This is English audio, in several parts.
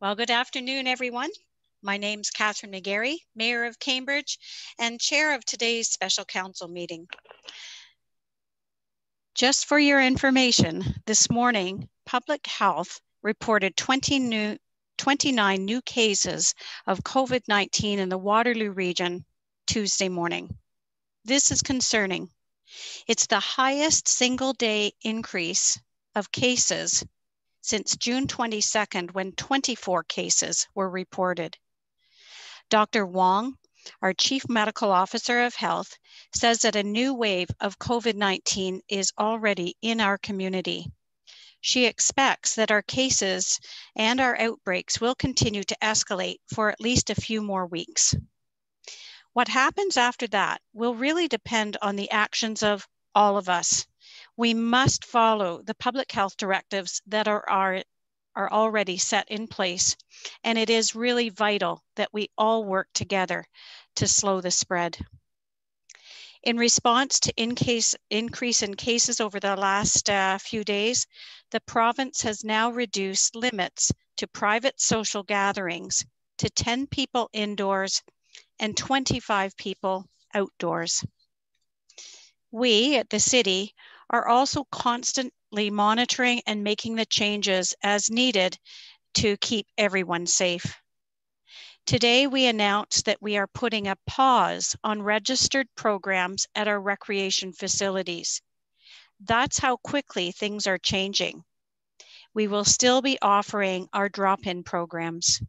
Well, good afternoon, everyone. My name's Kathryn McGarry, Mayor of Cambridge and Chair of today's Special Council meeting. Just for your information, this morning, Public Health reported 20 new, 29 new cases of COVID-19 in the Waterloo region Tuesday morning. This is concerning. It's the highest single day increase of cases since June 22nd when 24 cases were reported. Dr. Wang, our Chief Medical Officer of Health, says that a new wave of COVID 19 is already in our community. She expects that our cases and our outbreaks will continue to escalate for at least a few more weeks. What happens after that will really depend on the actions of all of us. We must follow the public health directives that are, are, are already set in place. And it is really vital that we all work together to slow the spread. In response to in case, increase in cases over the last uh, few days, the province has now reduced limits to private social gatherings to 10 people indoors and 25 people outdoors. We at the city are also constantly monitoring and making the changes as needed to keep everyone safe. Today, we announced that we are putting a pause on registered programs at our recreation facilities. That's how quickly things are changing. We will still be offering our drop in programs.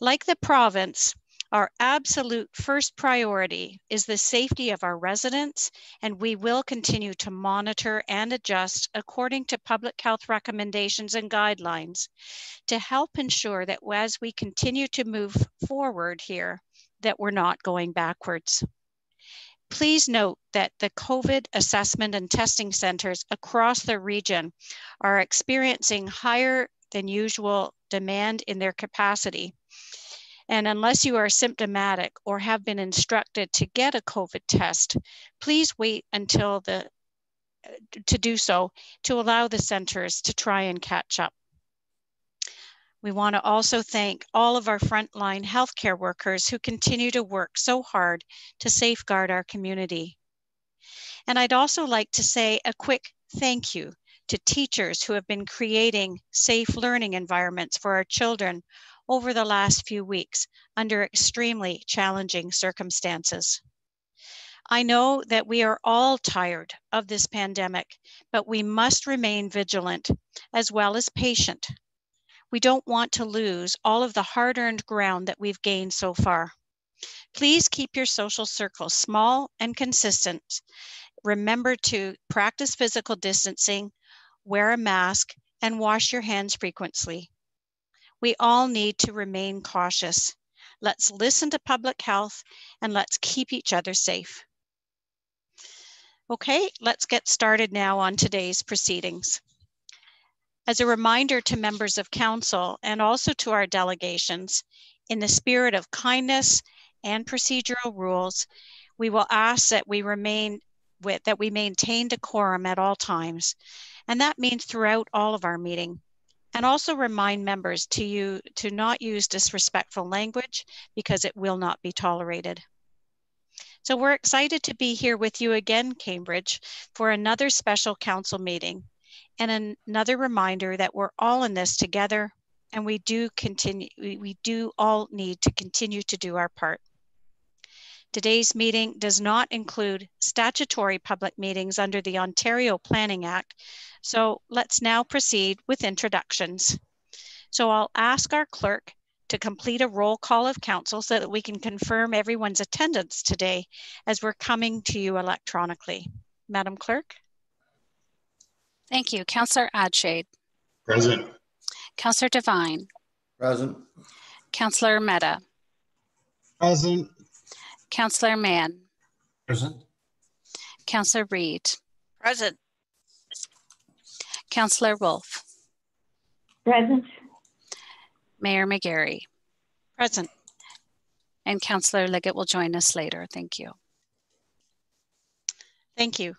Like the province, our absolute first priority is the safety of our residents, and we will continue to monitor and adjust according to public health recommendations and guidelines to help ensure that as we continue to move forward here, that we're not going backwards. Please note that the COVID assessment and testing centers across the region are experiencing higher than usual demand in their capacity and unless you are symptomatic or have been instructed to get a COVID test, please wait until the uh, to do so to allow the centers to try and catch up. We want to also thank all of our frontline healthcare workers who continue to work so hard to safeguard our community. And I'd also like to say a quick thank you to teachers who have been creating safe learning environments for our children over the last few weeks under extremely challenging circumstances. I know that we are all tired of this pandemic, but we must remain vigilant as well as patient. We don't want to lose all of the hard earned ground that we've gained so far. Please keep your social circles small and consistent. Remember to practice physical distancing, wear a mask, and wash your hands frequently. We all need to remain cautious. Let's listen to public health and let's keep each other safe. Okay, let's get started now on today's proceedings. As a reminder to members of council and also to our delegations, in the spirit of kindness and procedural rules, we will ask that we remain with, that we maintain decorum at all times. And that means throughout all of our meeting and also remind members to, you, to not use disrespectful language because it will not be tolerated. So we're excited to be here with you again, Cambridge, for another special council meeting and another reminder that we're all in this together and we do continue, we do all need to continue to do our part. Today's meeting does not include statutory public meetings under the Ontario Planning Act, so let's now proceed with introductions. So I'll ask our clerk to complete a roll call of council so that we can confirm everyone's attendance today as we're coming to you electronically. Madam Clerk. Thank you. Councillor Adshade. Present. Councillor Devine. Present. Councillor Ermeta. Present. Councillor Mann. Present. Councillor Reid. Present. Councillor Wolf. Present. Mayor McGarry. Present. And Councillor Liggett will join us later. Thank you. Thank you.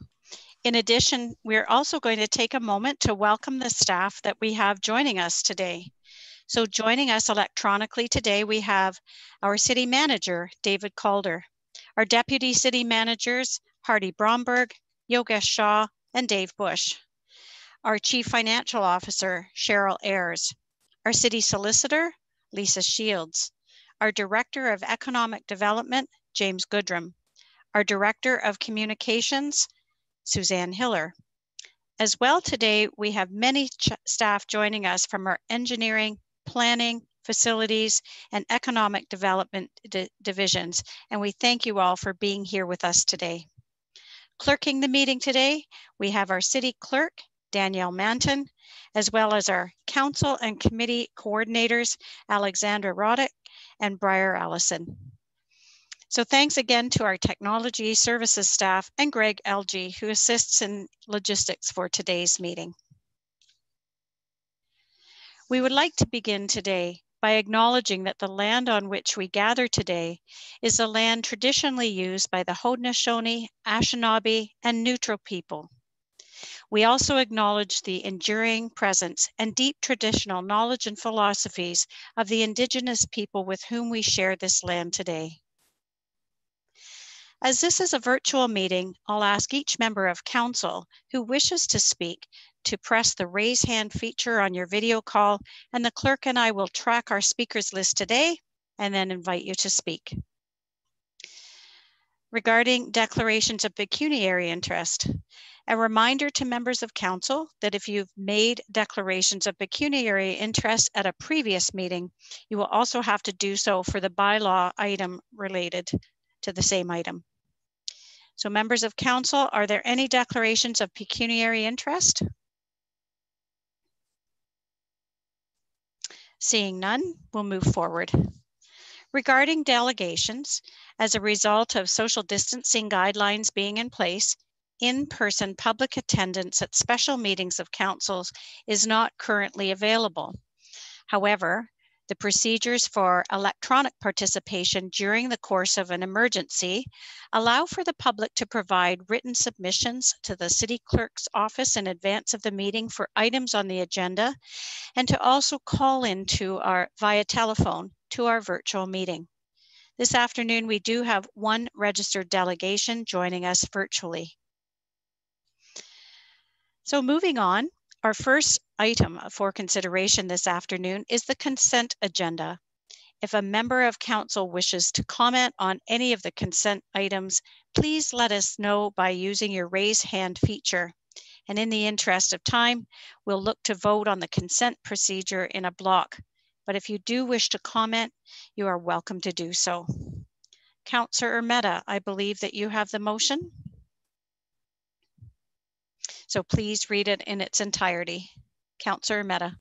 In addition, we're also going to take a moment to welcome the staff that we have joining us today. So joining us electronically today, we have our city manager, David Calder, our deputy city managers, Hardy Bromberg, Yogesh Shah, and Dave Bush, our chief financial officer, Cheryl Ayers, our city solicitor, Lisa Shields, our director of economic development, James Goodrum, our director of communications, Suzanne Hiller. As well today, we have many staff joining us from our engineering, planning, facilities, and economic development divisions, and we thank you all for being here with us today. Clerking the meeting today, we have our city clerk, Danielle Manton, as well as our council and committee coordinators, Alexandra Roddick and Briar Allison. So thanks again to our technology services staff and Greg LG, who assists in logistics for today's meeting. We would like to begin today by acknowledging that the land on which we gather today is the land traditionally used by the Haudenosaunee, Anishinaabe, and Neutral people. We also acknowledge the enduring presence and deep traditional knowledge and philosophies of the Indigenous people with whom we share this land today. As this is a virtual meeting, I'll ask each member of council who wishes to speak to press the raise hand feature on your video call and the clerk and I will track our speakers list today and then invite you to speak. Regarding declarations of pecuniary interest, a reminder to members of council that if you've made declarations of pecuniary interest at a previous meeting, you will also have to do so for the bylaw item related to the same item. So members of council, are there any declarations of pecuniary interest? Seeing none, we'll move forward. Regarding delegations, as a result of social distancing guidelines being in place, in-person public attendance at special meetings of councils is not currently available. However, the procedures for electronic participation during the course of an emergency allow for the public to provide written submissions to the city clerk's office in advance of the meeting for items on the agenda and to also call into our via telephone to our virtual meeting. This afternoon, we do have one registered delegation joining us virtually. So moving on, our first item for consideration this afternoon is the consent agenda. If a member of council wishes to comment on any of the consent items, please let us know by using your raise hand feature. And in the interest of time, we'll look to vote on the consent procedure in a block. But if you do wish to comment, you are welcome to do so. Councillor Ermeta, I believe that you have the motion. So please read it in its entirety. Councillor Ermeta.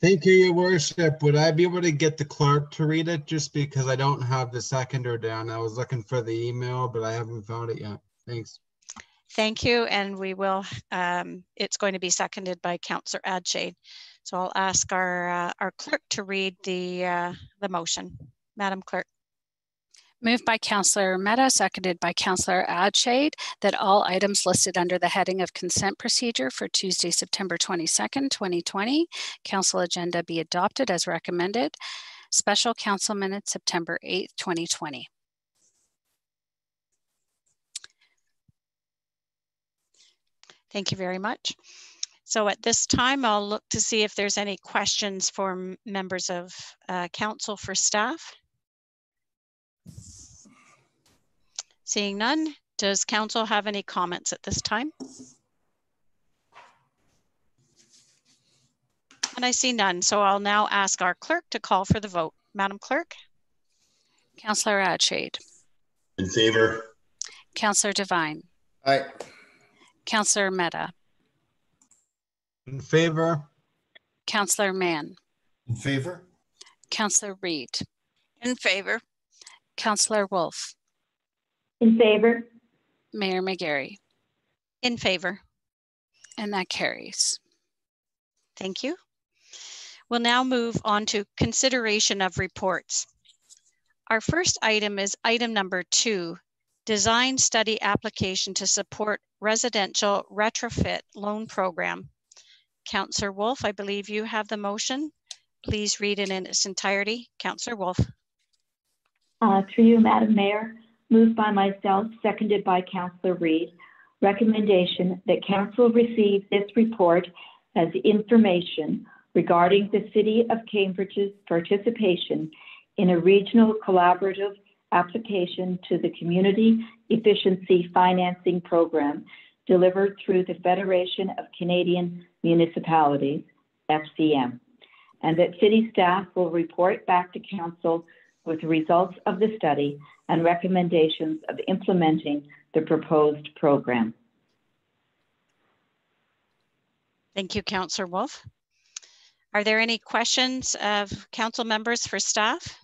Thank you, Your Worship. Would I be able to get the clerk to read it just because I don't have the seconder down? I was looking for the email, but I haven't found it yet. Thanks. Thank you. And we will, um, it's going to be seconded by Councillor Adshade. So I'll ask our, uh, our clerk to read the, uh, the motion. Madam Clerk. Moved by Councillor Ermeta, seconded by Councillor Adshade, that all items listed under the heading of consent procedure for Tuesday, September 22nd, 2020, council agenda be adopted as recommended. Special council minutes, September 8th, 2020. Thank you very much. So at this time, I'll look to see if there's any questions for members of uh, council for staff. Seeing none, does council have any comments at this time? And I see none, so I'll now ask our clerk to call for the vote. Madam Clerk? Councillor Adshade. In favor. Councillor Devine. Aye. Councillor Ermeta. In favor. Councillor Mann. In favor. Councillor Reid. In favor. Councillor Wolf. In favor. Mayor McGarry. In favor. And that carries. Thank you. We'll now move on to consideration of reports. Our first item is item number two, design study application to support residential retrofit loan program. Councillor Wolf, I believe you have the motion. please read it in its entirety. Councillor Wolf. Uh, Through you, Madam Mayor, moved by myself, seconded by Councillor Reid. Recommendation that council receive this report as information regarding the City of Cambridge's participation in a regional collaborative application to the Community Efficiency Financing Program delivered through the Federation of Canadian Municipalities, FCM, and that city staff will report back to council with the results of the study and recommendations of implementing the proposed program. Thank you, Councillor Wolf. Are there any questions of council members for staff?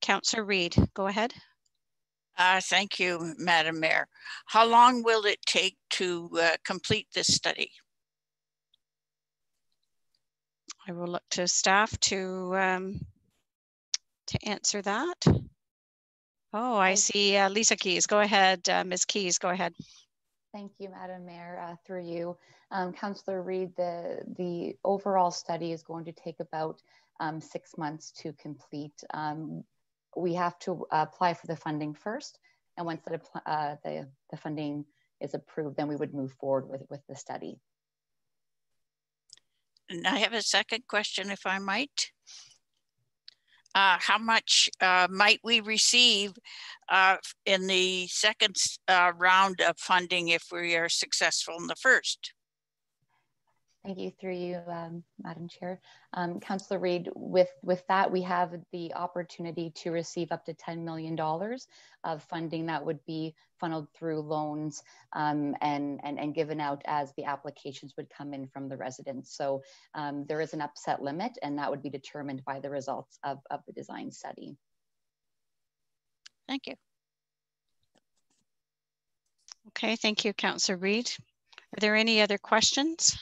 Councillor Reid, go ahead. Uh, thank you, Madam Mayor. How long will it take to uh, complete this study? I will look to staff to um, to answer that. Oh, I see uh, Lisa Keys. Go ahead, uh, Ms. Keys, go ahead. Thank you, Madam Mayor, uh, through you. Um, Councillor Reid, the, the overall study is going to take about um, six months to complete. Um, we have to apply for the funding first, and once the, uh, the, the funding is approved, then we would move forward with, with the study. And I have a second question, if I might. Uh, how much uh, might we receive uh, in the second uh, round of funding if we are successful in the first? Thank you through you, um, Madam Chair. Um, Councillor Reid, with, with that, we have the opportunity to receive up to $10 million of funding that would be funneled through loans um, and, and, and given out as the applications would come in from the residents. So um, there is an upset limit and that would be determined by the results of, of the design study. Thank you. Okay, thank you, Councillor Reid. Are there any other questions?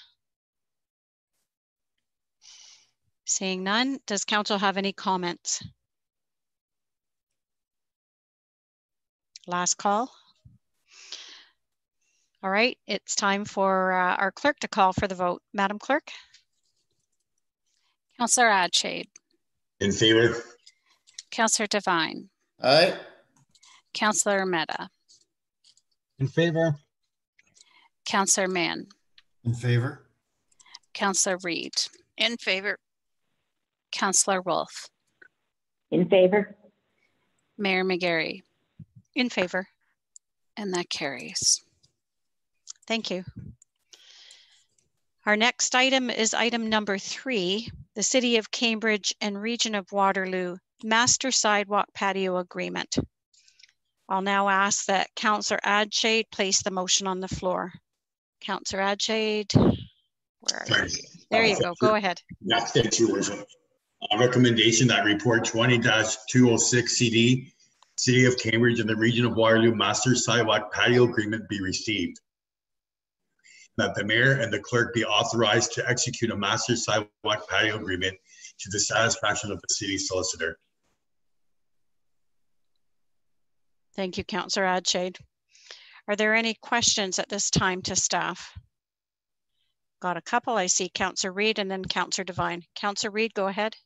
Seeing none, does council have any comments? Last call. All right, it's time for uh, our clerk to call for the vote. Madam Clerk? Councillor Adshade. In favor. Councillor Devine. Aye. Councillor Ermeta. In favor? Councillor Mann. In favor. Councillor Reid. In favor. Councillor Wolf. In favor? Mayor McGarry. In favor. And that carries. Thank you. Our next item is item number three, the City of Cambridge and Region of Waterloo Master Sidewalk Patio Agreement. I'll now ask that Councillor Adshade place the motion on the floor. Councillor Adshade, where are you? There you go, go ahead. Yeah, thank you, Worship. Uh, recommendation that report twenty two oh six CD, City of Cambridge and the Region of Waterloo Master Sidewalk Patio Agreement be received. That the mayor and the clerk be authorized to execute a master sidewalk patio agreement to the satisfaction of the city solicitor. Thank you, Councillor Adshade. Are there any questions at this time to staff? Got a couple. I see Councillor Reid and then Councillor Devine. Councillor Reid, go ahead.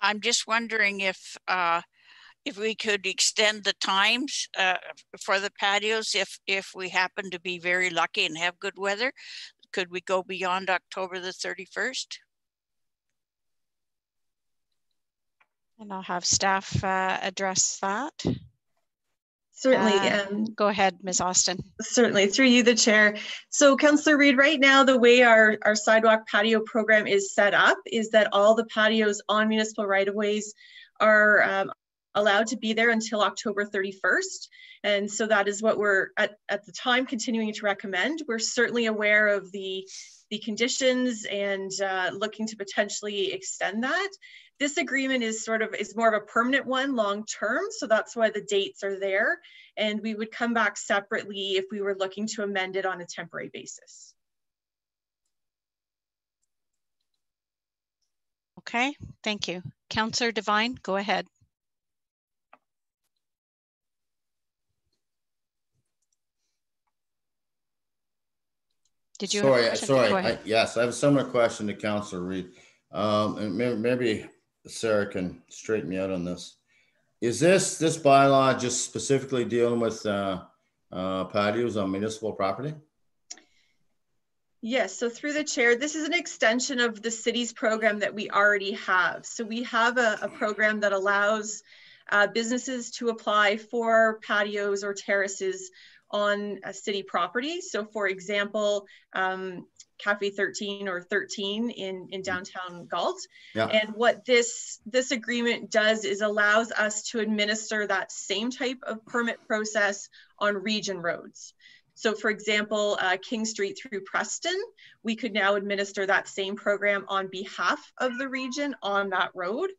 I'm just wondering if uh, if we could extend the times uh, for the patios if if we happen to be very lucky and have good weather. Could we go beyond October the 31st? And I'll have staff uh, address that. Certainly. Uh, um, Go ahead, Ms. Austin. certainly through you, the chair. So Councillor Reid, right now, the way our, our sidewalk patio program is set up is that all the patios on municipal right of ways are um, allowed to be there until October 31st. And so that is what we're at, at the time continuing to recommend. We're certainly aware of the the conditions and uh, looking to potentially extend that. This agreement is sort of is more of a permanent one long term. So that's why the dates are there. And we would come back separately if we were looking to amend it on a temporary basis. Okay, thank you. Councillor Devine, go ahead. Did you? have a Sorry, sorry. I- Yes, I have a similar question to Councillor Reid. Um, and may- maybe Sarah can straighten me out on this. Is this, this bylaw just specifically dealing with, uh, uh, patios on municipal property? Yes, so through the chair, this is an extension of the city's program that we already have. So we have a, a program that allows uh, businesses to apply for patios or terraces on a city property. So for example, um, Cafe 13 or 13 in, in downtown Galt. Yeah. And what this, this agreement does is allows us to administer that same type of permit process on region roads. So for example, uh, King Street through Preston, we could now administer that same program on behalf of the region on that road.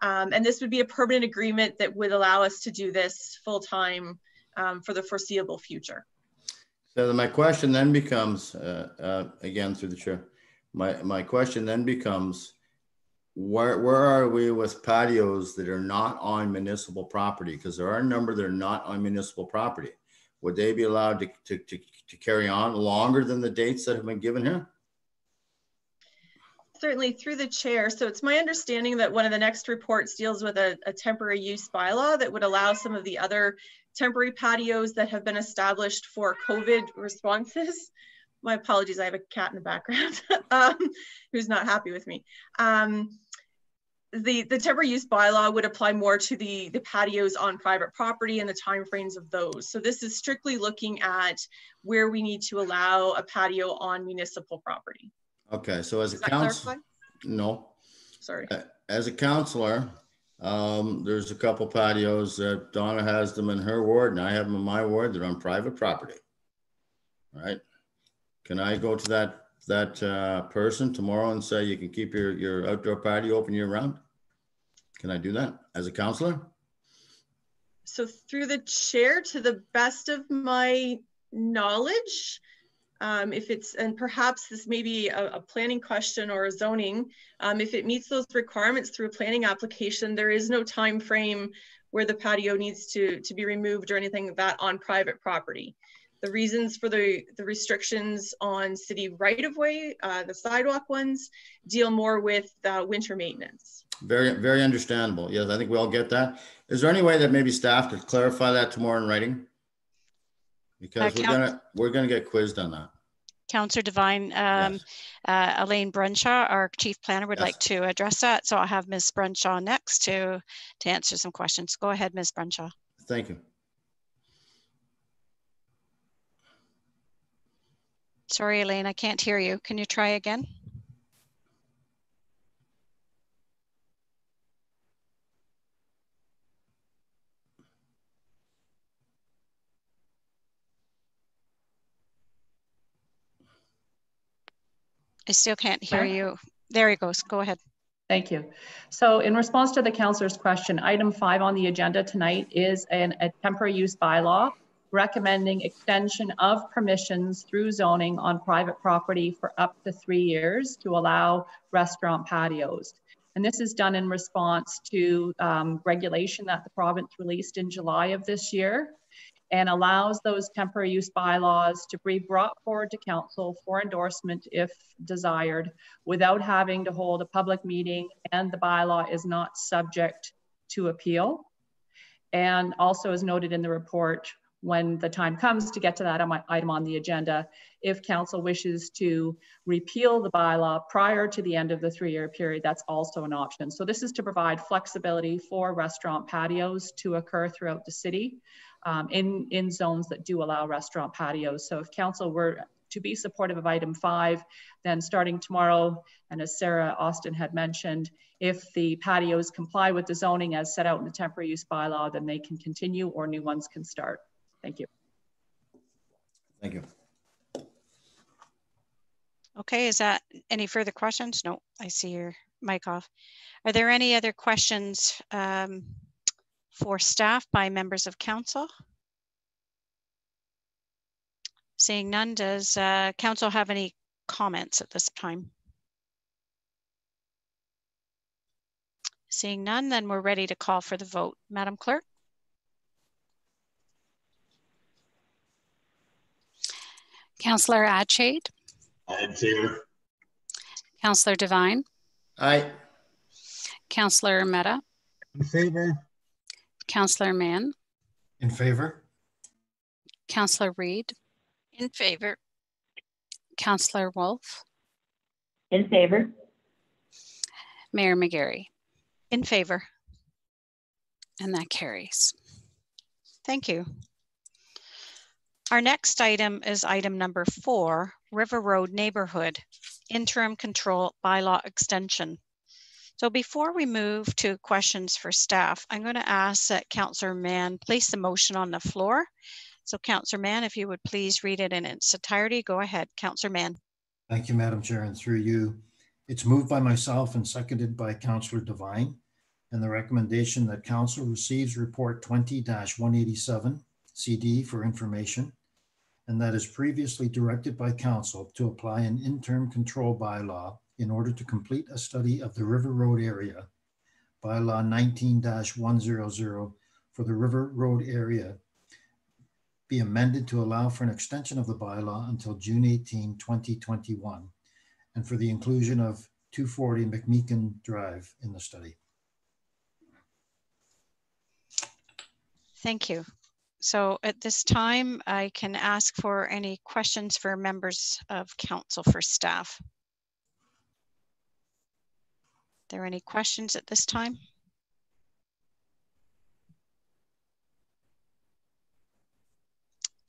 Um, and this would be a permanent agreement that would allow us to do this full time um, for the foreseeable future. So my question then becomes, uh, uh, again, through the chair, my, my question then becomes, where, where are we with patios that are not on municipal property? Because there are a number that are not on municipal property. Would they be allowed to, to, to, to carry on longer than the dates that have been given here? Certainly through the chair. So it's my understanding that one of the next reports deals with a, a temporary use bylaw that would allow some of the other temporary patios that have been established for COVID responses. My apologies, I have a cat in the background um, who's not happy with me. Um, the, the temporary use bylaw would apply more to the, the patios on private property and the timeframes of those. So this is strictly looking at where we need to allow a patio on municipal property. Okay, so as a Does that council, no, Sorry. as a counselor, um, there's a couple patios that Donna has them in her ward and I have them in my ward. They're on private property. All right. Can I go to that, that, uh, person tomorrow and say you can keep your, your outdoor patio open year round? Can I do that as a counselor? So through the chair, to the best of my knowledge, um, if it's, and perhaps this may be a, a planning question or a zoning, um, if it meets those requirements through a planning application, there is no time frame where the patio needs to, to be removed or anything like that on private property. The reasons for the, the restrictions on city right-of-way, uh, the sidewalk ones, deal more with uh, winter maintenance. Very, very understandable. Yes, I think we all get that. Is there any way that maybe staff could clarify that tomorrow in writing? Because we're gonna, we're gonna get quizzed on that. Councillor Devine, um, Yes. uh, Elaine Brunshaw, our chief planner, would Yes. like to address that. So I'll have Ms. Brunshaw next to, to answer some questions. Go ahead, Ms. Brunshaw. Thank you. Sorry, Elaine, I can't hear you. Can you try again? I still can't hear you. There he goes. Go ahead. Thank you. So in response to the councillor's question, item five on the agenda tonight is an, a temporary use bylaw recommending extension of permissions through zoning on private property for up to three years to allow restaurant patios. And this is done in response to um, regulation that the province released in July of this year and allows those temporary use bylaws to be brought forward to council for endorsement if desired without having to hold a public meeting and the bylaw is not subject to appeal. And also as noted in the report, when the time comes to get to that item on the agenda, if council wishes to repeal the bylaw prior to the end of the three-year period, that's also an option. So this is to provide flexibility for restaurant patios to occur throughout the city um, in, in zones that do allow restaurant patios. So if council were to be supportive of item five, then starting tomorrow, and as Sarah Austin had mentioned, if the patios comply with the zoning as set out in the temporary use bylaw, then they can continue or new ones can start. Thank you. Thank you. Okay, is that any further questions? No, I see your mic off. Are there any other questions um, for staff by members of council? Seeing none, does uh, council have any comments at this time? Seeing none, then we're ready to call for the vote. Madam Clerk? Councillor Adshade, All in favor? Councillor Devine, Aye. Counselor Ermeta, In favor? Counselor Mann, In favor? Counselor Reid, In favor. Counselor Wolf, In favor? Mayor McGarry, In favor. and that carries. Thank you. Our next item is item number four, River Road Neighborhood Interim Control Bylaw Extension. So before we move to questions for staff, I'm going to ask that Councillor Mann place the motion on the floor. So Councillor Mann, if you would please read it in its entirety, go ahead. Councillor Mann. Thank you, Madam Chair, and through you. It's moved by myself and seconded by Councillor Devine. And the recommendation that council receives report twenty one eighty-seven CD for information. And that is previously directed by council to apply an interim control bylaw in order to complete a study of the River Road area. One zero zero for the River Road area be amended to allow for an extension of the bylaw until June 18, 2021, and for the inclusion of 240 McMeekin Drive in the study. Thank you. So at this time, I can ask for any questions for members of council for staff. There any questions at this time?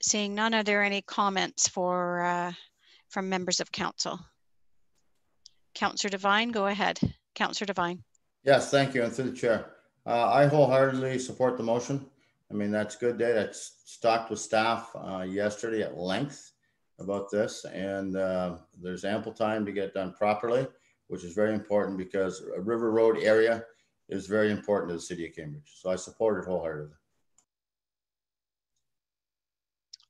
Seeing none, are there any comments for uh, from members of council? Councillor Devine, go ahead. Councillor Devine. Yes, thank you. And through the chair, uh, I wholeheartedly support the motion. I mean, that's good data. It's talked with staff uh, yesterday at length about this, and uh, there's ample time to get it done properly, which is very important because a River Road area is very important to the city of Cambridge. So I support it wholeheartedly.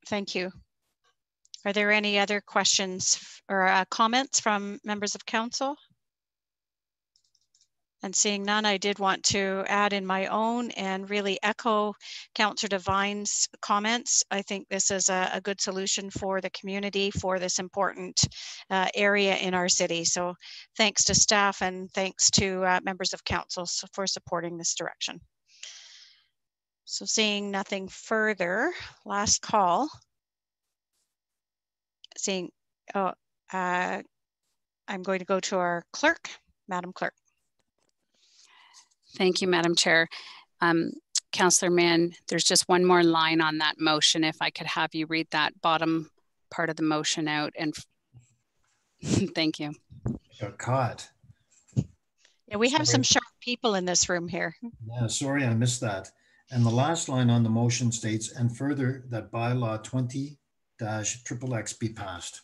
Thank you. Are there any other questions or uh, comments from members of council? And seeing none, I did want to add in my own and really echo Councillor Devine's comments. I think this is a, a good solution for the community for this important uh, area in our city. So thanks to staff and thanks to uh, members of council for supporting this direction. So seeing nothing further, last call. Seeing, oh, uh, I'm going to go to our clerk, Madam Clerk. Thank you, Madam Chair. Um, Councillor Mann, there's just one more line on that motion. If I could have you read that bottom part of the motion out and thank you. Got caught. Yeah, we have Sorry. some sharp people in this room here. Yeah, sorry, I missed that. And the last line on the motion states, and further that bylaw twenty dash triple X be passed.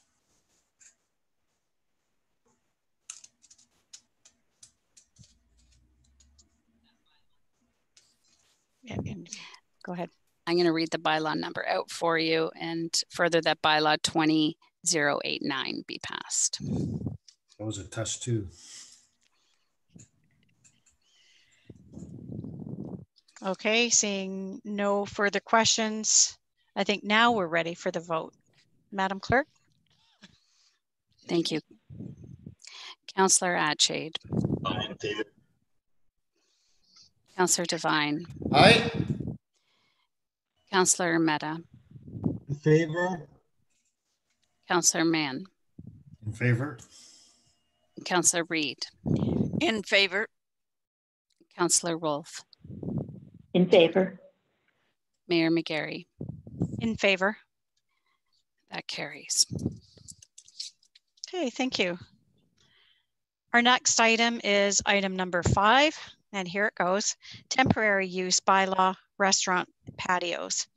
Yeah, and- Go ahead. I'm going to read the bylaw number out for you and further that bylaw 20089 be passed. That was a test too. Okay, seeing no further questions, I think now we're ready for the vote. Madam Clerk? Thank you. Councillor Adshade, Aye, in favor. Councillor Devine, Aye. Councillor Ermeta, In favor? Councillor Mann, In favor? Councillor Reid, In favor. Councillor Wolf, In favor? Mayor McGarry. In favor? That carries. Okay, thank you. Our next item is item number five, and here it goes. Temporary use bylaw restaurant patios.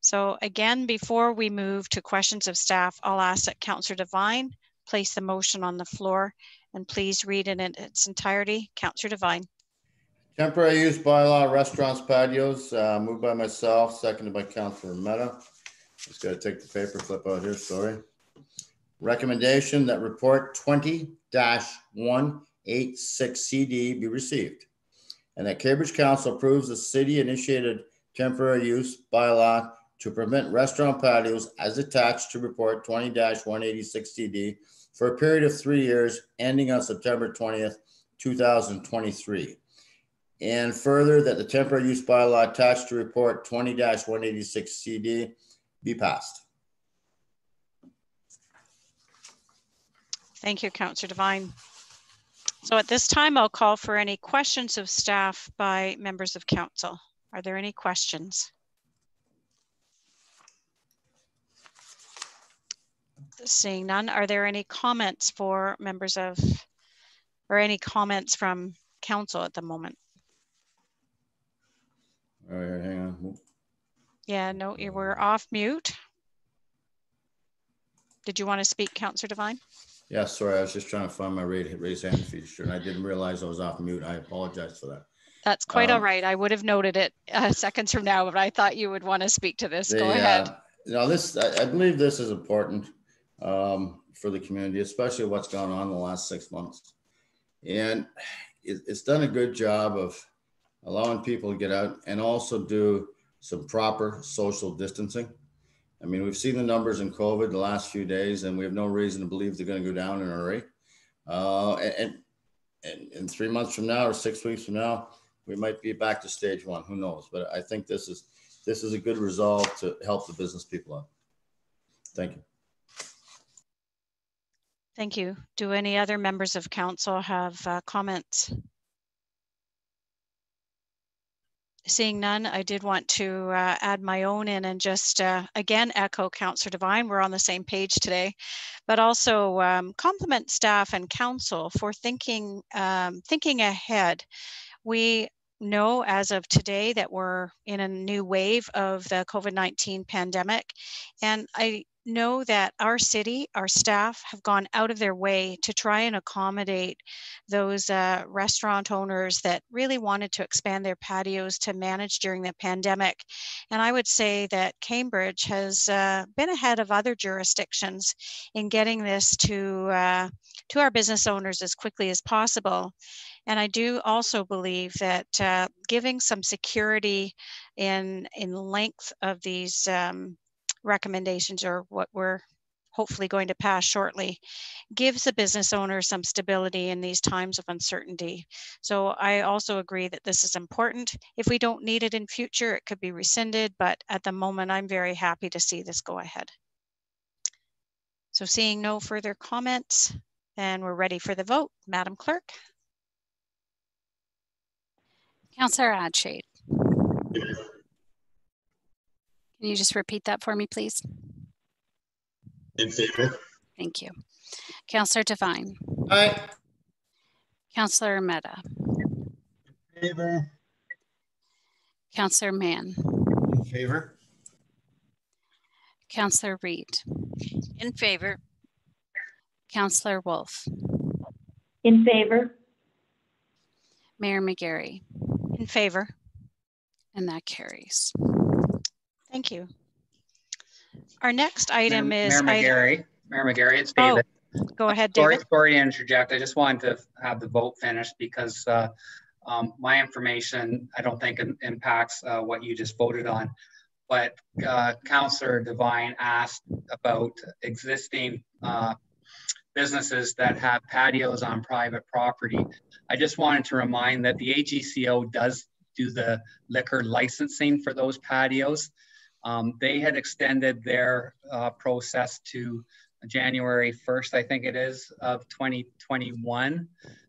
So again, before we move to questions of staff, I'll ask that Councillor Devine place the motion on the floor and please read it in its entirety. Councillor Devine. Temporary use bylaw, restaurants, patios, uh, moved by myself, seconded by Councillor Ermeta. Just gotta take the paper clip out here, sorry. Recommendation that report 20-186CD be received. And that Cambridge Council approves the city initiated temporary use bylaw to permit restaurant patios as attached to report 20-186CD, for a period of three years ending on September twentieth, 2023. And further, that the temporary use bylaw attached to report 20-186 CD be passed. Thank you, Councillor Devine. So at this time, I'll call for any questions of staff by members of council. Are there any questions? Seeing none, are there any comments for members of, or any comments from council at the moment? All right, hang on. Yeah, no, you were off mute. Did you want to speak, Councillor Devine? Yeah, sorry, I was just trying to find my raise, raise hand feature and I didn't realize I was off mute. I apologize for that. That's quite all Um, right. I would have noted it uh, seconds from now, but I thought you would want to speak to this. Go ahead. uh, know, this, I, I believe this is important um, for the community, especially what's gone on in the last six months. And it, it's done a good job of allowing people to get out and also do some proper social distancing. I mean, we've seen the numbers in COVID the last few days, and we have no reason to believe they're going to go down in a hurry. Uh, and, and, and in three months from now or six weeks from now, we might be back to stage one. Who knows? But I think this is this is a good resolve to help the business people out. Thank you. Thank you. Do any other members of council have uh, comments? Seeing none, I did want to uh, add my own in and just uh, again echo Councillor Devine. We're on the same page today, but also um, compliment staff and council for thinking um, thinking ahead. We know as of today that we're in a new wave of the COVID 19 pandemic. And I know that our city, our staff have gone out of their way to try and accommodate those uh, restaurant owners that really wanted to expand their patios to manage during the pandemic. And I would say that Cambridge has uh, been ahead of other jurisdictions in getting this to, uh, to our business owners as quickly as possible. And I do also believe that uh, giving some security in in length of these um, recommendations or what we're hopefully going to pass shortly gives the business owner some stability in these times of uncertainty. So I also agree that this is important. If we don't need it in future, it could be rescinded, but at the moment, I'm very happy to see this go ahead. So seeing no further comments, then we're ready for the vote. Madam Clerk. Councillor Adshade. Can you just repeat that for me, please? In favor? Thank you. Councillor Devine. Aye. Councillor Ermeta. In favor. Councillor Mann. In favor? Councillor Reid. In favor? Councillor Wolf. In favor? Mayor McGarry. In favor. And that carries. Thank you. Our next item Mayor, is. Mayor item- McGarry. Mayor McGarry, it's David. Oh, Go ahead, Sorry, David. sorry to interject. I just wanted to have the vote finished because uh, um, my information, I don't think impacts uh, what you just voted on. But uh, Councillor Devine asked about existing uh, businesses that have patios on private property. I just wanted to remind that the AGCO does do the liquor licensing for those patios. Um, they had extended their uh, process to January 1st, I think it is, of 2021.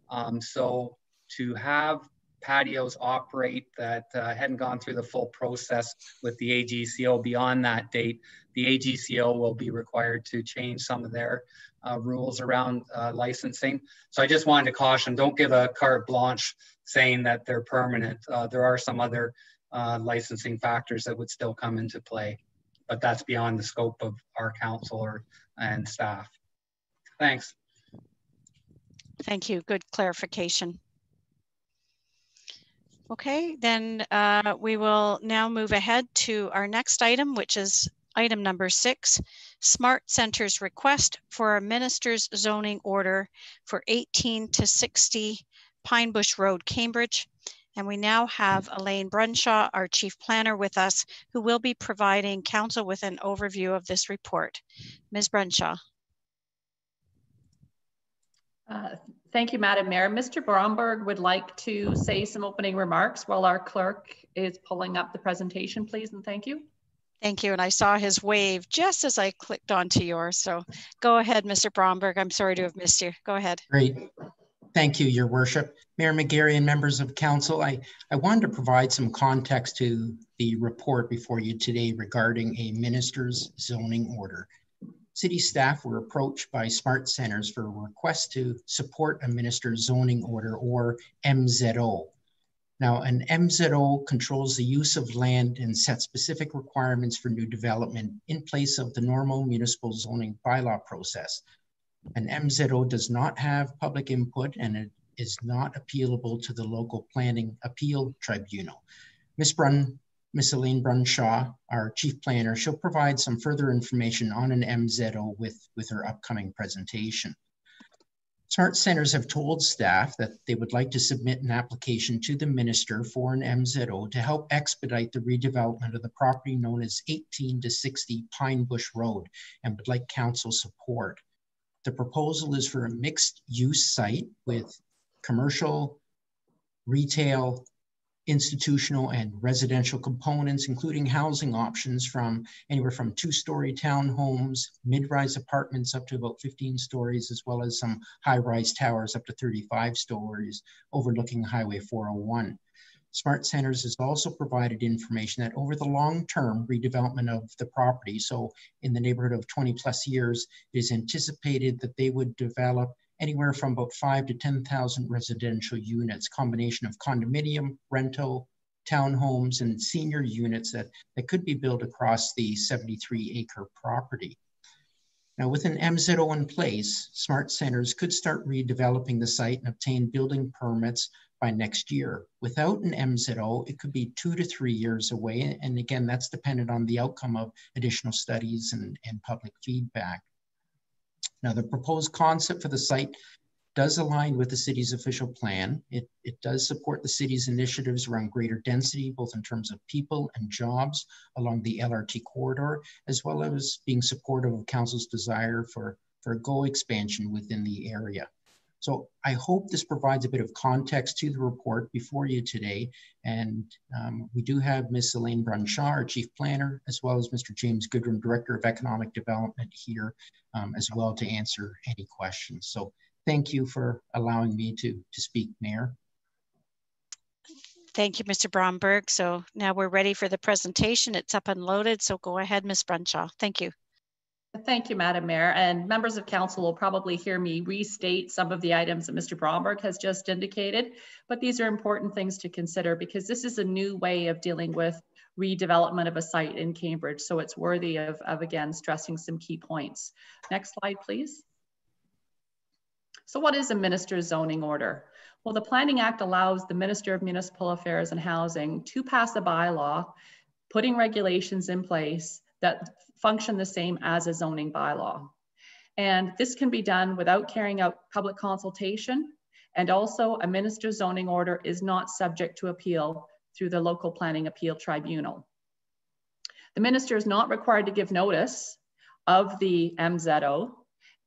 Um, so to have patios operate that uh, hadn't gone through the full process with the AGCO beyond that date, the AGCO will be required to change some of their uh, rules around uh, licensing. So I just wanted to caution, don't give a carte blanche saying that they're permanent. Uh, there are some other uh, licensing factors that would still come into play, but that's beyond the scope of our council or and staff. Thanks. Thank you. Good clarification. Okay, then uh, we will now move ahead to our next item, which is item number six, SmartCentres request for a minister's zoning order for 18 to 60 Pine Bush Road, Cambridge. And we now have Elaine Brunshaw, our chief planner with us, who will be providing council with an overview of this report. Ms. Brunshaw. Uh, Thank you, Madam Mayor. Mr. Bromberg would like to say some opening remarks while our clerk is pulling up the presentation, please, and thank you. Thank you. And I saw his wave just as I clicked onto yours. So go ahead, Mr. Bromberg. I'm sorry to have missed you. Go ahead. Great. Thank you, Your Worship. Mayor McGarry and members of council, I, I wanted to provide some context to the report before you today regarding a minister's zoning order. City staff were approached by SmartCentres for a request to support a minister's zoning order or MZO. Now, an MZO controls the use of land and sets specific requirements for new development in place of the normal municipal zoning bylaw process. An MZO does not have public input and it is not appealable to the local planning appeal tribunal. Ms. Brun, Ms. Elaine Brunshaw, our chief planner, she'll provide some further information on an MZO with, with her upcoming presentation. SmartCentres have told staff that they would like to submit an application to the minister for an MZO to help expedite the redevelopment of the property known as 18 to 60 Pine Bush Road and would like council support. The proposal is for a mixed use site with commercial, retail, institutional and residential components, including housing options from anywhere from two-story townhomes, mid-rise apartments up to about 15 stories, as well as some high-rise towers up to 35 stories overlooking Highway 401. SmartCentres has also provided information that over the long term redevelopment of the property, so in the neighborhood of 20 plus years, it is anticipated that they would develop anywhere from about five to 10,000 residential units, combination of condominium, rental, townhomes, and senior units that, that could be built across the 73 acre property. Now, with an MZO in place, SmartCentres could start redeveloping the site and obtain building permits by next year. Without an MZO, it could be two to three years away. And again, that's dependent on the outcome of additional studies and, and public feedback. Now, the proposed concept for the site does align with the city's official plan. It, it does support the city's initiatives around greater density, both in terms of people and jobs along the LRT corridor, as well as being supportive of council's desire for, for GO expansion within the area. So I hope this provides a bit of context to the report before you today. And um, we do have Ms. Elaine Brunshaw, our Chief Planner, as well as Mr. James Goodram, Director of Economic Development here um, as well to answer any questions. So thank you for allowing me to, to speak, Mayor. Thank you, Mr. Bromberg. So now we're ready for the presentation. It's up and loaded. So go ahead, Ms. Brunshaw. Thank you. Thank you, Madam Mayor. And members of council will probably hear me restate some of the items that Mr. Bromberg has just indicated, but these are important things to consider because this is a new way of dealing with redevelopment of a site in Cambridge. So it's worthy of, of again, stressing some key points. Next slide, please. So what is a minister's zoning order? Well, the Planning Act allows the Minister of Municipal Affairs and Housing to pass a bylaw, putting regulations in place that function the same as a zoning bylaw. And this can be done without carrying out public consultation. And also a minister's zoning order is not subject to appeal through the local planning appeal tribunal. The minister is not required to give notice of the MZO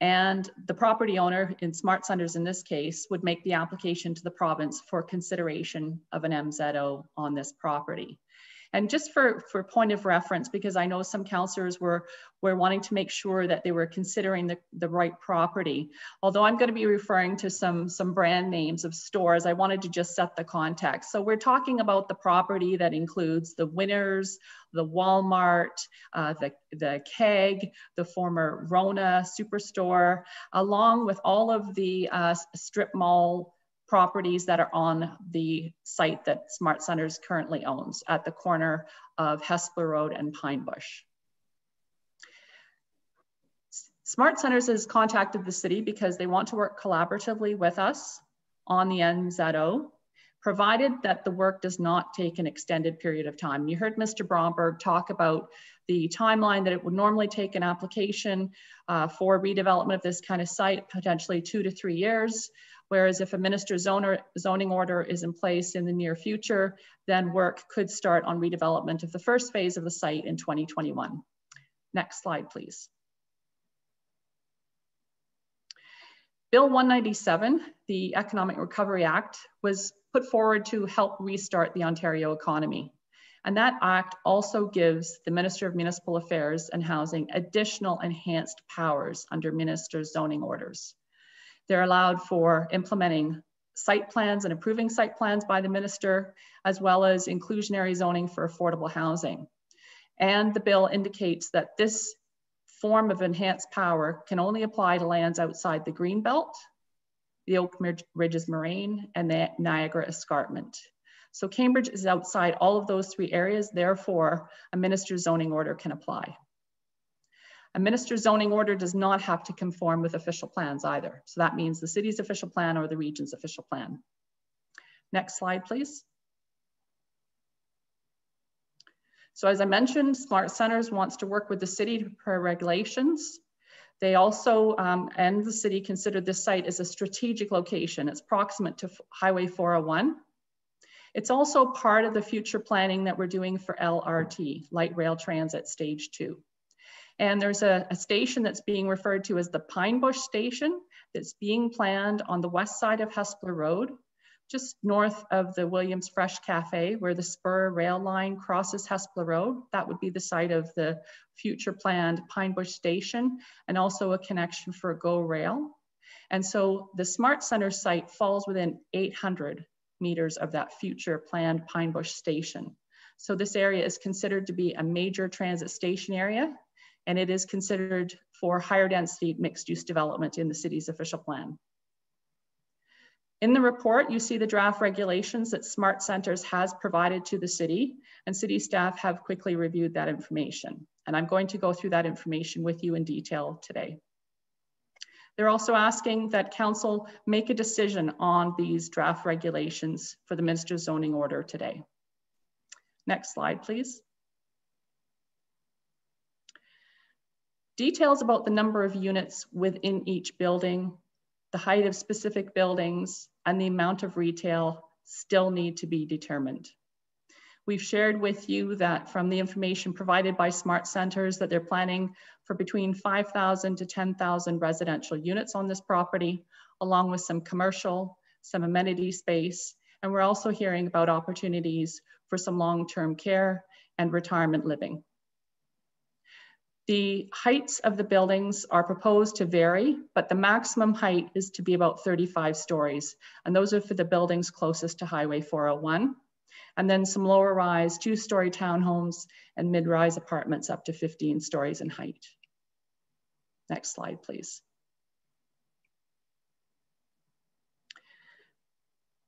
and the property owner in SmartCentres in this case would make the application to the province for consideration of an MZO on this property. And just for, for point of reference, because I know some councillors were, were wanting to make sure that they were considering the, the right property. Although I'm going to be referring to some, some brand names of stores, I wanted to just set the context. So we're talking about the property that includes the Winners, the Walmart, uh, the, the Keg, the former Rona Superstore, along with all of the uh, strip mall properties that are on the site that SmartCentres currently owns at the corner of Hespeler Road and Pine Bush. SmartCentres has contacted the city because they want to work collaboratively with us on the MZO, provided that the work does not take an extended period of time. You heard Mr. Bromberg talk about the timeline that it would normally take an application uh, for redevelopment of this kind of site, potentially two to three years. Whereas if a minister's zoning order is in place in the near future, then work could start on redevelopment of the first phase of the site in 2021. Next slide, please. Bill 197, the Economic Recovery Act, was put forward to help restart the Ontario economy. And that act also gives the Minister of Municipal Affairs and Housing additional enhanced powers under minister's zoning orders. They're allowed for implementing site plans and approving site plans by the minister, as well as inclusionary zoning for affordable housing. And the bill indicates that this form of enhanced power can only apply to lands outside the Greenbelt, the Oak Ridges Moraine, and the Niagara Escarpment. So Cambridge is outside all of those three areas, therefore a minister's zoning order can apply. A minister's zoning order does not have to conform with official plans either. So that means the city's official plan or the region's official plan. Next slide, please. So as I mentioned, SmartCentres wants to work with the city to prepare regulations. They also, um, and the city considered this site as a strategic location. It's proximate to Highway 401. It's also part of the future planning that we're doing for LRT, Light Rail Transit Stage 2. And there's a, a, station that's being referred to as the Pine Bush Station that's being planned on the west side of Hespeler Road, just north of the Williams Fresh Cafe, where the spur rail line crosses Hespeler Road. That would be the site of the future planned Pine Bush Station and also a connection for GO Rail. And so the Smart Center site falls within 800 meters of that future planned Pine Bush Station. So this area is considered to be a major transit station area and it is considered for higher density mixed use development in the city's official plan. In the report, you see the draft regulations that SmartCentres has provided to the city and city staff have quickly reviewed that information. And I'm going to go through that information with you in detail today. They're also asking that council make a decision on these draft regulations for the minister's zoning order today. Next slide, please. Details about the number of units within each building, the height of specific buildings, and the amount of retail still need to be determined. We've shared with you that from the information provided by SmartCentres that they're planning for between 5,000 to 10,000 residential units on this property, along with some commercial, some amenity space, and we're also hearing about opportunities for some long-term care and retirement living. The heights of the buildings are proposed to vary, but the maximum height is to be about 35 stories. And those are for the buildings closest to Highway 401. And then some lower rise, two story townhomes and mid rise apartments up to 15 stories in height. Next slide, please.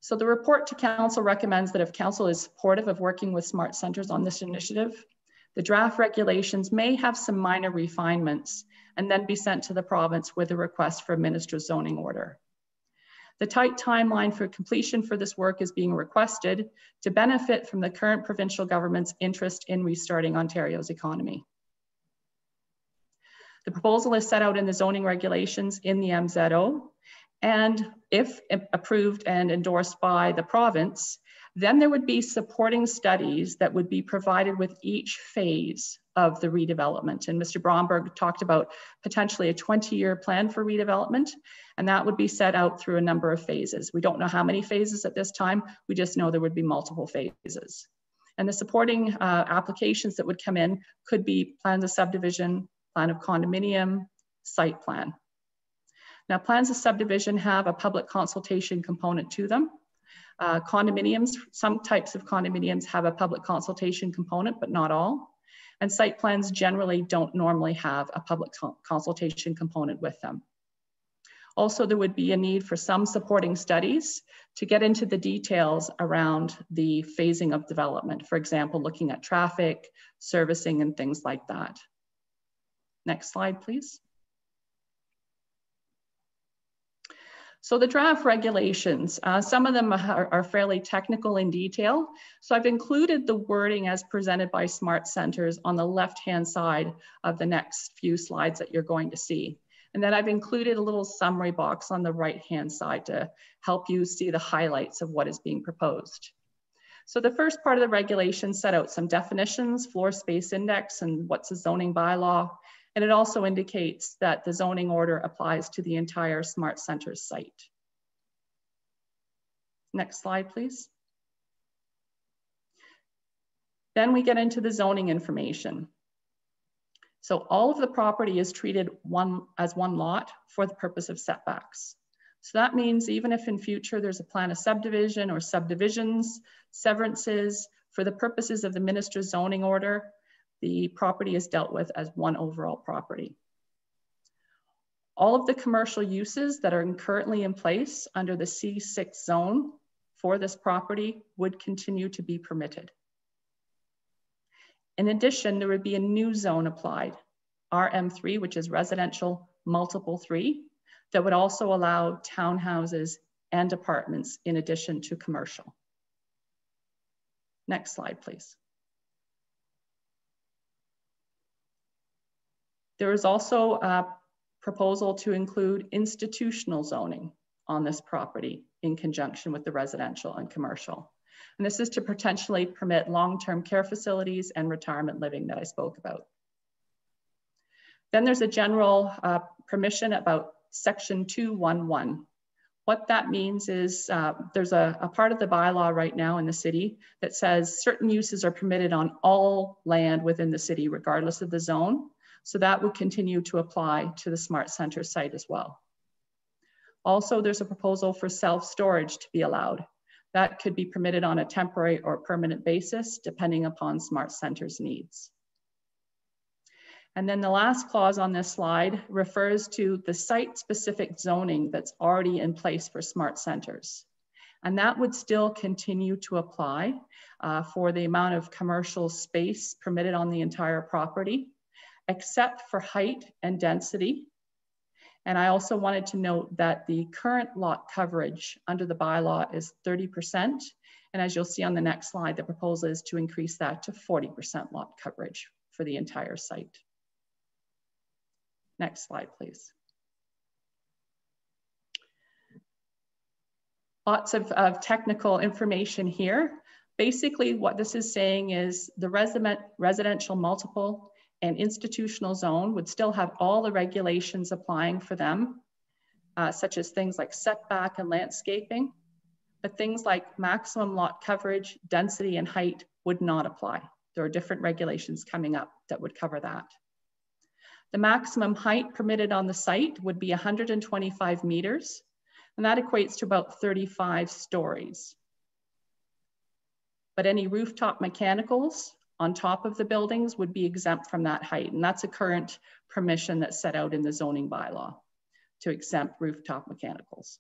So the report to council recommends that if council is supportive of working with SmartCentres on this initiative, the draft regulations may have some minor refinements and then be sent to the province with a request for a minister's zoning order. The tight timeline for completion for this work is being requested to benefit from the current provincial government's interest in restarting Ontario's economy. The proposal is set out in the zoning regulations in the MZO, and if approved and endorsed by the province, then there would be supporting studies that would be provided with each phase of the redevelopment. And Mr. Bromberg talked about potentially a 20 year plan for redevelopment, and that would be set out through a number of phases. We don't know how many phases at this time, we just know there would be multiple phases. And the supporting uh, applications that would come in could be plans of subdivision, plan of condominium, site plan. Now, plans of subdivision have a public consultation component to them. Uh, condominiums, some types of condominiums have a public consultation component, but not all. And site plans generally don't normally have a public consultation component with them. Also, there would be a need for some supporting studies to get into the details around the phasing of development. For example, looking at traffic, servicing, and things like that. Next slide, please. So the draft regulations, uh, some of them are, are, fairly technical in detail. So I've included the wording as presented by SmartCentres on the left-hand side of the next few slides that you're going to see. And then I've included a little summary box on the right-hand side to help you see the highlights of what is being proposed. So the first part of the regulation set out some definitions, floor space index, and what's a zoning bylaw, And it also indicates that the zoning order applies to the entire SmartCentres site. Next slide, please. Then we get into the zoning information. So all of the property is treated one as one lot for the purpose of setbacks. So that means even if in future there's a plan of subdivision or subdivisions, severances, for the purposes of the minister's zoning order, the property is dealt with as one overall property. All of the commercial uses that are currently in place under the C6 zone for this property would continue to be permitted. In addition, there would be a new zone applied, RM3, which is residential multiple three, that would also allow townhouses and apartments in addition to commercial. Next slide, please. There is also a proposal to include institutional zoning on this property in conjunction with the residential and commercial. And this is to potentially permit long-term care facilities and retirement living that I spoke about. Then there's a general uh, permission about section 211. What that means is uh, there's a, a part of the bylaw right now in the city that says certain uses are permitted on all land within the city, regardless of the zone. So that would continue to apply to the Smart Center site as well. Also, there's a proposal for self-storage to be allowed. That could be permitted on a temporary or permanent basis, depending upon Smart Center's needs. And then the last clause on this slide refers to the site-specific zoning that's already in place for SmartCentres. And that would still continue to apply uh, for the amount of commercial space permitted on the entire property, except for height and density. And I also wanted to note that the current lot coverage under the bylaw is 30%. And as you'll see on the next slide, the proposal is to increase that to 40% lot coverage for the entire site. Next slide, please. Lots of, of technical information here. Basically, what this is saying is the resident, residential multiple and institutional zone would still have all the regulations applying for them, uh, such as things like setback and landscaping, but things like maximum lot coverage, density, and height would not apply. There are different regulations coming up that would cover that. The maximum height permitted on the site would be 125 meters, and that equates to about 35 stories. But any rooftop mechanicals on top of the buildings would be exempt from that height. And that's a current permission that's set out in the zoning bylaw to exempt rooftop mechanicals.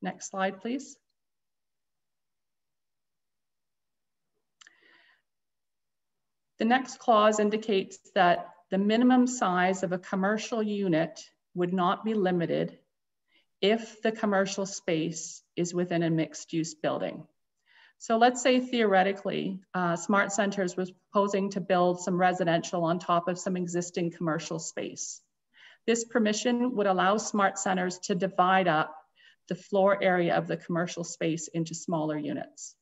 Next slide, please. The next clause indicates that the minimum size of a commercial unit would not be limited if the commercial space is within a mixed use building. So let's say theoretically, uh, SmartCentres was proposing to build some residential on top of some existing commercial space. This permission would allow SmartCentres to divide up the floor area of the commercial space into smaller units.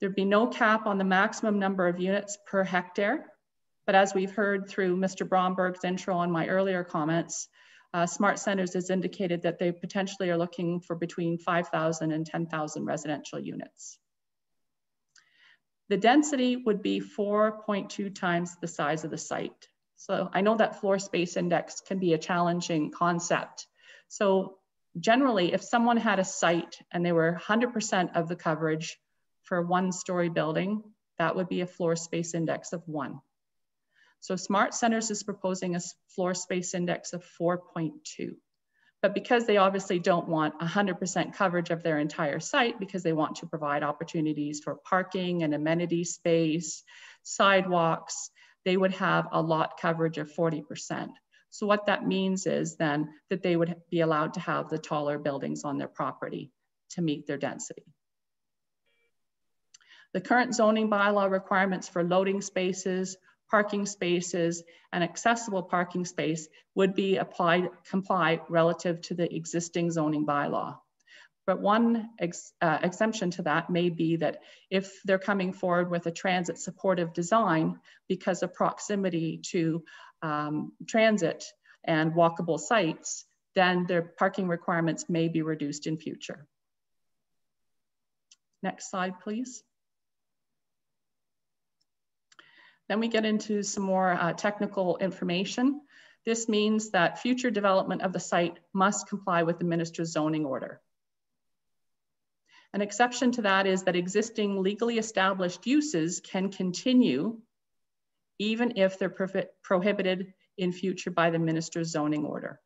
There'd be no cap on the maximum number of units per hectare. But as we've heard through Mr. Bromberg's intro on my earlier comments, uh, SmartCentres has indicated that they potentially are looking for between 5,000 and 10,000 residential units. The density would be 4.2 times the size of the site. So I know that floor space index can be a challenging concept. So generally, if someone had a site and they were 100% of the coverage for one story building, that would be a floor space index of one. So SmartCentres is proposing a floor space index of 4.2. But because they obviously don't want 100% coverage of their entire site because they want to provide opportunities for parking and amenity space, sidewalks, they would have a lot coverage of 40%. So what that means is then that they would be allowed to have the taller buildings on their property to meet their density. The current zoning bylaw requirements for loading spaces, parking spaces, and accessible parking space would be applied, comply relative to the existing zoning bylaw. But one ex, uh, exemption to that may be that if they're coming forward with a transit supportive design because of proximity to um, transit and walkable sites, then their parking requirements may be reduced in future. Next slide, please. Then we get into some more uh, technical information. This means that future development of the site must comply with the minister's zoning order. An exception to that is that existing legally established uses can continue even if they're prohibited in future by the minister's zoning order.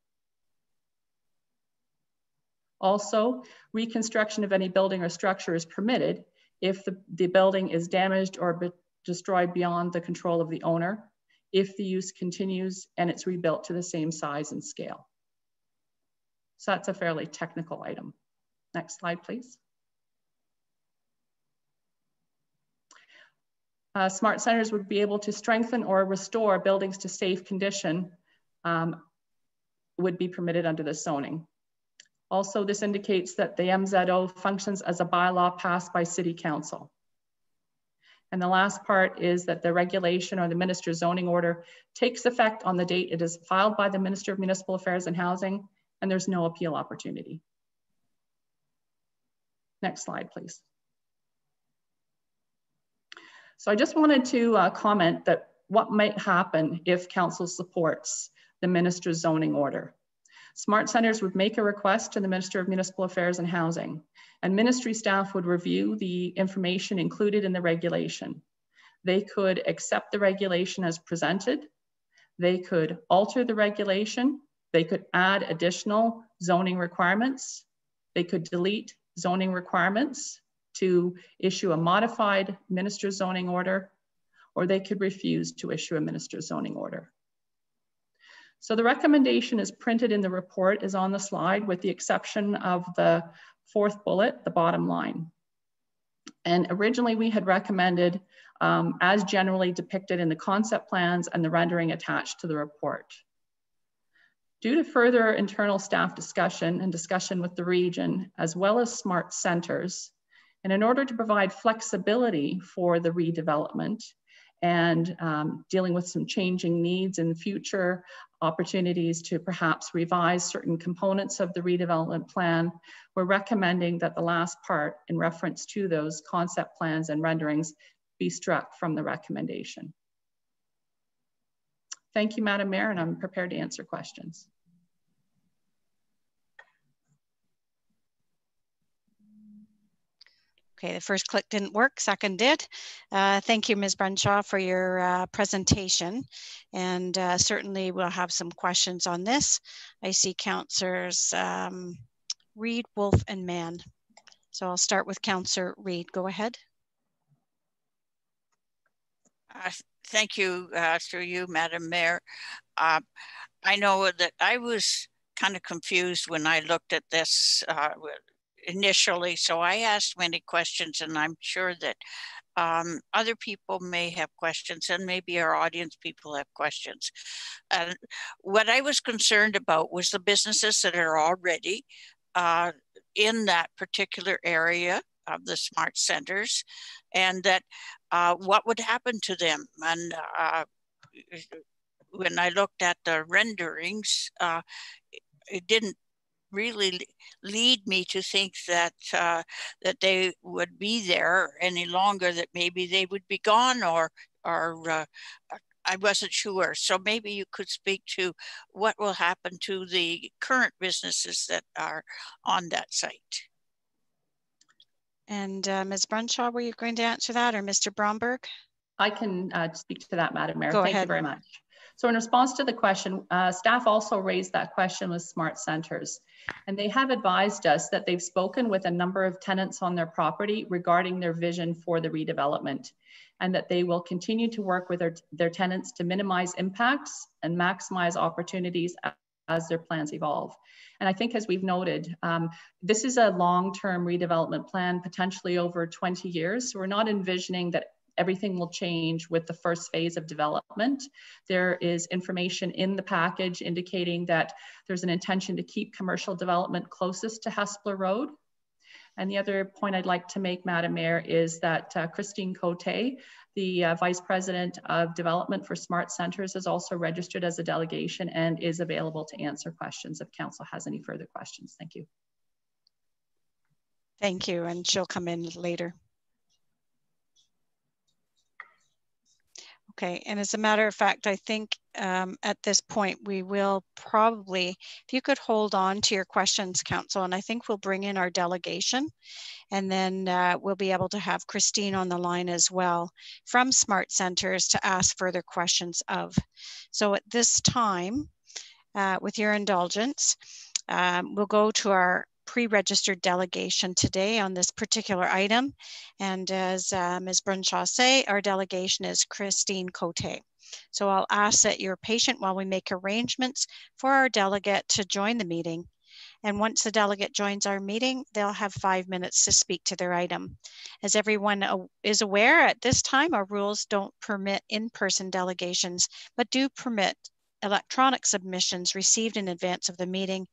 Also, reconstruction of any building or structure is permitted if the, the building is damaged or destroyed beyond the control of the owner, if the use continues and it's rebuilt to the same size and scale. So that's a fairly technical item. Next slide, please. Uh, SmartCentres would be able to strengthen or restore buildings to safe condition um, would be permitted under the zoning. Also, this indicates that the MZO functions as a bylaw passed by City Council. And the last part is that the regulation or the minister's zoning order takes effect on the date it is filed by the Minister of Municipal Affairs and Housing, and there's no appeal opportunity. Next slide, please. So I just wanted to uh, comment that what might happen if council supports the minister's zoning order. SmartCentres would make a request to the Minister of Municipal Affairs and Housing, and ministry staff would review the information included in the regulation. They could accept the regulation as presented. They could alter the regulation. They could add additional zoning requirements. They could delete zoning requirements to issue a modified minister zoning order, or they could refuse to issue a minister zoning order. So the recommendation is printed in the report is on the slide with the exception of the fourth bullet, the bottom line. And originally we had recommended um, as generally depicted in the concept plans and the rendering attached to the report. Due to further internal staff discussion and discussion with the region, as well as SmartCentres, and in order to provide flexibility for the redevelopment, and um, dealing with some changing needs in the future, opportunities to perhaps revise certain components of the redevelopment plan, we're recommending that the last part in reference to those concept plans and renderings be struck from the recommendation. Thank you, Madam Mayor, and I'm prepared to answer questions. Okay, the first click didn't work, second did. Uh, thank you, Ms. Brenshaw, for your uh, presentation. And uh, certainly we'll have some questions on this. I see councillors um, Reid, Wolf, and Mann. So I'll start with Councillor Reid. Go ahead. Uh, thank you, uh, through you, Madam Mayor. Uh, I know that I was kind of confused when I looked at this uh, initially. So I asked many questions, and I'm sure that um, other people may have questions, and maybe our audience people have questions. And what I was concerned about was the businesses that are already uh, in that particular area of the SmartCentres, and that uh, what would happen to them. And uh, when I looked at the renderings, uh, it didn't really lead me to think that uh, that they would be there any longer. That maybe they would be gone, or or uh, I wasn't sure. So maybe you could speak to what will happen to the current businesses that are on that site. And uh, Ms. Brenshaw, were you going to answer that, or Mr. Bromberg? I can uh, speak to that, Madam Mayor. Go Thank ahead. you very much. So in response to the question, uh, staff also raised that question with SmartCentres. And they have advised us that they've spoken with a number of tenants on their property regarding their vision for the redevelopment and that they will continue to work with their, their tenants to minimize impacts and maximize opportunities as their plans evolve. And I think as we've noted, um, this is a long-term redevelopment plan, potentially over 20 years. So we're not envisioning that everything will change with the first phase of development. There is information in the package indicating that there's an intention to keep commercial development closest to Hespeler Road. And the other point I'd like to make, Madam Mayor, is that uh, Christine Cote, the uh, Vice President of Development for SmartCentres, is also registered as a delegation and is available to answer questions if Council has any further questions. Thank you. Thank you, and she'll come in later. Okay, and as a matter of fact, I think um, at this point we will probably, if you could hold on to your questions, Council, and I think we'll bring in our delegation and then uh, we'll be able to have Christine on the line as well from SmartCentres to ask further questions of. So at this time, uh, with your indulgence, um, we'll go to our pre-registered delegation today on this particular item. And as uh, Ms. Brunshaw say, our delegation is Christine Cote. So I'll ask that you're patient while we make arrangements for our delegate to join the meeting. And once the delegate joins our meeting, they'll have five minutes to speak to their item. As everyone is aware at this time, our rules don't permit in-person delegations, but do permit electronic submissions received in advance of the meeting.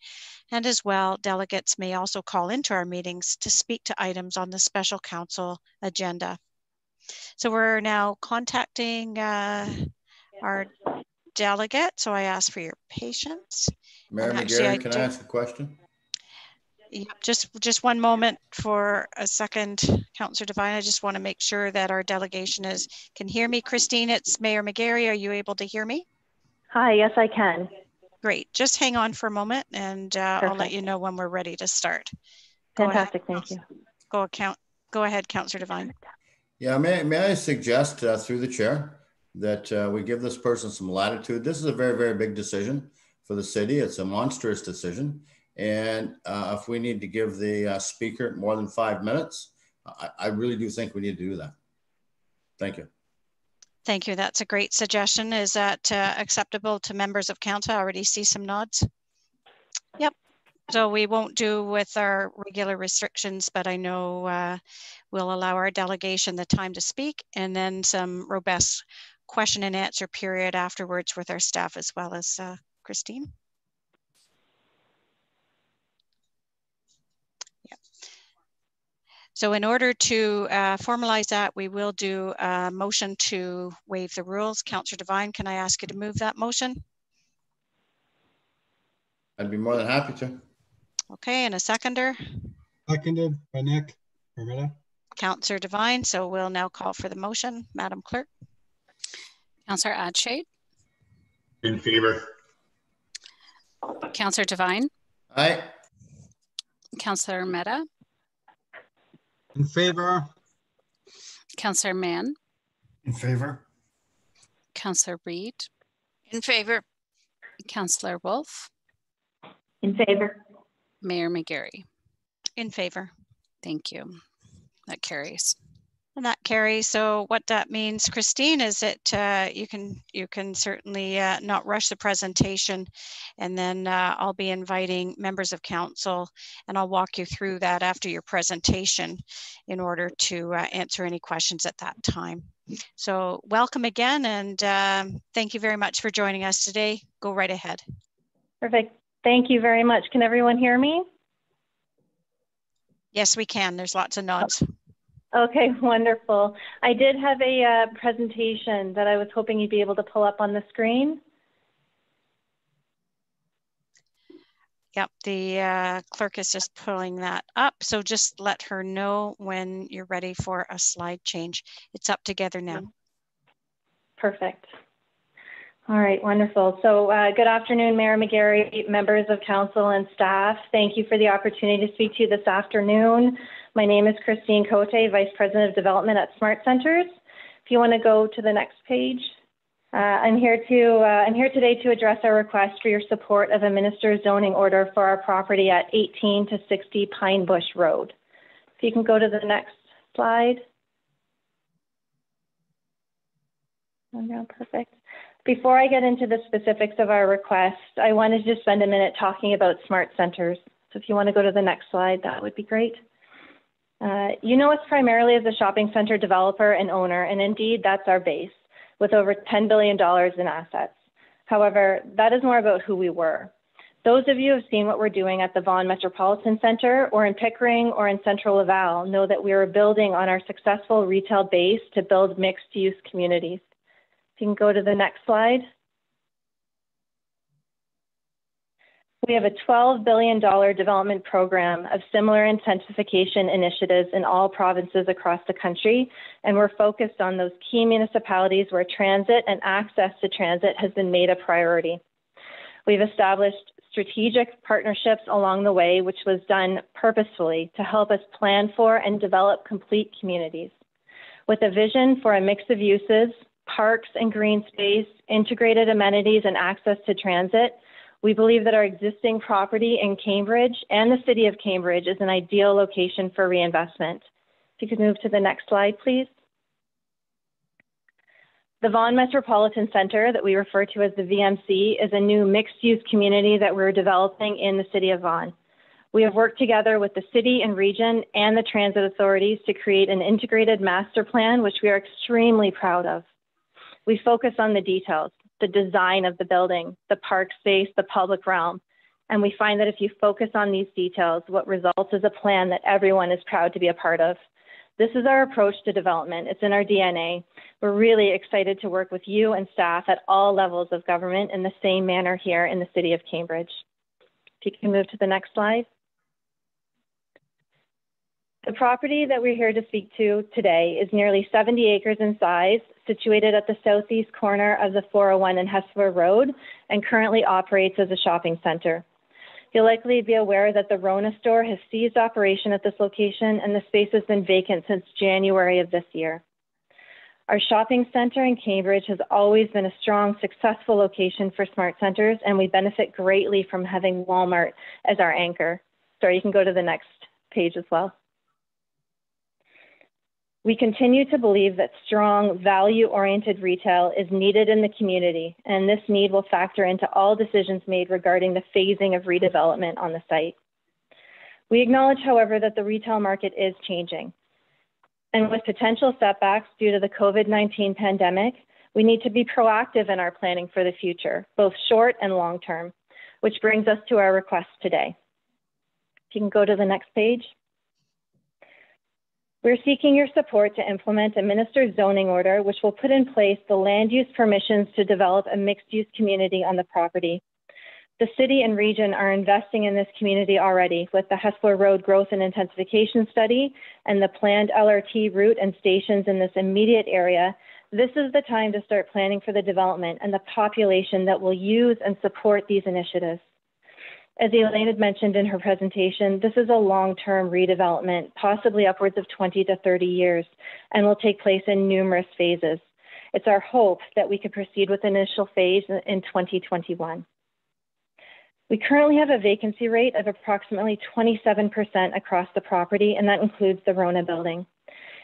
And as well, delegates may also call into our meetings to speak to items on the special council agenda. So we're now contacting uh, our delegate. So I ask for your patience. Mayor McGarry, can I ask a question? Just, just one moment for a second, Councillor Devine. I just want to make sure that our delegation is can hear me. Christine, it's Mayor McGarry. Are you able to hear me? Hi, yes, I can. Great. Just hang on for a moment and uh, I'll let you know when we're ready to start. Go Fantastic. Ahead. Thank you. Go account. Go ahead, Councillor Devine. Yeah, may, may I suggest uh, through the chair that uh, we give this person some latitude. This is a very, very big decision for the city. It's a monstrous decision. And uh, if we need to give the uh, speaker more than five minutes, I, I really do think we need to do that. Thank you. Thank you. That's a great suggestion. Is that uh, acceptable to members of council? I already see some nods. Yep. So we won't do with our regular restrictions, but I know uh, we'll allow our delegation the time to speak and then some robust question and answer period afterwards with our staff as well as uh, Christine. So in order to uh, formalize that, we will do a motion to waive the rules. Councillor Devine, can I ask you to move that motion? I'd be more than happy to. Okay, and a seconder? Seconded by Nick Ermeta. Councillor Devine, so we'll now call for the motion. Madam Clerk. Councillor Adshade. In favor. Councillor Devine. Aye. Councillor Ermeta. In favor. Councillor Mann. In favor. Councillor Reid. In favor. Councillor Wolf. In favor. Mayor McGarry. In favor. Thank you. That carries. And that carries. So what that means, Christine, is that uh, you can you can certainly uh, not rush the presentation, and then uh, I'll be inviting members of council, and I'll walk you through that after your presentation, in order to uh, answer any questions at that time. So welcome again, and um, thank you very much for joining us today. Go right ahead. Perfect. Thank you very much. Can everyone hear me? Yes, we can. There's lots of nods. Okay, wonderful. I did have a uh, presentation that I was hoping you'd be able to pull up on the screen. Yep, the uh, clerk is just pulling that up. So just let her know when you're ready for a slide change. It's up together now. Perfect. All right, wonderful. So uh, good afternoon, Mayor McGarry, members of council and staff. Thank you for the opportunity to speak to you this afternoon. My name is Christine Cote, Vice President of Development at SmartCentres. If you want to go to the next page. Uh, I'm here to uh, I'm here today to address our request for your support of a minister's zoning order for our property at 18 to 60 Pine Bush Road. If you can go to the next slide. Oh, perfect. Before I get into the specifics of our request, I wanted to spend a minute talking about SmartCentres. So if you want to go to the next slide, that would be great. Uh, you know us primarily as a shopping center developer and owner, and indeed that's our base, with over $10 billion in assets. However, that is more about who we were. Those of you who have seen what we're doing at the Vaughan Metropolitan Center or in Pickering or in Central Laval know that we are building on our successful retail base to build mixed use communities. If you can go to the next slide. We have a $12 billion development program of similar intensification initiatives in all provinces across the country, and we're focused on those key municipalities where transit and access to transit has been made a priority. We've established strategic partnerships along the way, which was done purposefully to help us plan for and develop complete communities. With a vision for a mix of uses, parks and green space, integrated amenities, and access to transit, we believe that our existing property in Cambridge and the City of Cambridge is an ideal location for reinvestment. If you could move to the next slide, please. The Vaughan Metropolitan Center that we refer to as the VMC is a new mixed use community that we're developing in the City of Vaughan. We have worked together with the city and region and the transit authorities to create an integrated master plan, which we are extremely proud of. We focus on the details, the design of the building, the park space, the public realm. And we find that if you focus on these details, what results is a plan that everyone is proud to be a part of. This is our approach to development. It's in our DNA. We're really excited to work with you and staff at all levels of government in the same manner here in the city of Cambridge. If you can move to the next slide. The property that we're here to speak to today is nearly 70 acres in size, situated at the southeast corner of the 401 and Hespeler Road, and currently operates as a shopping center. You'll likely be aware that the Rona store has ceased operation at this location, and the space has been vacant since January of this year. Our shopping center in Cambridge has always been a strong, successful location for SmartCentres, and we benefit greatly from having Walmart as our anchor. Sorry, you can go to the next page as well. We continue to believe that strong, value oriented retail is needed in the community, and this need will factor into all decisions made regarding the phasing of redevelopment on the site. We acknowledge, however, that the retail market is changing. And with potential setbacks due to the COVID 19 pandemic, we need to be proactive in our planning for the future, both short and long term, which brings us to our request today. If you can go to the next page. We're seeking your support to implement a minister's zoning order, which will put in place the land use permissions to develop a mixed use community on the property. The city and region are investing in this community already with the Hespeler Road Growth and Intensification Study and the planned LRT route and stations in this immediate area. This is the time to start planning for the development and the population that will use and support these initiatives. As Elaine had mentioned in her presentation, this is a long-term redevelopment, possibly upwards of 20 to 30 years, and will take place in numerous phases. It's our hope that we could proceed with the initial phase in 2021. We currently have a vacancy rate of approximately 27% across the property, and that includes the Rona building.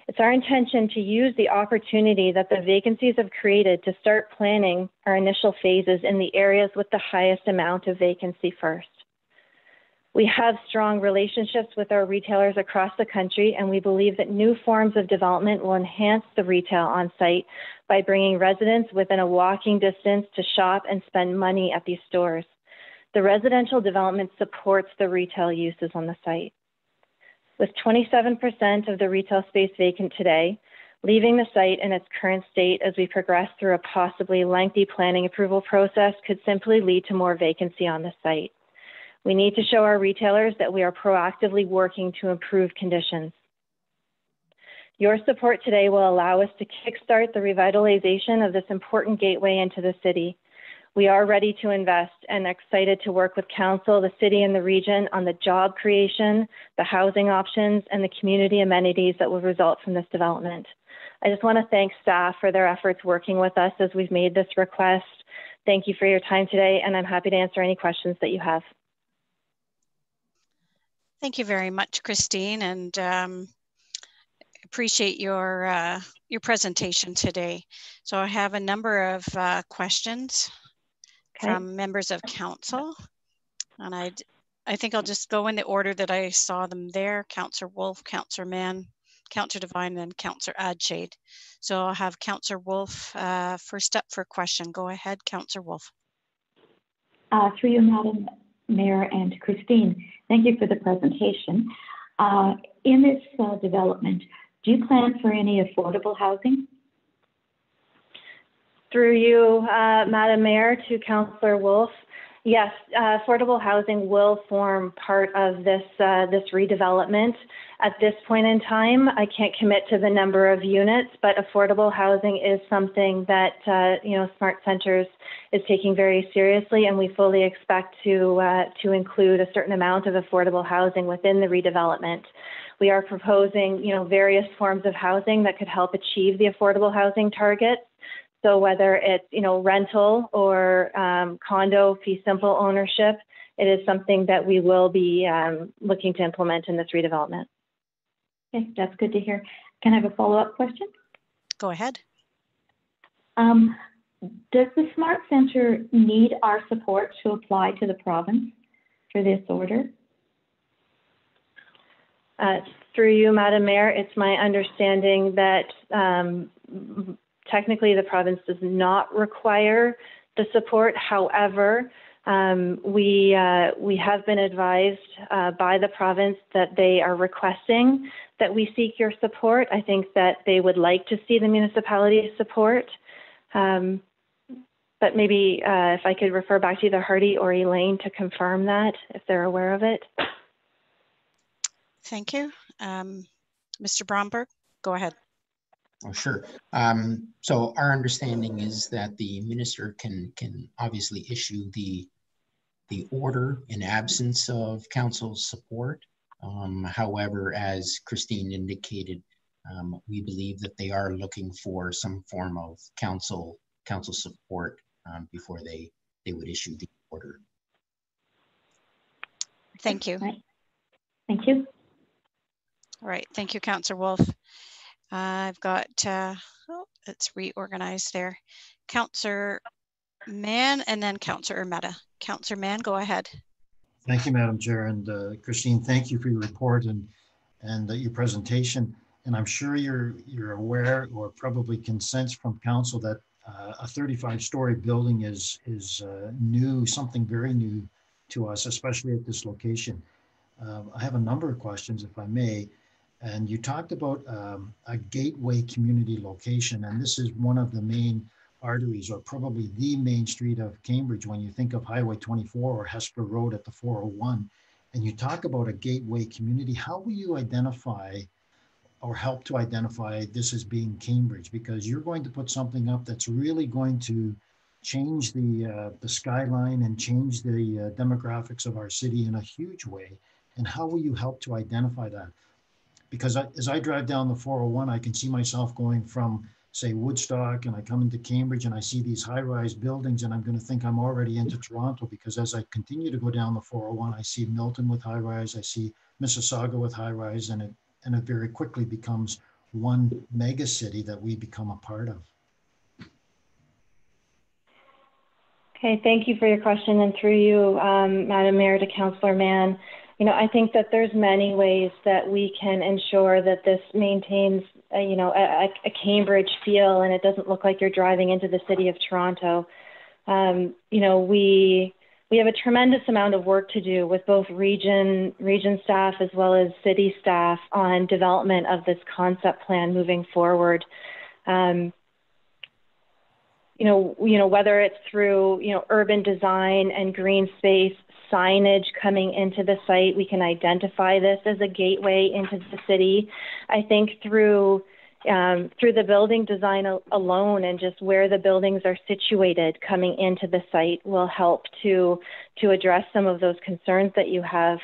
It's our intention to use the opportunity that the vacancies have created to start planning our initial phases in the areas with the highest amount of vacancy first. We have strong relationships with our retailers across the country, and we believe that new forms of development will enhance the retail on site by bringing residents within a walking distance to shop and spend money at these stores. The residential development supports the retail uses on the site. With 27% of the retail space vacant today, leaving the site in its current state as we progress through a possibly lengthy planning approval process could simply lead to more vacancy on the site. We need to show our retailers that we are proactively working to improve conditions. Your support today will allow us to kickstart the revitalization of this important gateway into the city. We are ready to invest and excited to work with council, the city, and the region on the job creation, the housing options, and the community amenities that will result from this development. I just want to thank staff for their efforts working with us as we've made this request. Thank you for your time today, and I'm happy to answer any questions that you have. Thank you very much, Christine, and um, appreciate your uh, your presentation today. So I have a number of uh, questions okay. from members of council, and I I think I'll just go in the order that I saw them there: Councillor Wolf, Councillor Mann, Councillor Devine, and Councillor Adshade. So I'll have Councillor Wolf uh, first up for a question. Go ahead, Councillor Wolf. Uh, through you, Madam Mayor and Christine. Thank you for the presentation. Uh, in this uh, development, do you plan for any affordable housing? Through you, uh, Madam Mayor, to Councillor Wolf. Yes, uh, affordable housing will form part of this uh, this redevelopment. At this point in time, I can't commit to the number of units, but affordable housing is something that uh, you know SmartCentres is taking very seriously, and we fully expect to uh, to include a certain amount of affordable housing within the redevelopment. We are proposing you know various forms of housing that could help achieve the affordable housing targets. So whether it's you know rental or um, condo fee simple ownership, it is something that we will be um, looking to implement in this redevelopment. Okay, that's good to hear. Can I have a follow-up question? Go ahead. Um, does the Smart Center need our support to apply to the province for this order? Uh, through you, Madam Mayor, it's my understanding that um, technically the province does not require the support. However, um, we uh, we have been advised uh, by the province that they are requesting that we seek your support. I think that they would like to see the municipality's support. Um, but maybe uh, if I could refer back to either Hardy or Elaine to confirm that if they're aware of it. Thank you. Um, Mr. Bromberg, go ahead. Oh, sure. Um, so our understanding is that the minister can can obviously issue the the order in absence of council support. Um, however, as Christine indicated, um, we believe that they are looking for some form of council council support um, before they they would issue the order. Thank you. Right. Thank you. All right. Thank you, Councillor Wolf. I've got, uh, oh, it's reorganized there. Councillor Mann and then Councillor Ermeta. Councillor Mann, go ahead. Thank you, Madam Chair. And uh, Christine, thank you for your report and, and uh, your presentation. And I'm sure you're, you're aware or probably can sense from council that uh, a 35 story building is, is uh, new, something very new to us, especially at this location. Um, I have a number of questions, if I may. And you talked about um, a gateway community location, and this is one of the main arteries, or probably the main street of Cambridge when you think of Highway 24 or Hespeler Road at the 401. And you talk about a gateway community. How will you identify or help to identify this as being Cambridge? Because you're going to put something up that's really going to change the uh, the skyline and change the uh, demographics of our city in a huge way. And how will you help to identify that? Because I, as I drive down the 401, I can see myself going from, say, Woodstock, and I come into Cambridge and I see these high rise buildings, and I'm going to think I'm already into Toronto because as I continue to go down the 401, I see Milton with high rise, I see Mississauga with high rise, and it, and it very quickly becomes one mega city that we become a part of. Okay, thank you for your question. And through you, um, Madam Mayor, to Councillor Mann, you know, I think that there's many ways that we can ensure that this maintains, a, you know, a, a, Cambridge feel, and it doesn't look like you're driving into the city of Toronto. Um, you know, we we have a tremendous amount of work to do with both region region staff as well as city staff on development of this concept plan moving forward. Um, you know, you know whether it's through you know urban design and green space signage coming into the site. We can identify this as a gateway into the city. I think through um, through the building design alone and just where the buildings are situated coming into the site will help to to address some of those concerns that you have.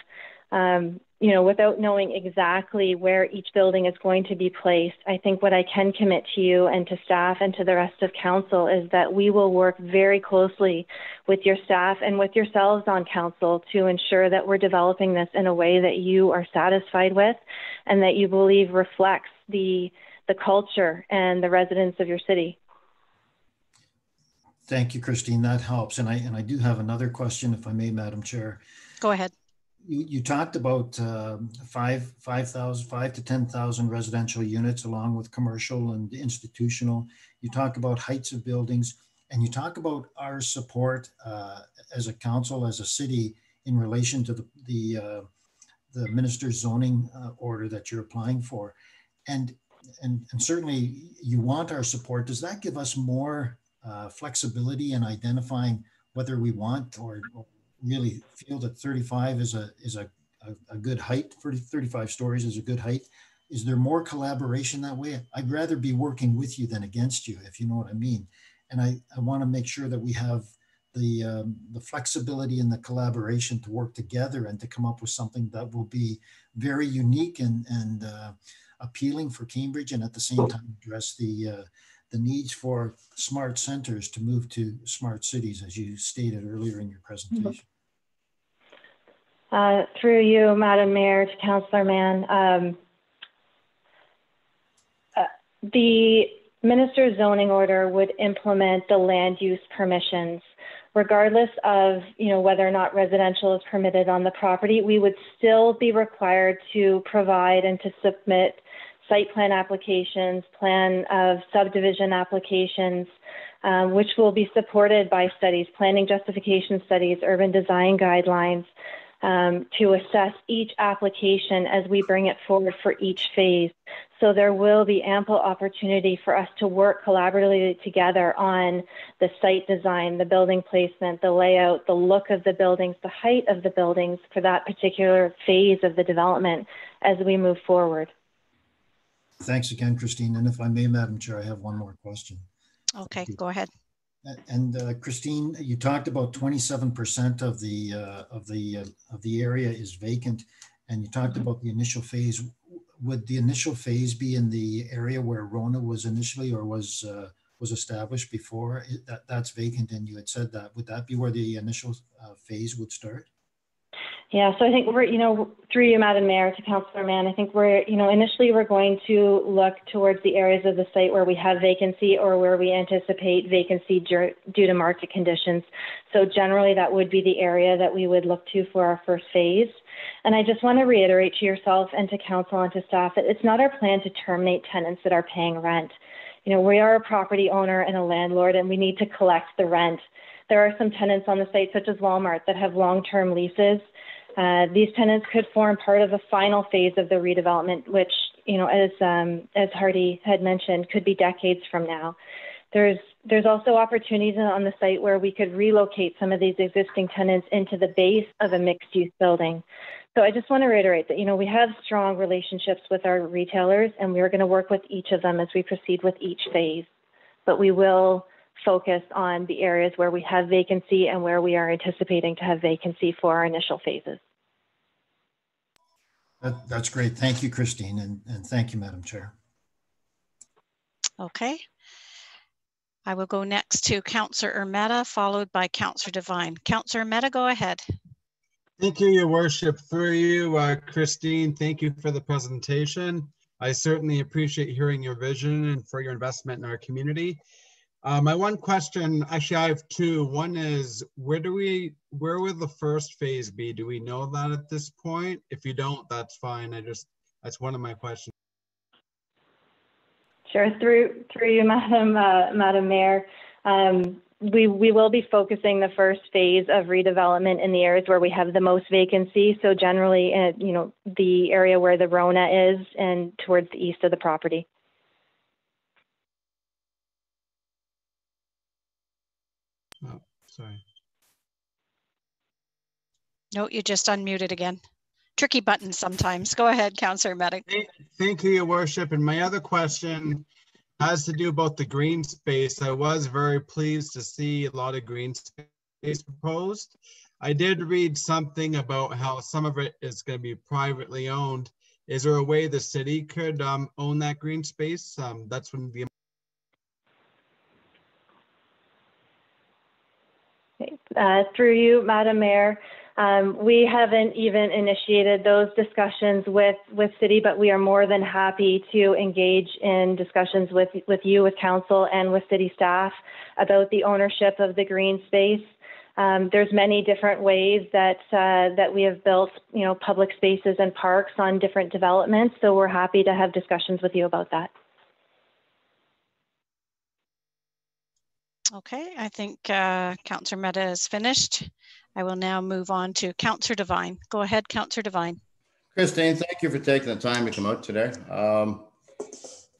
Um, you know, without knowing exactly where each building is going to be placed, I think what I can commit to you and to staff and to the rest of council is that we will work very closely with your staff and with yourselves on council to ensure that we're developing this in a way that you are satisfied with and that you believe reflects the the culture and the residents of your city. Thank you, Christine. That helps. And I and I do have another question, if I may, Madam Chair. Go ahead you, you talked about uh, five, 5,000, five to 10,000 residential units along with commercial and institutional. You talk about heights of buildings and you talk about our support uh, as a council, as a city in relation to the, the, uh, the minister's zoning uh, order that you're applying for. And, and, and certainly you want our support. Does that give us more uh, flexibility in identifying whether we want or, or really feel that 35 is a, is a, a, a good height, 30, 35 stories is a good height? Is there more collaboration that way? I'd rather be working with you than against you, if you know what I mean. And I, I want to make sure that we have the, um, the flexibility and the collaboration to work together and to come up with something that will be very unique and, and uh, appealing for Cambridge and at the same time address the, uh, the needs for SmartCentres to move to smart cities, as you stated earlier in your presentation. Uh, through you, Madam Mayor, to Councillor Mann. Um, uh, the minister's zoning order would implement the land use permissions. Regardless of you know whether or not residential is permitted on the property, we would still be required to provide and to submit site plan applications, plan of subdivision applications, um, which will be supported by studies, planning justification studies, urban design guidelines, um, to assess each application as we bring it forward for each phase. So there will be ample opportunity for us to work collaboratively together on the site design, the building placement, the layout, the look of the buildings, the height of the buildings for that particular phase of the development as we move forward. Thanks again, Christine. And if I may, Madam Chair, I have one more question. Okay, go ahead. And uh, Christine, you talked about 27% of the uh, of the uh, of the area is vacant, and you talked mm-hmm. about the initial phase. Would the initial phase be in the area where Rona was initially, or was uh, was established before? That that's vacant, and you had said that. Would that be where the initial uh, phase would start? Yeah, so I think we're, you know, through you, Madam Mayor, to Councillor Mann, I think we're, you know, initially we're going to look towards the areas of the site where we have vacancy or where we anticipate vacancy due to market conditions. So generally that would be the area that we would look to for our first phase. And I just want to reiterate to yourself and to council and to staff that it's not our plan to terminate tenants that are paying rent. You know, we are a property owner and a landlord and we need to collect the rent. There are some tenants on the site, such as Walmart, that have long-term leases uh, these tenants could form part of the final phase of the redevelopment, which, you know, as um, as Hardy had mentioned, could be decades from now. There's there's also opportunities on the site where we could relocate some of these existing tenants into the base of a mixed-use building. So I just want to reiterate that, you know, we have strong relationships with our retailers, and we're going to work with each of them as we proceed with each phase. But we will focus on the areas where we have vacancy and where we are anticipating to have vacancy for our initial phases. That, that's great. Thank you, Christine, and, and thank you, Madam Chair. Okay. I will go next to Councillor Ermeta, followed by Councillor Devine. Councillor Ermeta, go ahead. Thank you, Your Worship. Through you, uh, Christine, thank you for the presentation. I certainly appreciate hearing your vision and for your investment in our community. Uh, my one question, actually, I have two. One is, where do we, where will the first phase be? Do we know that at this point? If you don't, that's fine. I just, that's one of my questions. Sure, through through you, Madam uh, Madam Mayor. Um, we we will be focusing the first phase of redevelopment in the areas where we have the most vacancy. So generally, uh, you know, the area where the Rona is and towards the east of the property. Sorry. No, you just unmuted again. Tricky button sometimes. Go ahead, Councillor Ermeta. Thank you, Your Worship. And my other question has to do about the green space. I was very pleased to see a lot of green space proposed. I did read something about how some of it is going to be privately owned. Is there a way the city could um, own that green space? Um, that's when the Uh, through you, Madam Mayor, um, we haven't even initiated those discussions with, with city, but we are more than happy to engage in discussions with, with you, with council, and with city staff about the ownership of the green space. Um, there's many different ways that uh, that we have built, you know, public spaces and parks on different developments. So we're happy to have discussions with you about that. Okay, I think uh, Councillor Ermeta is finished. I will now move on to Councillor Devine. Go ahead, Councillor Devine. Christine, thank you for taking the time to come out today. Um,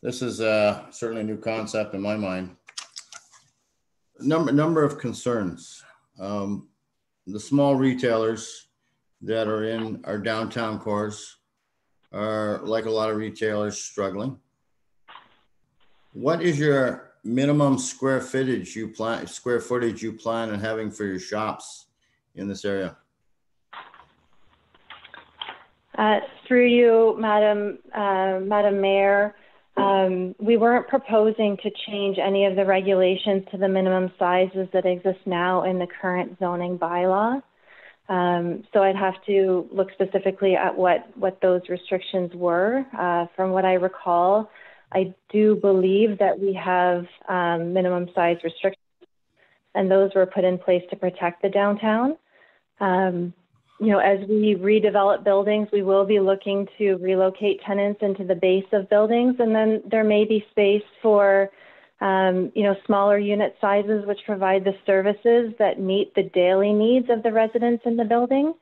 this is uh, certainly a new concept in my mind. Number number of concerns. Um, the small retailers that are in our downtown cores are like a lot of retailers struggling. What is your minimum square footage you plan square footage you plan on having for your shops in this area? Uh, through you, Madam uh, Madam Mayor, um, we weren't proposing to change any of the regulations to the minimum sizes that exist now in the current zoning bylaw. Um, so I'd have to look specifically at what, what those restrictions were. Uh, from what I recall, I do believe that we have um, minimum size restrictions, and those were put in place to protect the downtown. Um, you know, as we redevelop buildings, we will be looking to relocate tenants into the base of buildings, and then there may be space for, um, you know, smaller unit sizes which provide the services that meet the daily needs of the residents in the building.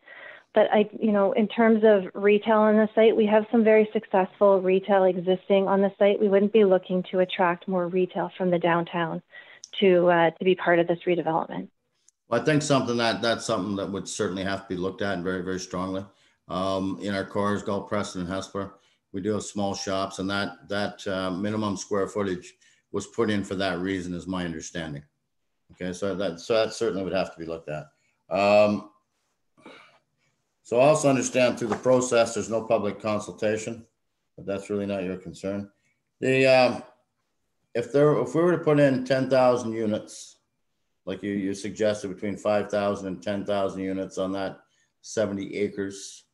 But I, you know, in terms of retail on the site, we have some very successful retail existing on the site. We wouldn't be looking to attract more retail from the downtown to uh, to be part of this redevelopment. Well, I think something that that's something that would certainly have to be looked at very, very strongly. Um, in our cores, Galt Preston and Hespeler, we do have small shops, and that that uh, minimum square footage was put in for that reason, is my understanding. Okay, so that so that certainly would have to be looked at. Um, so I also understand through the process, there's no public consultation, but that's really not your concern. The um, if there if we were to put in ten thousand units like you, you suggested, between 5,000 and 10,000 units on that 70 acres.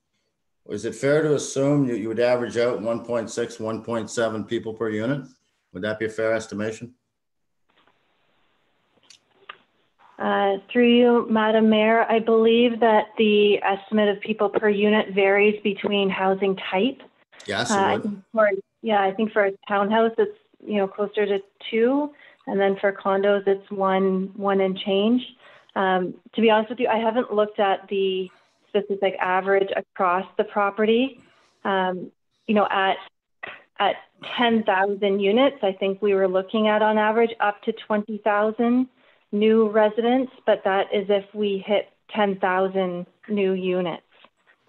Is it fair to assume you, you would average out 1.6, 1.7 people per unit? Would that be a fair estimation? Uh, through you, Madam Mayor, I believe that the estimate of people per unit varies between housing type. Yes, uh, for, yeah, I think for a townhouse, it's you know closer to two, and then for condos, it's one, one and change. Um, to be honest with you, I haven't looked at the specific average across the property. Um, you know, at at 10,000 units, I think we were looking at on average up to 20,000 new residents, but that is if we hit 10,000 new units.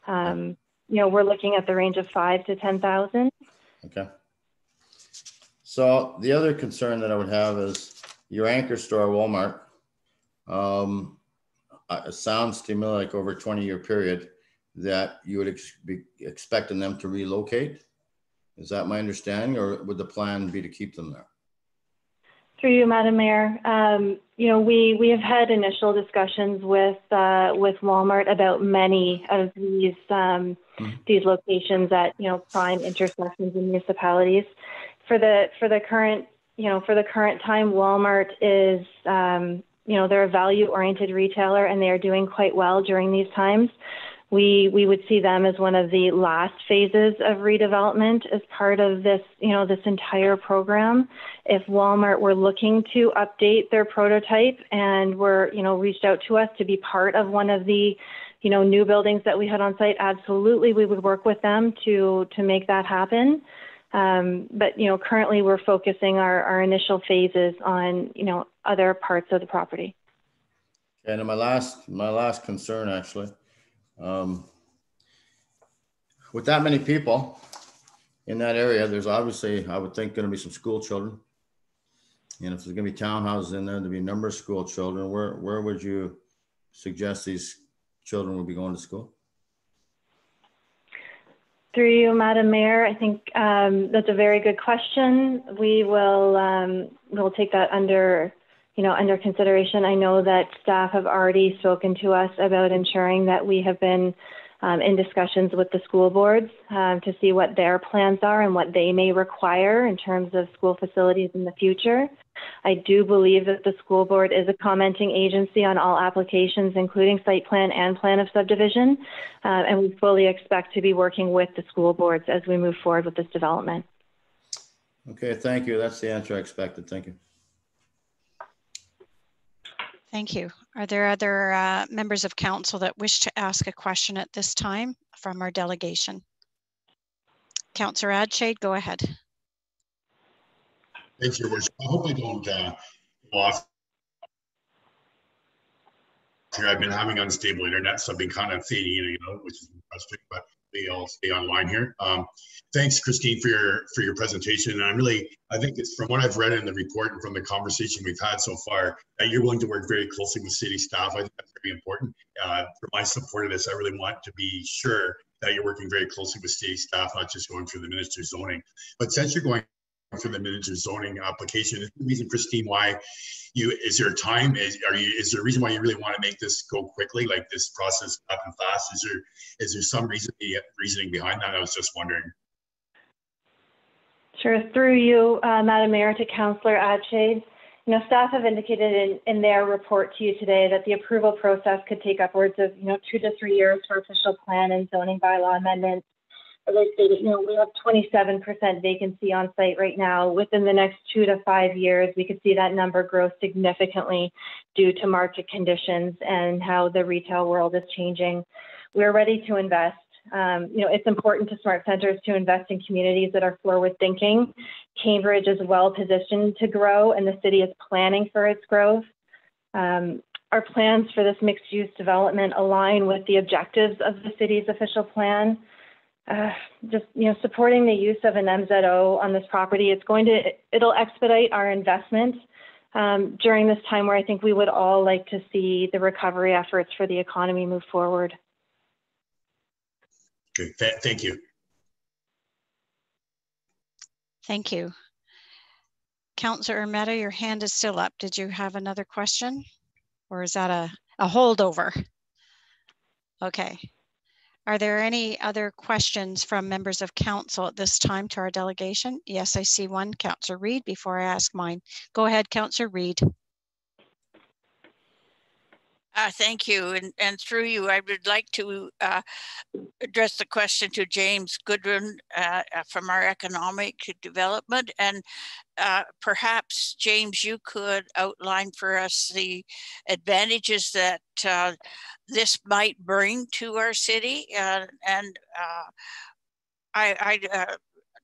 Um, you know, we're looking at the range of five to 10,000. Okay. So the other concern that I would have is your anchor store, Walmart. Um, uh, it sounds to me like over a 20 year period that you would ex be expecting them to relocate. Is that my understanding, or would the plan be to keep them there? Through you, Madam Mayor, um, you know we we have had initial discussions with uh, with Walmart about many of these um, mm -hmm. these locations at you know prime intersections in municipalities for the for the current you know for the current time, Walmart is um, you know they're a value oriented retailer and they are doing quite well during these times. We we would see them as one of the last phases of redevelopment as part of this you know this entire program. If Walmart were looking to update their prototype and were you know reached out to us to be part of one of the you know new buildings that we had on site, absolutely we would work with them to to make that happen. Um, but you know, currently we're focusing our, our initial phases on you know other parts of the property. And my last my last concern actually, um, with that many people in that area, there's obviously I would think going to be some school children. And if there's going to be townhouses in there, there'll be a number of school children. Where where would you suggest these children would be going to school? Through you, Madam Mayor, I think um, that's a very good question. We will um, we'll take that under you know under consideration. I know that staff have already spoken to us about ensuring that we have been um, in discussions with the school boards um, to see what their plans are and what they may require in terms of school facilities in the future. I do believe that the school board is a commenting agency on all applications, including site plan and plan of subdivision, uh, and we fully expect to be working with the school boards as we move forward with this development. Okay, thank you. That's the answer I expected. Thank you. Thank you. Are there other uh, members of council that wish to ask a question at this time from our delegation? Councillor Adshade, go ahead. Thanks, Your Worship. I hope I don't uh, lost. Here, I've been having unstable internet, so I've been kind of fading in and out, which is frustrating, but all stay online here. Um, thanks, Christine, for your for your presentation. And I'm really, I think it's from what I've read in the report and from the conversation we've had so far, that you're willing to work very closely with city staff. I think that's very important. Uh, for my support of this, I really want to be sure that you're working very closely with city staff, not just going through the minister's zoning. But since you're going for the minister's zoning application. Is the reason, Christine, why you is there time? Is are you is there a reason why you really want to make this go quickly, like this process happen fast? Is there is there some reason reasoning behind that? I was just wondering. Sure. Through you, uh, Madam Mayor, to Councillor Adshade. You know, staff have indicated in, in their report to you today that the approval process could take upwards of, you know, two to three years for official plan and zoning bylaw amendments as I stated, you know, we have 27% vacancy on site right now. Within the next two to five years, we could see that number grow significantly due to market conditions and how the retail world is changing. We're ready to invest. Um, you know, it's important to SmartCentres to invest in communities that are forward thinking. Cambridge is well positioned to grow, and the city is planning for its growth. Um, our plans for this mixed use development align with the objectives of the city's official plan uh, just you know supporting the use of an MZO on this property. It's going to it'll expedite our investment um, during this time where I think we would all like to see the recovery efforts for the economy move forward. Okay, Th thank you. Thank you. Councillor Ermeta, your hand is still up. Did you have another question? Or is that a, a holdover? Okay. Are there any other questions from members of council at this time to our delegation? Yes, I see one. Councillor Reid, before I ask mine. Go ahead, Councillor Reid. Uh, thank you. And, and through you, I would like to uh, address the question to James Goodram uh, uh from our economic development. And uh, perhaps, James, you could outline for us the advantages that uh, this might bring to our city. and I, I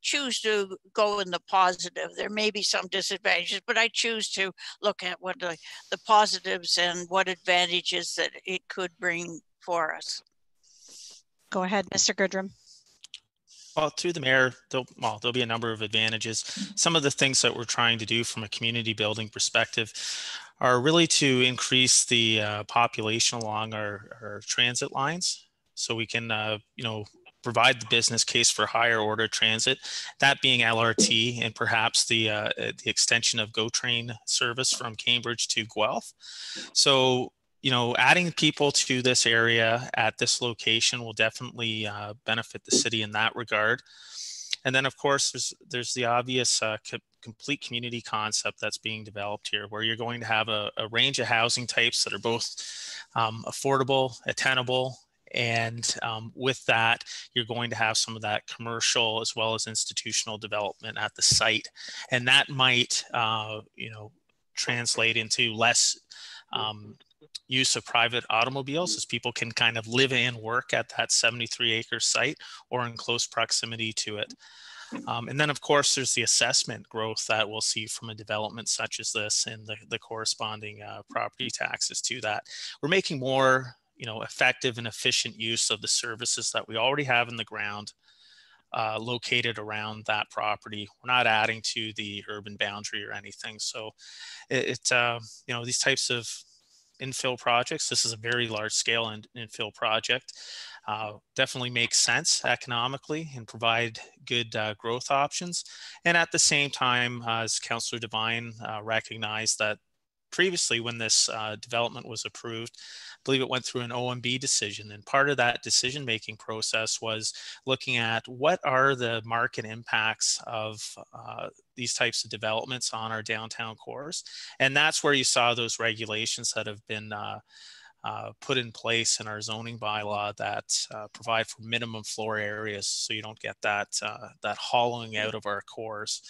choose to go in the positive. There may be some disadvantages, but I choose to look at what the, the positives and what advantages that it could bring for us. Go ahead, Mr. Goodram. Well, through the mayor, there'll, well, there'll be a number of advantages. Some of the things that we're trying to do from a community building perspective are really to increase the uh, population along our, our transit lines so we can, uh, you know, provide the business case for higher order transit, that being LRT and perhaps the, uh, the extension of GO train service from Cambridge to Guelph. So, you know, adding people to this area at this location will definitely uh, benefit the city in that regard. And then, of course, there's, there's the obvious uh, co complete community concept that's being developed here, where you're going to have a, a range of housing types that are both um, affordable, attainable, and um, with that, you're going to have some of that commercial as well as institutional development at the site. And that might, uh, you know, translate into less um, use of private automobiles as people can kind of live and work at that 73 acre site or in close proximity to it. Um, and then, of course, there's the assessment growth that we'll see from a development such as this and the, the corresponding uh, property taxes to that. We're making more you know, effective and efficient use of the services that we already have in the ground uh, located around that property. We're not adding to the urban boundary or anything. So it, it uh, you know, these types of infill projects, this is a very large scale in, infill project, uh, definitely makes sense economically and provide good uh, growth options. And at the same time, as Councillor Devine uh, recognized that previously when this uh, development was approved, I believe it went through an OMB decision. And part of that decision making process was looking at what are the market impacts of uh, these types of developments on our downtown cores. And that's where you saw those regulations that have been uh, uh, put in place in our zoning bylaw that uh, provide for minimum floor areas so you don't get that uh, that hollowing out of our cores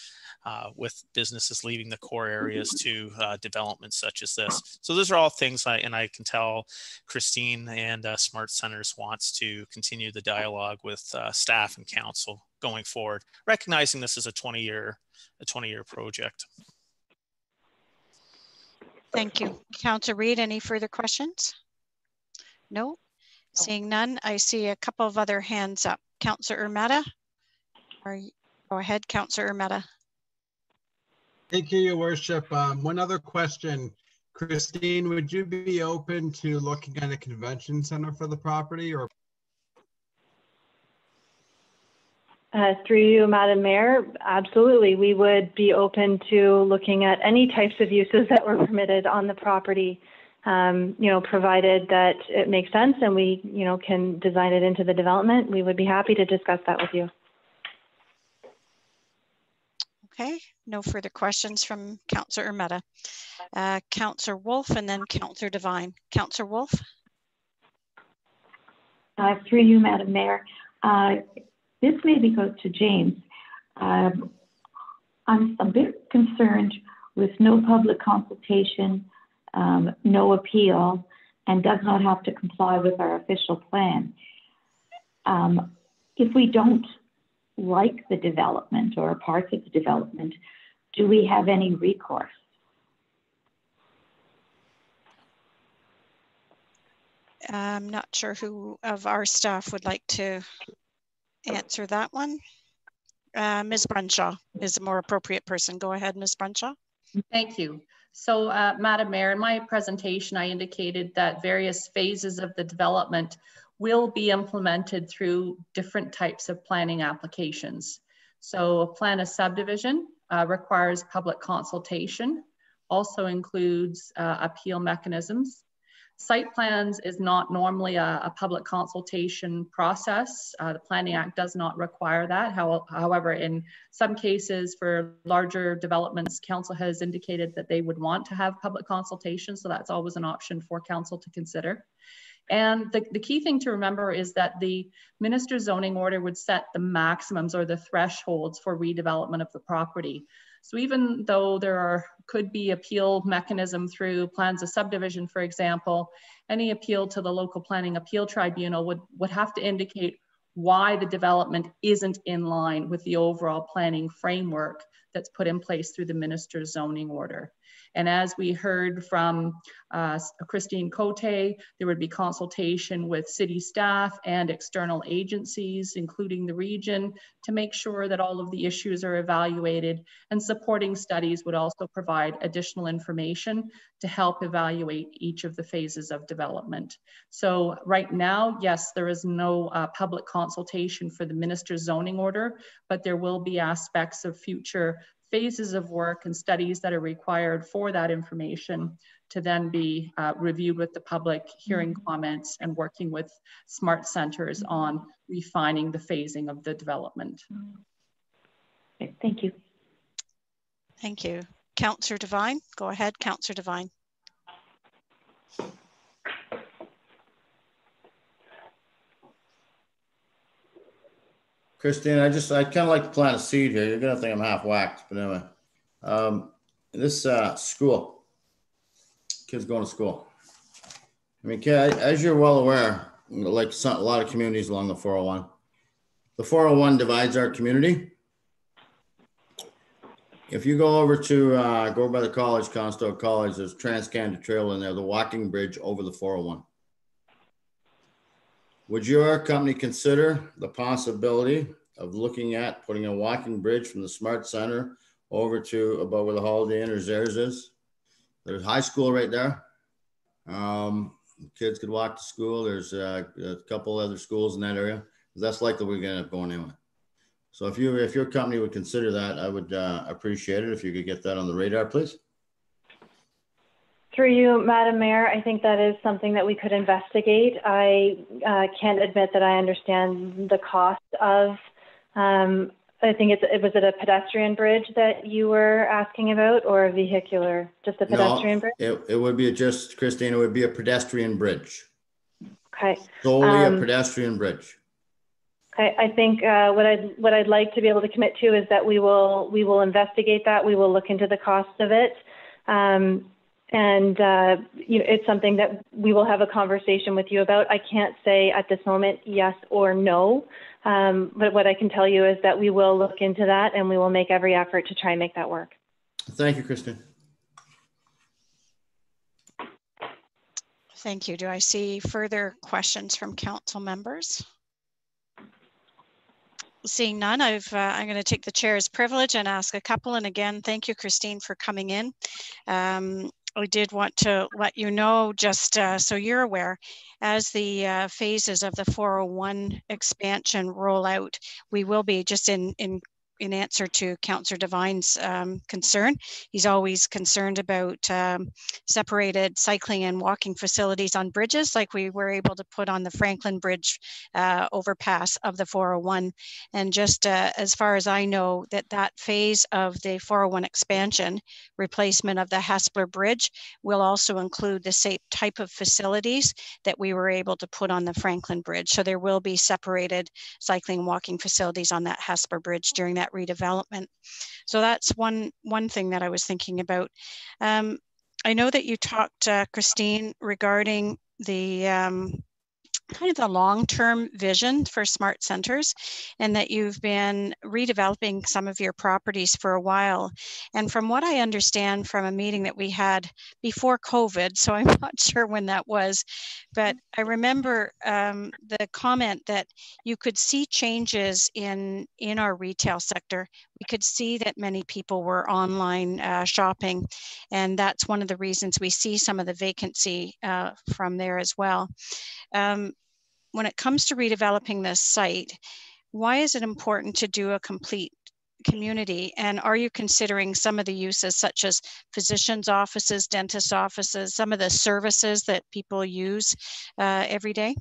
uh, with businesses leaving the core areas to uh, developments such as this. So those are all things I, and I can tell Christine and SmartCentres wants to continue the dialogue with staff and council going forward, recognizing this is a 20 year a 20 year project. Thank you. Councillor Reid, any further questions? No? Seeing none, I see a couple of other hands up. Councillor Ermeta? Are you, go ahead, Councillor Ermeta. Thank you, Your Worship. Um, one other question. Christine, would you be open to looking at a convention center for the property or Uh, through you, Madam Mayor, absolutely. We would be open to looking at any types of uses that were permitted on the property, um, you know, provided that it makes sense and we, you know, can design it into the development. We would be happy to discuss that with you. Okay, no further questions from Councillor Ermeta. Uh, Councillor Wolf and then Councillor Devine. Councillor Wolf. Uh, through you, Madam Mayor. Uh, this maybe goes to James. Um, I'm a bit concerned with no public consultation, um, no appeal, and does not have to comply with our official plan. Um, if we don't like the development or parts of the development, do we have any recourse? I'm not sure who of our staff would like to answer that one. Uh, Ms. Brunshaw is a more appropriate person. Go ahead, Ms. Brunshaw. Thank you. So, uh, Madam Mayor, in my presentation, I indicated that various phases of the development will be implemented through different types of planning applications. So a plan of subdivision uh, requires public consultation, also includes uh, appeal mechanisms, Site plans is not normally a, a public consultation process. Uh, the Planning Act does not require that. How, however, in some cases for larger developments, council has indicated that they would want to have public consultation. So that's always an option for council to consider. And the, the key thing to remember is that the minister's zoning order would set the maximums or the thresholds for redevelopment of the property. So even though there are, could be appeal mechanism through plans of subdivision, for example, any appeal to the local planning appeal tribunal would, would have to indicate why the development isn't in line with the overall planning framework that's put in place through the minister's zoning order. And as we heard from uh, Christine Cote, there would be consultation with city staff and external agencies, including the region, to make sure that all of the issues are evaluated. And supporting studies would also provide additional information to help evaluate each of the phases of development. So right now, yes, there is no uh, public consultation for the minister's zoning order, but there will be aspects of future phases of work and studies that are required for that information to then be uh, reviewed with the public, hearing mm-hmm. comments and working with SmartCentres on refining the phasing of the development. Thank you. Thank you. Councillor Devine, go ahead, Councillor Devine. Christine, I just, I kind of like to plant a seed here. You're to think I'm half whacked, but anyway. Um, this uh, school, kids going to school. I mean, as you're well aware, like some, a lot of communities along the 401, the 401 divides our community. If you go over to uh, go by the college, Conestoga College, there's Trans-Canada Trail in there, the walking bridge over the 401. Would your company consider the possibility of looking at putting a walking bridge from the Smart Center over to about where the Holiday Inn or Zehrs is? There's high school right there. Um, kids could walk to school. There's uh, a couple other schools in that area. That's likely we're going to end up going anyway. So if you if your company would consider that, I would uh, appreciate it if you could get that on the radar, please. Through you, Madam Mayor, I think that is something that we could investigate. I uh, can't admit that I understand the cost of um, I think it's, it was it a pedestrian bridge that you were asking about or a vehicular, just a pedestrian No, bridge? it, it would be a just, Christine, it would be a pedestrian bridge, Okay. solely a Um, pedestrian bridge. Okay, I think uh, what I'd what I'd like to be able to commit to is that we will we will investigate that. We will look into the cost of it, um, and uh, you know it's something that we will have a conversation with you about. I can't say at this moment yes or no, um, but what I can tell you is that we will look into that and we will make every effort to try and make that work. Thank you, Christine. Thank you. Do I see further questions from council members? Seeing none, I've, uh, I'm going to take the chair's privilege and ask a couple. And again, thank you, Christine, for coming in. Um, I did want to let you know, just uh, so you're aware, as the uh, phases of the 401 expansion roll out, we will be just in, in in answer to Councillor Devine's um, concern. He's always concerned about um, separated cycling and walking facilities on bridges, like we were able to put on the Franklin Bridge uh, overpass of the 401. And just uh, as far as I know, that that phase of the 401 expansion, replacement of the Hespeler Bridge, will also include the same type of facilities that we were able to put on the Franklin Bridge. So there will be separated cycling and walking facilities on that Hespeler Bridge during redevelopment. So that's one one thing that I was thinking about. Um, I know that you talked, uh, Christine, regarding the um, kind of the long-term vision for SmartCentres and that you've been redeveloping some of your properties for a while. And from what i understand from a meeting that we had before covid so i'm not sure when that was but i remember um, the comment that you could see changes in in our retail sector we could see that many people were online uh, shopping and that's one of the reasons we see some of the vacancy uh, from there as well um, when it comes to redeveloping this site, why is it important to do a complete community? And are you considering some of the uses such as physicians' offices, dentist offices, some of the services that people use uh, every day?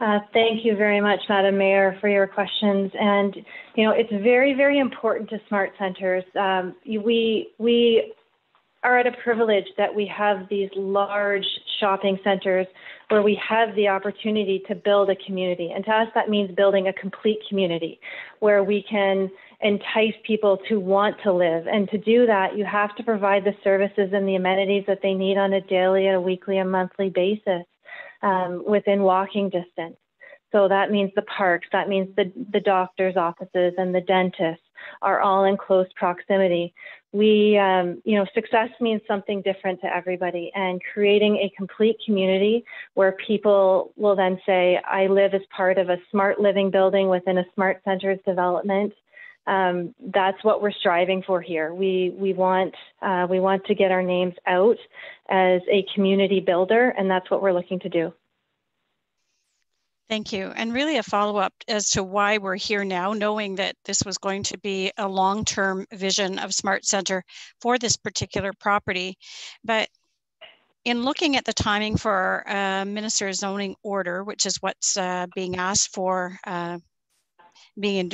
Uh, thank you very much, Madam Mayor, for your questions. And you know, it's very, very important to SmartCentres. Um, we we are at a privilege that we have these large shopping centers where we have the opportunity to build a community. And to us, that means building a complete community where we can entice people to want to live. And to do that, you have to provide the services and the amenities that they need on a daily, a weekly, a monthly basis um, within walking distance. So that means the parks, that means the, the doctor's offices and the dentists are all in close proximity. We, um, you know, success means something different to everybody, and creating a complete community where people will then say, I live as part of a smart living building within a SmartCentres development. Um, that's what we're striving for here. We we want uh, we want to get our names out as a community builder, and that's what we're looking to do. Thank you. And really a follow-up as to why we're here now, knowing that this was going to be a long-term vision of Smart Center for this particular property. But in looking at the timing for uh, minister's zoning order, which is what's uh, being asked for, uh, being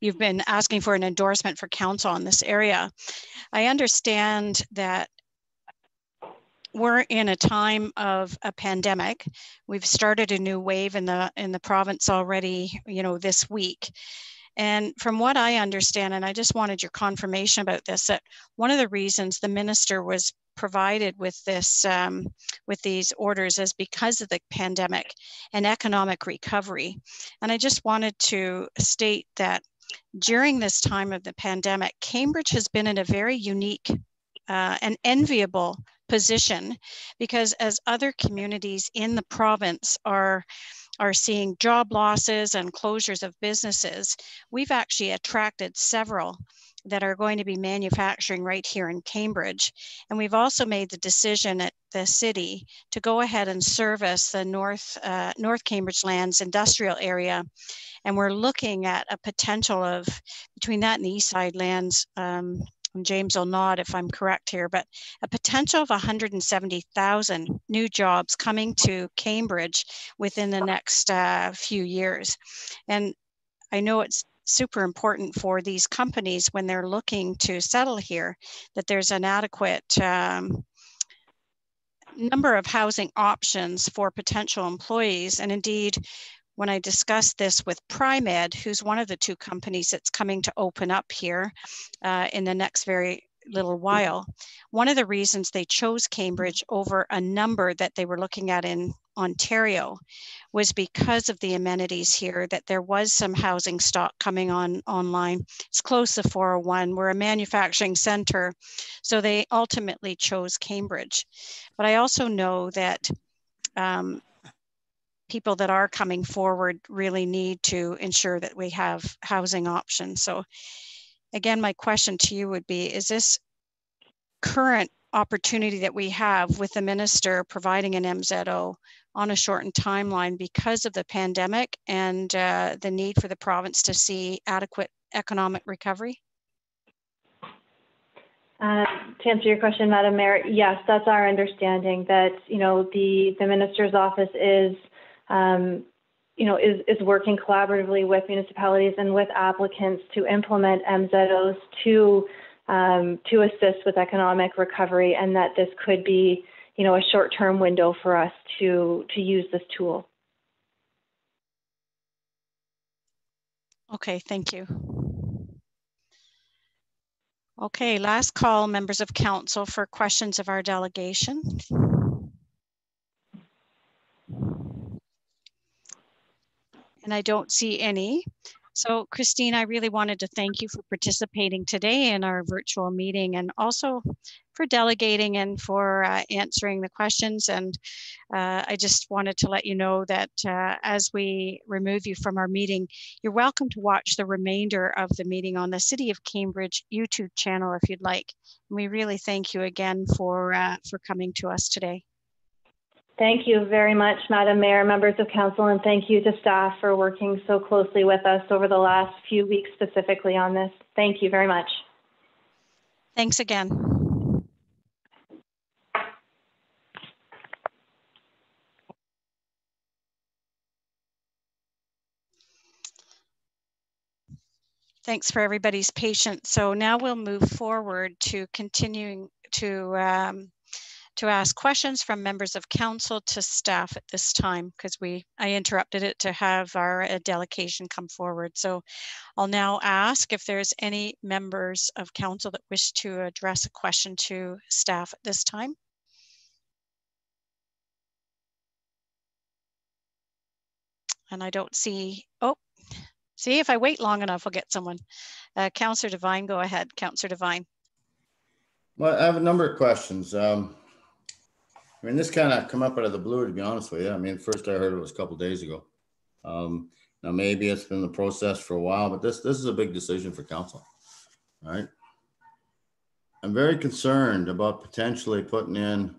you've been asking for an endorsement for council on this area. I understand that we're in a time of a pandemic. We've started a new wave in the in the province already, you know, this week. And from what I understand, and I just wanted your confirmation about this, that one of the reasons the minister was provided with this um, with these orders is because of the pandemic and economic recovery. And I just wanted to state that during this time of the pandemic, Cambridge has been in a very unique uh, and enviable position because as other communities in the province are are seeing job losses and closures of businesses, we've actually attracted several that are going to be manufacturing right here in Cambridge. And we've also made the decision at the city to go ahead and service the North, uh, North Cambridge Lands industrial area. And we're looking at a potential of between that and the East Side Lands um, James will nod if I'm correct here, but a potential of 170,000 new jobs coming to Cambridge within the next uh, few years. And I know it's super important for these companies when they're looking to settle here, that there's an adequate um, number of housing options for potential employees. And indeed, when I discussed this with Pri-Med, who's one of the two companies that's coming to open up here uh, in the next very little while, one of the reasons they chose Cambridge over a number that they were looking at in Ontario was because of the amenities here that there was some housing stock coming on online. It's close to 401. We're a manufacturing center. So they ultimately chose Cambridge. But I also know that um, people that are coming forward really need to ensure that we have housing options. So again, my question to you would be, is this current opportunity that we have with the minister providing an MZO on a shortened timeline because of the pandemic and uh, the need for the province to see adequate economic recovery? Uh, to answer your question, Madam Mayor, yes, that's our understanding that, you know, the, the minister's office is, um, you know, is, is working collaboratively with municipalities and with applicants to implement MZOs to, um, to assist with economic recovery and that this could be you know, a short-term window for us to, to use this tool. Okay, thank you. Okay, last call, members of council for questions of our delegation. And I don't see any. So Christine, I really wanted to thank you for participating today in our virtual meeting and also for delegating and for uh, answering the questions. And uh, I just wanted to let you know that uh, as we remove you from our meeting, you're welcome to watch the remainder of the meeting on the City of Cambridge YouTube channel if you'd like. And we really thank you again for, uh, for coming to us today. Thank you very much, Madam Mayor, members of council, and thank you to staff for working so closely with us over the last few weeks specifically on this. Thank you very much. Thanks again. Thanks for everybody's patience. So now we'll move forward to continuing to um, to ask questions from members of council to staff at this time because we I interrupted it to have our uh, delegation come forward. So I'll now ask if there's any members of council that wish to address a question to staff at this time. And I don't see, oh, see if I wait long enough, I'll get someone. Uh, Councillor Devine, go ahead, Councillor Devine. Well, I have a number of questions. Um, I mean, this kind of come up out of the blue, to be honest with you. I mean, first I heard it was a couple days ago. Um, now maybe it's been the process for a while, but this this is a big decision for council, right? I'm very concerned about potentially putting in,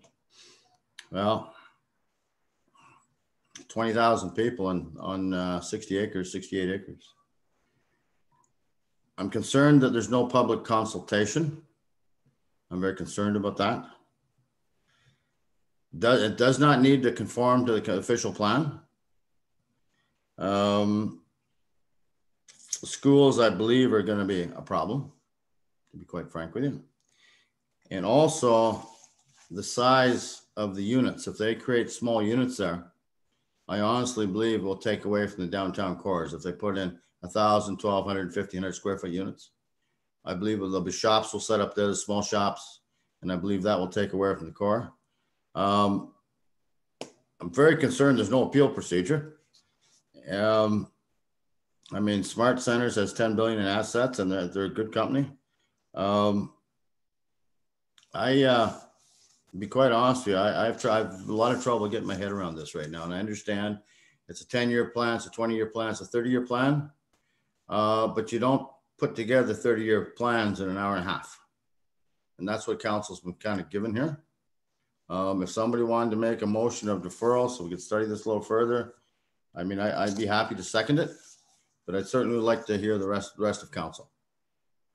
well, 20,000 people on, on uh, 60 acres, 68 acres. I'm concerned that there's no public consultation. I'm very concerned about that. Does, it does not need to conform to the official plan. Um, schools, I believe, are going to be a problem, to be quite frank with you. And also the size of the units. If they create small units there, I honestly believe will take away from the downtown cores. If they put in 1,000, 1,200, 1,500 square foot units, I believe there'll be shops will set up there, small shops, and I believe that will take away from the core. Um, I'm very concerned there's no appeal procedure. Um, I mean, SmartCentres has 10 billion in assets and they're, they're a good company. Um, I, uh, be quite honest with you, I, have tried a lot of trouble getting my head around this right now. And I understand it's a 10 year plan, it's a 20 year plan, it's a 30 year plan. Uh, but you don't put together 30 year plans in an hour and a half. And that's what council's been kind of given here. Um, if somebody wanted to make a motion of deferral so we could study this a little further, I mean, I, would be happy to second it, but I'd certainly like to hear the rest, the rest of council.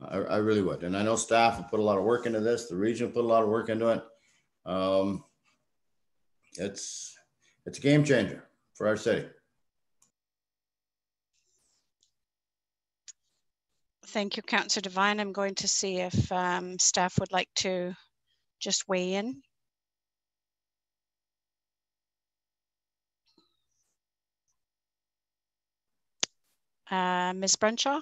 I, I, really would. And I know staff have put a lot of work into this. The region put a lot of work into it. Um, it's, it's a game changer for our city. Thank you, Councillor Devine. I'm going to see if um, staff would like to just weigh in. Uh, Ms. Brenshaw?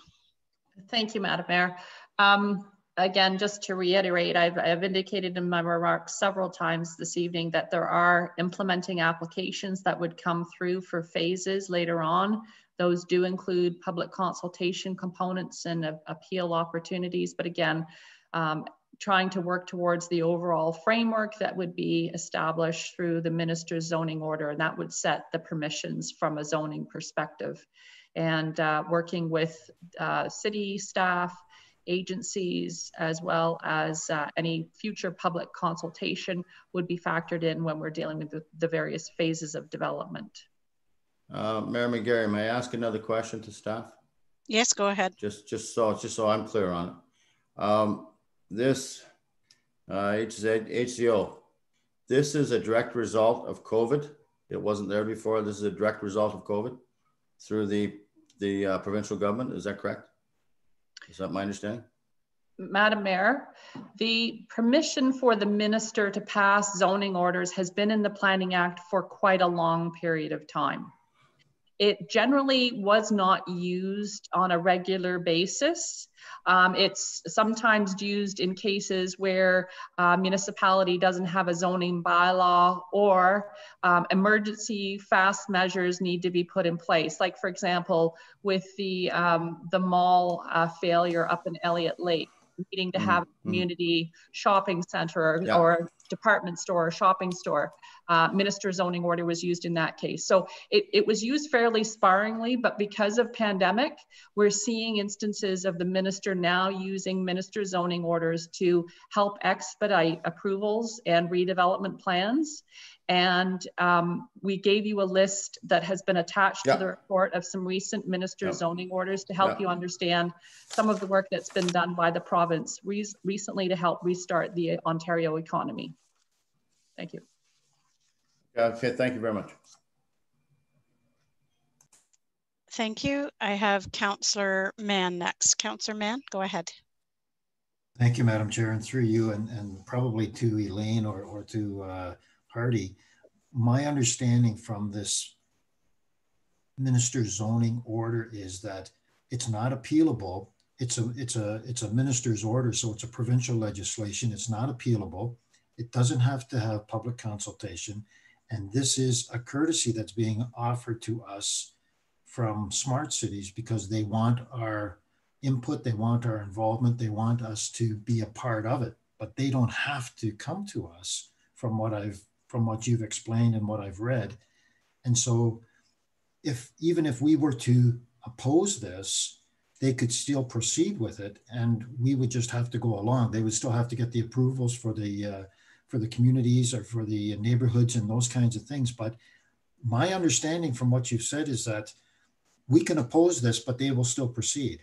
Thank you, Madam Mayor. Um, again, just to reiterate, I've, I've, indicated in my remarks several times this evening that there are implementing applications that would come through for phases later on. Those do include public consultation components and uh, appeal opportunities. But again, um, trying to work towards the overall framework that would be established through the minister's zoning order, and that would set the permissions from a zoning perspective and uh, working with uh, city staff, agencies, as well as uh, any future public consultation would be factored in when we're dealing with the, the various phases of development. Uh, Mayor McGarry, may I ask another question to staff? Yes, go ahead. Just, just so, just so I'm clear on it. Um, this uh, HZ, HZO, this is a direct result of COVID. It wasn't there before. This is a direct result of COVID through the the uh, provincial government. Is that correct? Is that my understanding? Madam Mayor, the permission for the minister to pass zoning orders has been in the Planning Act for quite a long period of time. It generally was not used on a regular basis. Um, it's sometimes used in cases where uh, municipality doesn't have a zoning bylaw or um, emergency fast measures need to be put in place. Like for example, with the, um, the mall uh, failure up in Elliott Lake needing to have a mm-hmm. community shopping center or, yeah. or department store or shopping store. Uh, minister zoning order was used in that case. So it, it was used fairly sparingly, but because of pandemic, we're seeing instances of the minister now using minister zoning orders to help expedite approvals and redevelopment plans. And um, we gave you a list that has been attached yeah. to the report of some recent minister yeah. zoning orders to help yeah. you understand some of the work that's been done by the province re recently to help restart the Ontario economy. Thank you. Okay, thank you very much. Thank you. I have Councillor Mann next. Councillor Mann, go ahead. Thank you, Madam Chair, and through you and, and probably to Elaine or, or to uh, Hardy. My understanding from this minister's zoning order is that it's not appealable. It's a it's a it's a minister's order, so it's a provincial legislation. It's not appealable. It doesn't have to have public consultation. And this is a courtesy that's being offered to us from smart cities because they want our input, they want our involvement, they want us to be a part of it, but they don't have to come to us from what I've from what you've explained and what I've read. And so if even if we were to oppose this, they could still proceed with it and we would just have to go along. They would still have to get the approvals for the uh, for the communities or for the neighborhoods and those kinds of things. But my understanding from what you've said is that we can oppose this, but they will still proceed.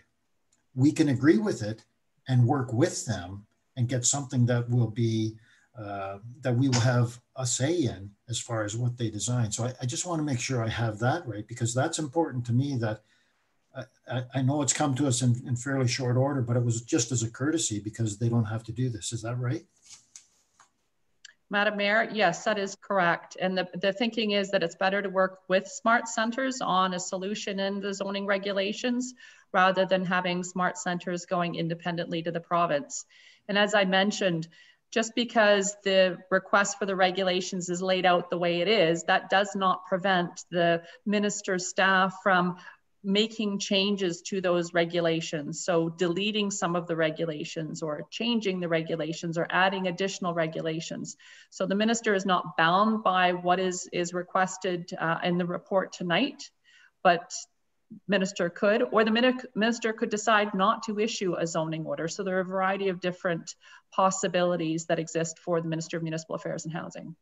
We can agree with it and work with them and get something that will be uh, that we will have a say in as far as what they design. So I, I just want to make sure I have that right because that's important to me. That I, I know it's come to us in, in fairly short order, but it was just as a courtesy because they don't have to do this. Is that right? Madam Mayor, yes, that is correct. And the, the thinking is that it's better to work with SmartCentres on a solution in the zoning regulations rather than having SmartCentres going independently to the province. And as I mentioned, just because the request for the regulations is laid out the way it is, that does not prevent the minister's staff from making changes to those regulations. So deleting some of the regulations or changing the regulations or adding additional regulations. So the minister is not bound by what is, is requested uh, in the report tonight, but minister could, or the minister could decide not to issue a zoning order. So there are a variety of different possibilities that exist for the Minister of Municipal Affairs and Housing.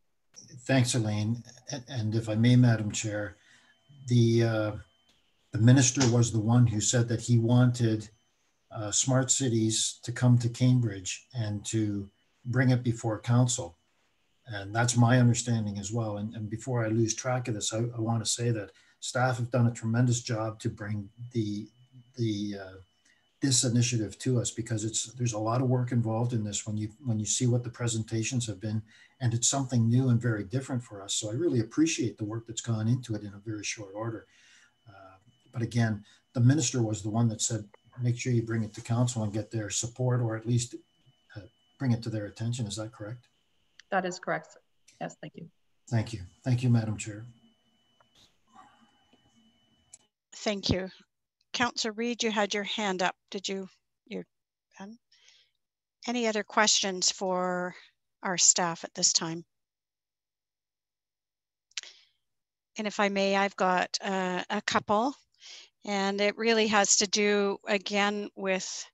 Thanks, Elaine. And if I may, Madam Chair, the uh, the minister was the one who said that he wanted uh, smart cities to come to Cambridge and to bring it before council. And that's my understanding as well. And, and before I lose track of this, I, I want to say that staff have done a tremendous job to bring the, the, uh, this initiative to us because it's there's a lot of work involved in this when you when you see what the presentations have been and it's something new and very different for us. So i really appreciate the work that's gone into it in a very short order. Uh, but again the minister was the one that said make sure you bring it to council and get their support or at least uh, bring it to their attention. Is that correct? That is correct yes thank you. Thank you. Thank you madam chair thank you Councillor Reid, you had your hand up. Did you? Done. Any other questions for our staff at this time? And if I may, I've got uh, a couple, and it really has to do again with,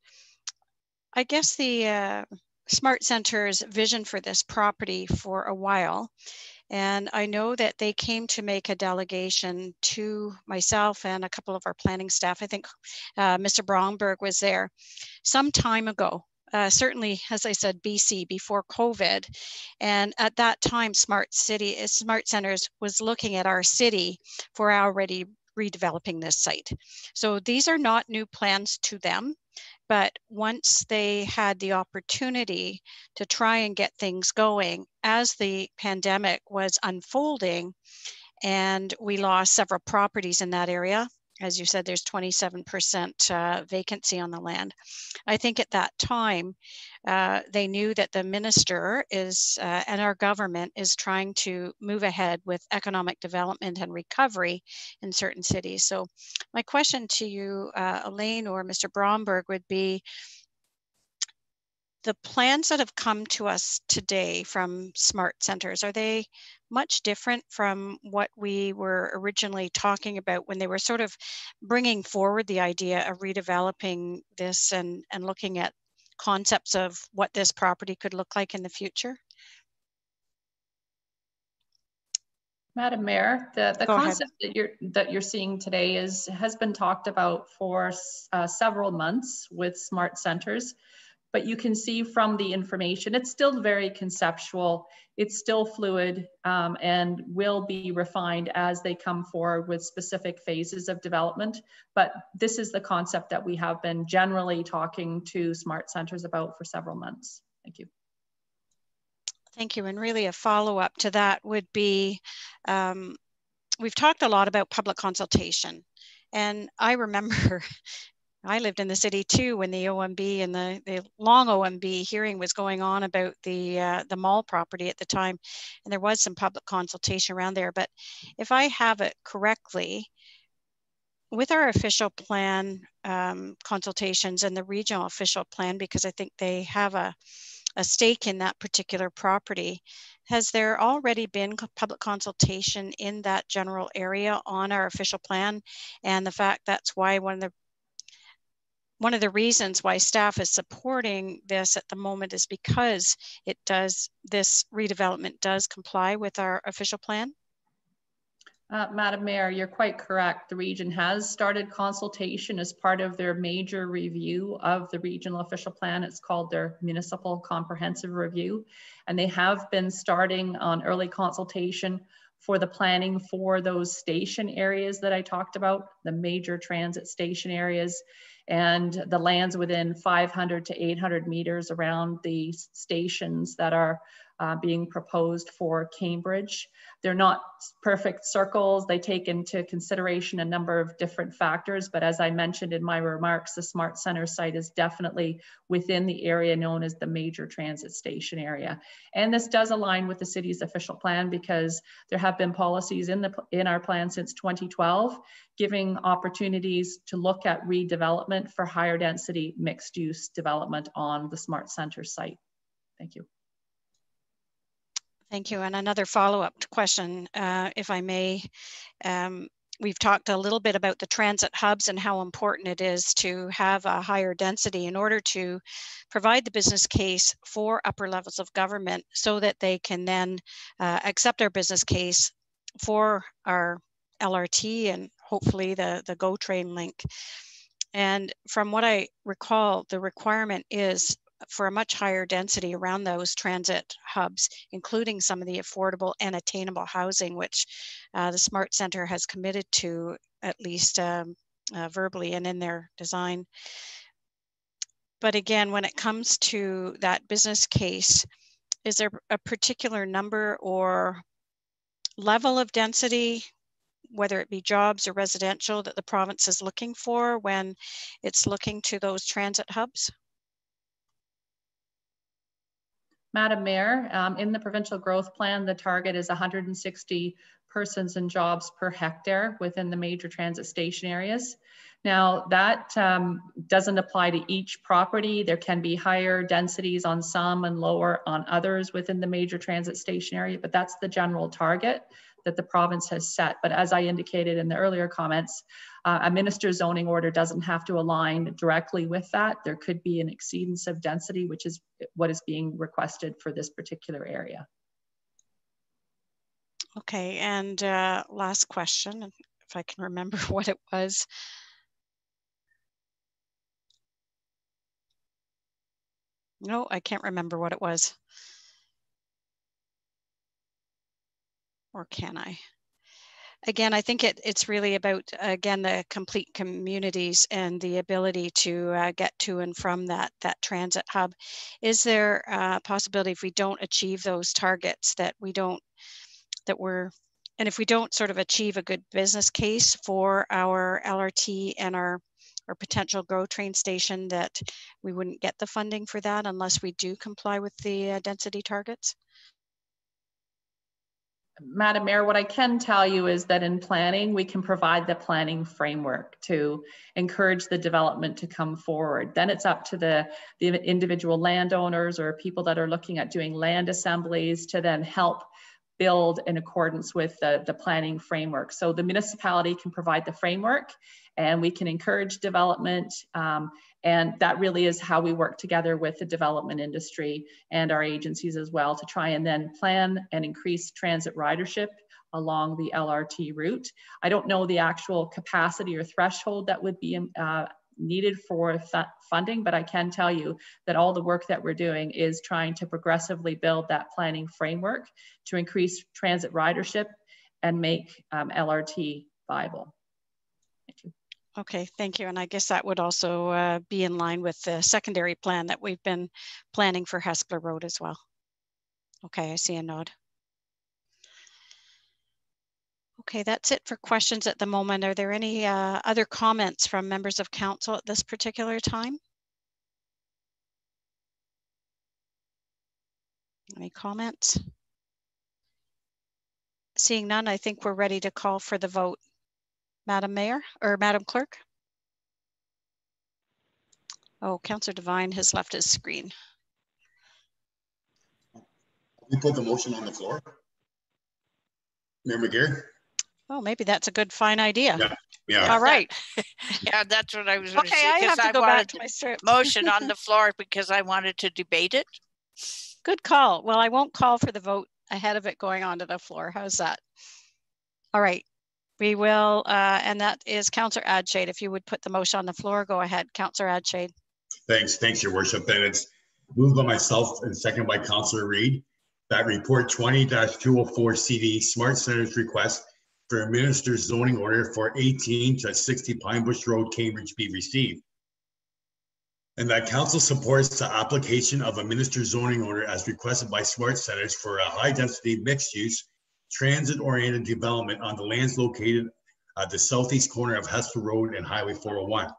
I guess, the uh, Smart Center's vision for this property for a while. And I know that they came to make a delegation to myself and a couple of our planning staff. I think uh, Mr. Bromberg was there some time ago. Uh, certainly, as I said, BC before COVID, and at that time, Smart City, SmartCentres was looking at our city for already redeveloping this site. So these are not new plans to them. But once they had the opportunity to try and get things going as the pandemic was unfolding, and we lost several properties in that area, as you said, there's 27% uh, vacancy on the land. I think at that time, uh, they knew that the minister is uh, and our government is trying to move ahead with economic development and recovery in certain cities. So, my question to you, uh, Elaine or Mr. Bromberg, would be the plans that have come to us today from SmartCentres are they much different from what we were originally talking about when they were sort of bringing forward the idea of redeveloping this and, and looking at concepts of what this property could look like in the future? Madam Mayor, the, the concept that you're that you're seeing today is has been talked about for uh, several months with SmartCentres but you can see from the information, it's still very conceptual. It's still fluid um, and will be refined as they come forward with specific phases of development. But this is the concept that we have been generally talking to SmartCentres about for several months. Thank you. Thank you. And really a follow up to that would be, um, we've talked a lot about public consultation. And I remember I lived in the city too when the OMB and the, the long OMB hearing was going on about the uh, the mall property at the time, and there was some public consultation around there. But if I have it correctly, with our official plan um, consultations and the regional official plan, because I think they have a, a stake in that particular property, has there already been public consultation in that general area on our official plan? And the fact that's why one of the one of the reasons why staff is supporting this at the moment is because it does, this redevelopment does comply with our official plan? Uh, Madam Mayor, you're quite correct. The region has started consultation as part of their major review of the regional official plan. It's called their Municipal Comprehensive Review. And they have been starting on early consultation for the planning for those station areas that I talked about, the major transit station areas and the lands within 500 to 800 meters around the stations that are uh, being proposed for Cambridge. They're not perfect circles. They take into consideration a number of different factors, but as I mentioned in my remarks, the Smart Center site is definitely within the area known as the major transit station area. And this does align with the city's official plan because there have been policies in, the, in our plan since 2012 giving opportunities to look at redevelopment for higher density mixed use development on the Smart Center site. Thank you. Thank you. And another follow-up question, uh, if I may. Um, we've talked a little bit about the transit hubs and how important it is to have a higher density in order to provide the business case for upper levels of government so that they can then uh, accept our business case for our LRT and hopefully the, the GO train link. And from what I recall, the requirement is for a much higher density around those transit hubs, including some of the affordable and attainable housing, which uh, the Smart Center has committed to at least um, uh, verbally and in their design. but again, when it comes to that business case, is there a particular number or level of density, whether it be jobs or residential, that the province is looking for when it's looking to those transit hubs? Madam Mayor, um, in the provincial growth plan, the target is 160 persons and jobs per hectare within the major transit station areas. Now that um, doesn't apply to each property. There can be higher densities on some and lower on others within the major transit station area, but that's the general target that the province has set. But as I indicated in the earlier comments, uh, a minister's zoning order doesn't have to align directly with that. There could be an exceedance of density, which is what is being requested for this particular area. Okay, and uh, last question, if I can remember what it was. No, I can't remember what it was. Or can I? Again, I think it, it's really about, again, the complete communities and the ability to uh, get to and from that, that transit hub. Is there a possibility if we don't achieve those targets that we don't, that we're, and if we don't sort of achieve a good business case for our LRT and our or potential GO train station that we wouldn't get the funding for that unless we do comply with the uh, density targets? Madam Mayor, what I can tell you is that in planning, we can provide the planning framework to encourage the development to come forward. Then it's up to the, the individual landowners or people that are looking at doing land assemblies to then help build in accordance with the, the planning framework. So the municipality can provide the framework and we can encourage development. Um, and that really is how we work together with the development industry and our agencies as well to try and then plan and increase transit ridership along the LRT route. I don't know the actual capacity or threshold that would be uh, needed for funding, but I can tell you that all the work that we're doing is trying to progressively build that planning framework to increase transit ridership and make um, LRT viable. Thank you. Okay, thank you. And I guess that would also uh, be in line with the secondary plan that we've been planning for Hespeler Road as well. Okay, I see a nod. Okay, that's it for questions at the moment. Are there any uh, other comments from members of council at this particular time? Any comments? Seeing none, I think we're ready to call for the vote. Madam Mayor or Madam Clerk? Oh, Councillor Devine has left his screen. We put the motion on the floor. Mayor McGarry? Oh, maybe that's a good, fine idea. Yeah. Yeah. All right. yeah, that's what I was. Okay, say, I have to I go back to my script. motion on the floor because I wanted to debate it. Good call. Well, I won't call for the vote ahead of it going onto the floor. How's that? All right. We will, uh, and that is Councillor Adshade. If you would put the motion on the floor, go ahead, Councillor Adshade. Thanks, thanks, Your Worship. And it's moved by myself and second by Councillor Reid that report 20-204 CD SmartCentres request for a minister's zoning order for 18 to 60 Pine Bush Road, Cambridge be received. And that council supports the application of a minister's zoning order as requested by SmartCentres for a high density mixed use transit-oriented development on the lands located at the southeast corner of Hespeler Road and Highway 401.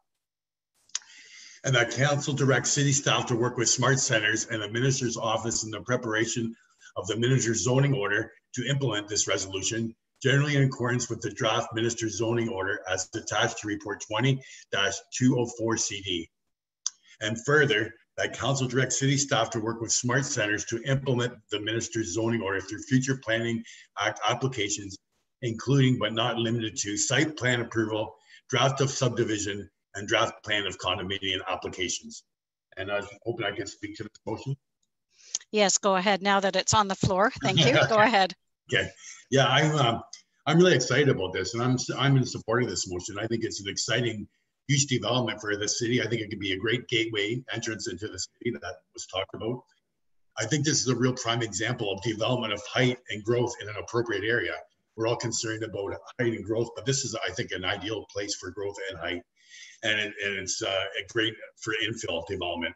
And that council directs city staff to work with SmartCentres and the minister's office in the preparation of the minister's zoning order to implement this resolution, generally in accordance with the draft minister's zoning order as attached to report 20-204 CD. And further, that council directs city staff to work with SmartCentres to implement the minister's zoning order through future planning act applications, including but not limited to site plan approval, draft of subdivision, and draft plan of condominium applications. And I was hoping I could speak to this motion. Yes, go ahead. Now that it's on the floor, thank you. Go ahead. Okay. Yeah, I'm um, I'm really excited about this, and I'm I'm in support of this motion. I think it's an exciting huge development for the city. I think it could be a great gateway entrance into the city that was talked about. I think this is a real prime example of development of height and growth in an appropriate area. We're all concerned about height and growth, but this is, I think, an ideal place for growth and height. and, it, and it's uh, great for infill development.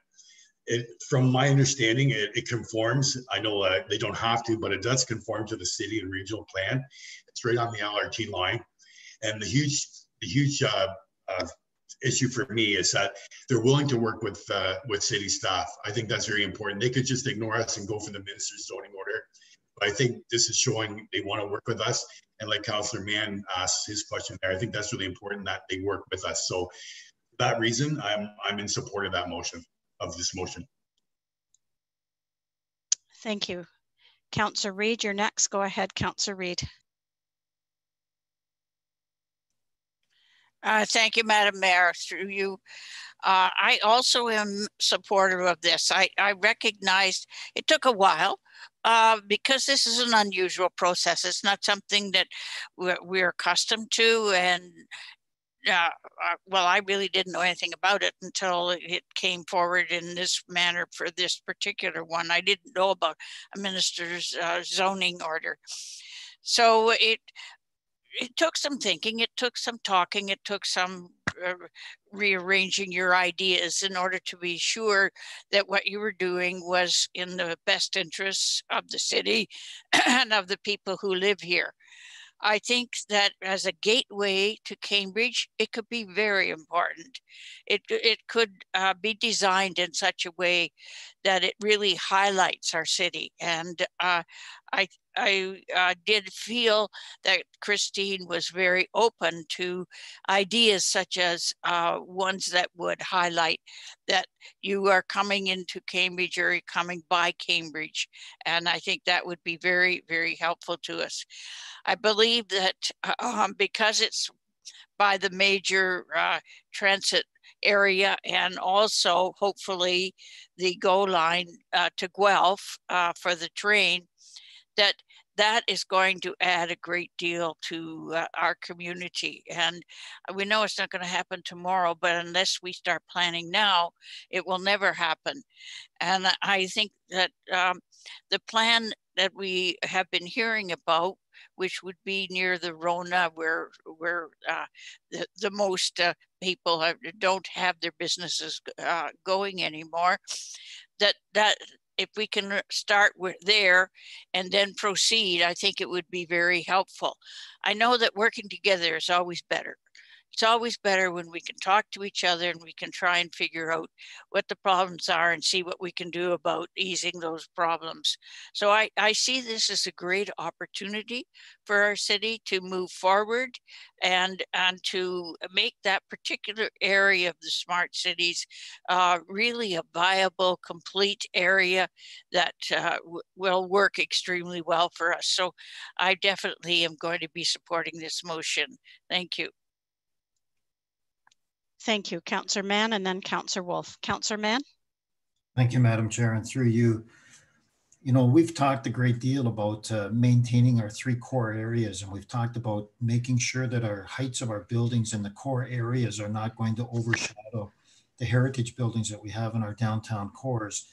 It, from my understanding, it, it conforms. I know uh, they don't have to, but it does conform to the city and regional plan. It's right on the LRT line, and the huge, the huge uh, uh, issue for me is that they're willing to work with uh, with city staff. I think that's very important. They could just ignore us and go for the minister's zoning order, but I think this is showing they want to work with us. And like Councillor Mann asked his question there, I think that's really important that they work with us. So for that reason, I'm I'm in support of that motion of this motion. Thank you. Councillor Reid, you're next. Go ahead, Councillor Reid. Uh, thank you, Madam Mayor. Through you, uh, I also am supportive of this. I, I recognized it took a while uh, because this is an unusual process. It's not something that we're, we're accustomed to. And uh, uh, well, I really didn't know anything about it until it came forward in this manner for this particular one. I didn't know about a minister's uh, zoning order. So it it took some thinking, it took some talking, it took some uh, rearranging your ideas in order to be sure that what you were doing was in the best interests of the city and of the people who live here. I think that as a gateway to Cambridge, it could be very important. It, it could uh, be designed in such a way that it really highlights our city. And uh, I, I uh, did feel that Christine was very open to ideas such as uh, ones that would highlight that you are coming into Cambridge or coming by Cambridge. And I think that would be very, very helpful to us. I believe that uh, um, because it's by the major uh, transit area and also hopefully the GO line uh, to Guelph uh, for the train, that that is going to add a great deal to uh, our community. And we know it's not going to happen tomorrow, but unless we start planning now, it will never happen. And I think that um, the plan that we have been hearing about which would be near the Rona, where where uh, the, the most uh, people have, don't have their businesses uh, going anymore. That that if we can start with there and then proceed, I think it would be very helpful. I know that working together is always better it's always better when we can talk to each other and we can try and figure out what the problems are and see what we can do about easing those problems. So I, I see this as a great opportunity for our city to move forward and, and to make that particular area of the smart cities uh, really a viable, complete area that uh, will work extremely well for us. So I definitely am going to be supporting this motion. Thank you. Thank you, Councillor Mann, and then Councillor Wolf. Councillor Mann. Thank you, Madam Chair, and through you. You know, we've talked a great deal about uh, maintaining our three core areas, and we've talked about making sure that our heights of our buildings in the core areas are not going to overshadow the heritage buildings that we have in our downtown cores.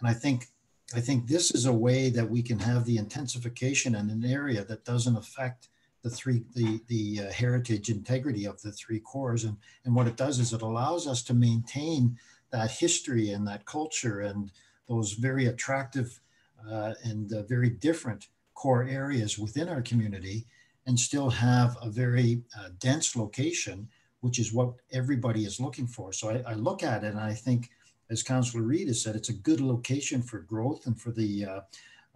And I think I think this is a way that we can have the intensification in an area that doesn't affect the three the the uh, heritage integrity of the three cores. And and what it does is it allows us to maintain that history and that culture and those very attractive uh, and uh, very different core areas within our community and still have a very uh, dense location which is what everybody is looking for. So I, I, look at it and i think as councillor reid has said it's a good location for growth and for the uh,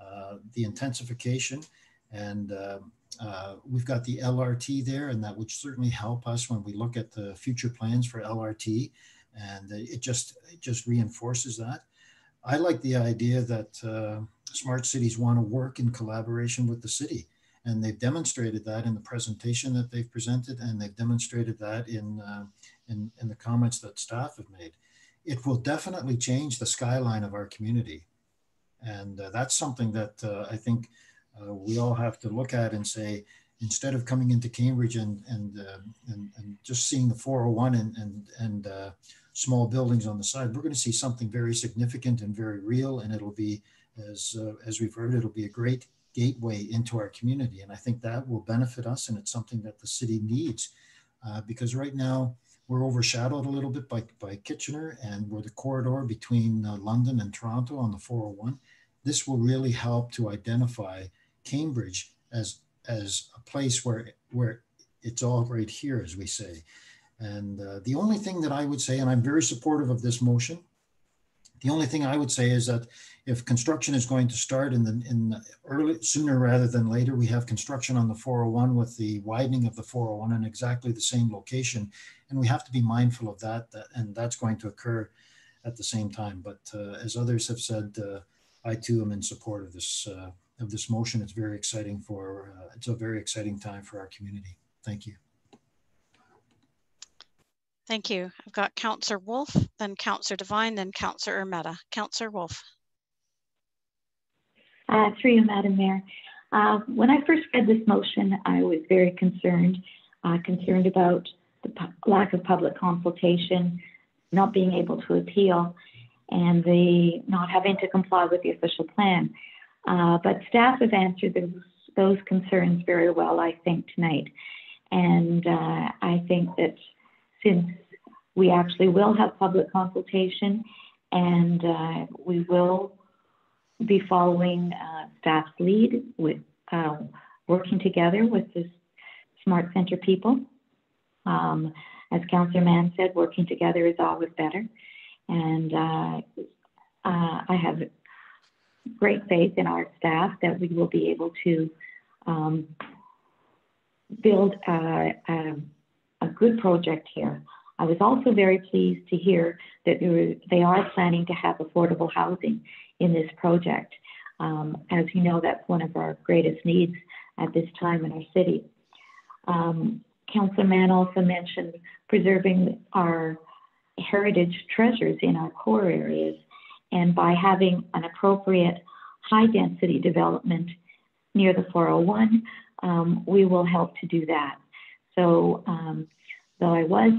uh, the intensification. And um, uh, we've got the LRT there, and that would certainly help us when we look at the future plans for LRT, and it just it just reinforces that. I like the idea that uh, smart cities want to work in collaboration with the city, and they've demonstrated that in the presentation that they've presented, and they've demonstrated that in uh, in, in the comments that staff have made. It will definitely change the skyline of our community, and uh, that's something that uh, I think uh, we all have to look at and say, instead of coming into Cambridge and and uh, and, and, just seeing the 401 and and and uh, small buildings on the side, we're going to see something very significant and very real, and it'll be as uh, as we've heard, it'll be a great gateway into our community, and I think that will benefit us, and it's something that the city needs uh, because right now we're overshadowed a little bit by, by Kitchener and we're the corridor between uh, London and Toronto on the 401. This will really help to identify Cambridge as, as a place where, where it's all right here, as we say. And uh, the only thing that I would say, and I'm very supportive of this motion, the only thing I would say is that if construction is going to start in the in the early sooner rather than later, we have construction on the 401 with the widening of the 401 in exactly the same location, and we have to be mindful of that. that and that's going to occur at the same time. But uh, as others have said, uh, I too am in support of this uh, of this motion. It's very exciting for uh, it's a very exciting time for our community. Thank you. Thank you. I've got Councillor Wolf, then Councillor Devine, then Councillor Ermeta. Councillor Wolf. Uh, through you, Madam Mayor. Uh, when I first read this motion, I was very concerned, uh, concerned about the lack of public consultation, not being able to appeal, and the not having to comply with the official plan. Uh, but staff have answered those, those concerns very well, I think, tonight. And uh, I think that since we actually will have public consultation and uh, we will be following uh, staff's lead with uh, working together with the Smart Center people. Um, as Councillor Mann said, working together is always better. And uh, I have great faith in our staff that we will be able to um, build a, a, a good project here. I was also very pleased to hear that they are planning to have affordable housing in this project. Um, as you know, that's one of our greatest needs at this time in our city. Um, Councillor Mann also mentioned preserving our heritage treasures in our core areas. And by having an appropriate high density development near the 401, um, we will help to do that. So, um, though I was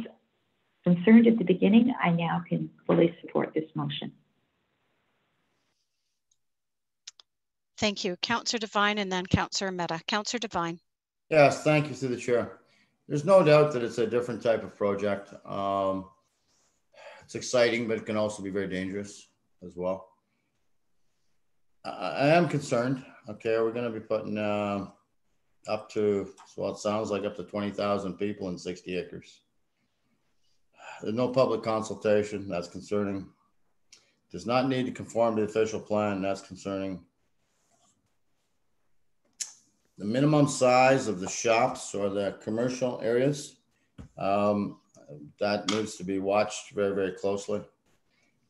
concerned at the beginning, I now can fully support this motion. Thank you. Councillor Devine and then Councillor Meta. Councillor Devine. Yes, thank you through the chair. There's no doubt that it's a different type of project. Um, it's exciting, but it can also be very dangerous as well. I, I am concerned. Okay, we're going to be putting uh, up to, well, it sounds like up to 20,000 people in 60 acres. There's no public consultation. That's concerning. Does not need to conform to the official plan. That's concerning. The minimum size of the shops or the commercial areas, um, that needs to be watched very, very closely.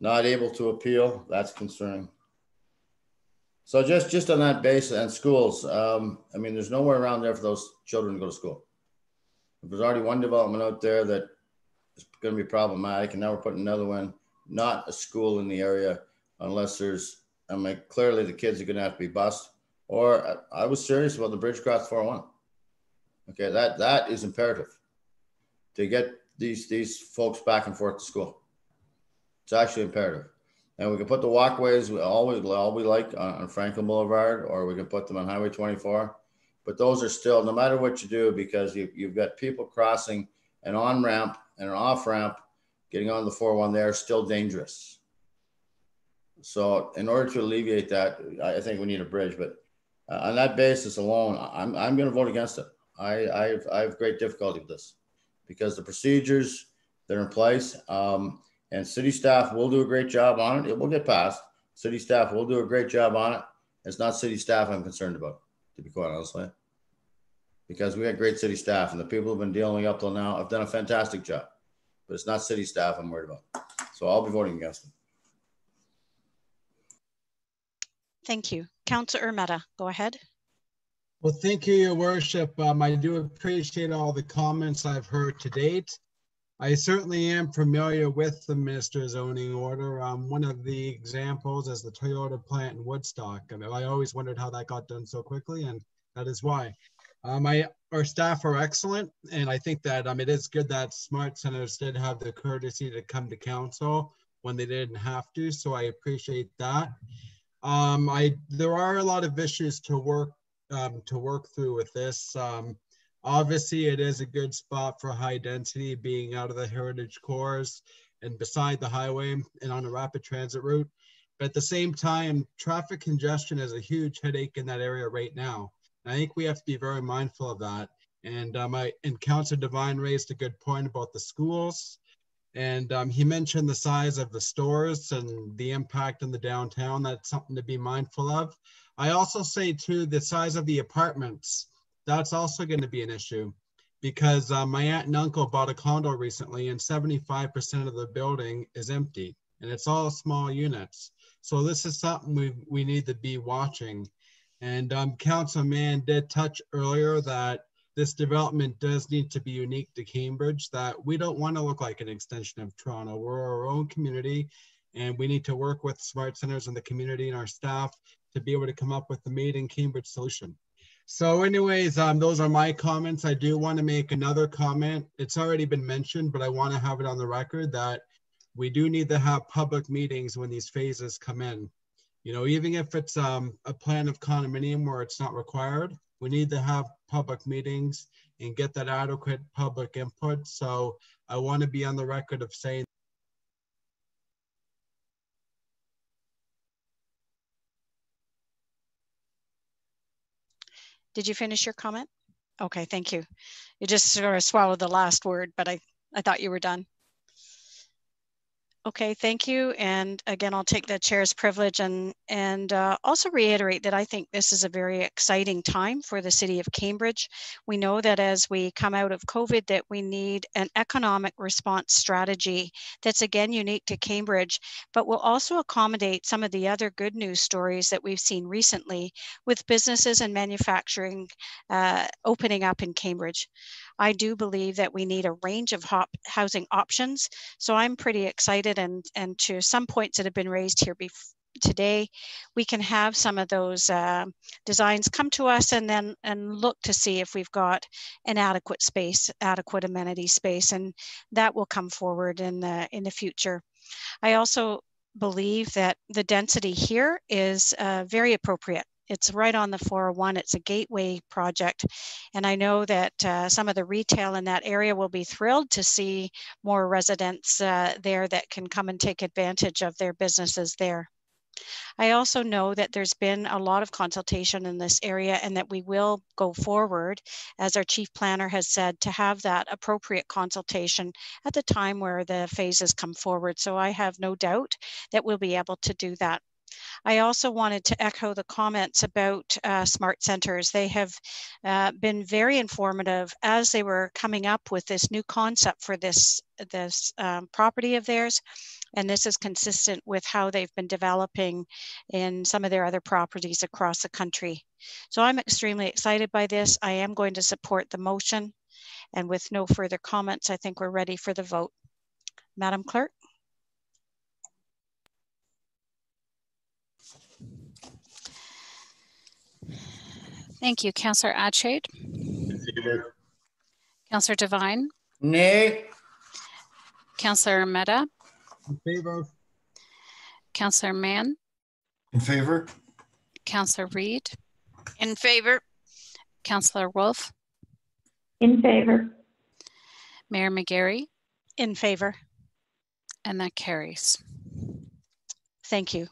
Not able to appeal, that's concerning. So just just on that basis and schools, um, I mean, there's nowhere around there for those children to go to school. There's already one development out there that is going to be problematic, and now we're putting another one, not a school in the area, unless there's. I mean, clearly the kids are going to have to be bused. Or I was serious about the bridge cross 401. Okay, that that is imperative to get these these folks back and forth to school. It's actually imperative. And we can put the walkways we, all we like on, on Franklin Boulevard, or we can put them on Highway 24. But those are still, no matter what you do, because you, you've got people crossing an on ramp and an off ramp, getting on the 401 there, still dangerous. So, in order to alleviate that, I think we need a bridge. But uh, on that basis alone, I'm, I'm going to vote against it. I, I, have, I have great difficulty with this because the procedures that are in place, um, and city staff will do a great job on it. It will get passed. City staff will do a great job on it. It's not city staff I'm concerned about, to be quite honestly, because we got great city staff and the people who've been dealing up till now have done a fantastic job. But it's not city staff I'm worried about. So I'll be voting against it. Thank you. Councillor Ermeta, go ahead. Well, thank you, Your Worship. Um, I do appreciate all the comments I've heard to date. I certainly am familiar with the Minister zoning order. Um, one of the examples is the Toyota plant in Woodstock. I mean, I always wondered how that got done so quickly, and that is why. Um, I, our staff are excellent, and I think that um, it is good that SmartCentres did have the courtesy to come to council when they didn't have to, so I appreciate that. Um, I there are a lot of issues to work um, to work through with this. Um, Obviously, it is a good spot for high density being out of the heritage cores and beside the highway and on a rapid transit route. But at the same time, traffic congestion is a huge headache in that area right now. And I think we have to be very mindful of that. And um, I, and Councillor Devine raised a good point about the schools. And um, he mentioned the size of the stores and the impact in the downtown. That's something to be mindful of. I also say too, the size of the apartments, that's also going to be an issue because uh, my aunt and uncle bought a condo recently and 75% of the building is empty and it's all small units. So this is something we, we need to be watching. And um, Councilman did touch earlier that this development does need to be unique to Cambridge, that we don't want to look like an extension of Toronto. We're our own community and we need to work with SmartCentres and the community and our staff to be able to come up with the made in Cambridge solution. So anyways, um, those are my comments. I do want to make another comment. It's already been mentioned, but I want to have it on the record that we do need to have public meetings when these phases come in. You know, even if it's um, a plan of condominium where it's not required, we need to have public meetings and get that adequate public input. So I want to be on the record of saying Did you finish your comment? Okay, thank you. You just sort of swallowed the last word, but I, I thought you were done. Okay, thank you. And again, I'll take the chair's privilege and, and uh, also reiterate that I think this is a very exciting time for the city of Cambridge. We know that as we come out of COVID that we need an economic response strategy that's again unique to Cambridge, but will also accommodate some of the other good news stories that we've seen recently with businesses and manufacturing uh, opening up in Cambridge. I do believe that we need a range of housing options. So I'm pretty excited and, and to some points that have been raised here before today we can have some of those uh, designs come to us and then and look to see if we've got an adequate space adequate amenity space and that will come forward in the in the future i also believe that the density here is uh, very appropriate it's right on the 401. It's a gateway project. And I know that uh, some of the retail in that area will be thrilled to see more residents uh, there that can come and take advantage of their businesses there. I also know that there's been a lot of consultation in this area and that we will go forward, as our chief planner has said, to have that appropriate consultation at the time where the phases come forward. So I have no doubt that we'll be able to do that. I also wanted to echo the comments about uh, SmartCentres. They have uh, been very informative as they were coming up with this new concept for this, this um, property of theirs. And this is consistent with how they've been developing in some of their other properties across the country. So I'm extremely excited by this. I am going to support the motion. And with no further comments, I think we're ready for the vote. Madam Clerk? Thank you. Councillor Adshade? In favor. Councillor Devine? Nay. Councillor Mehta? In favor. Councillor Mann? In favor. Councillor Reid? In favor. Councillor Wolf? In favor. Mayor McGarry? In favor. And that carries. Thank you.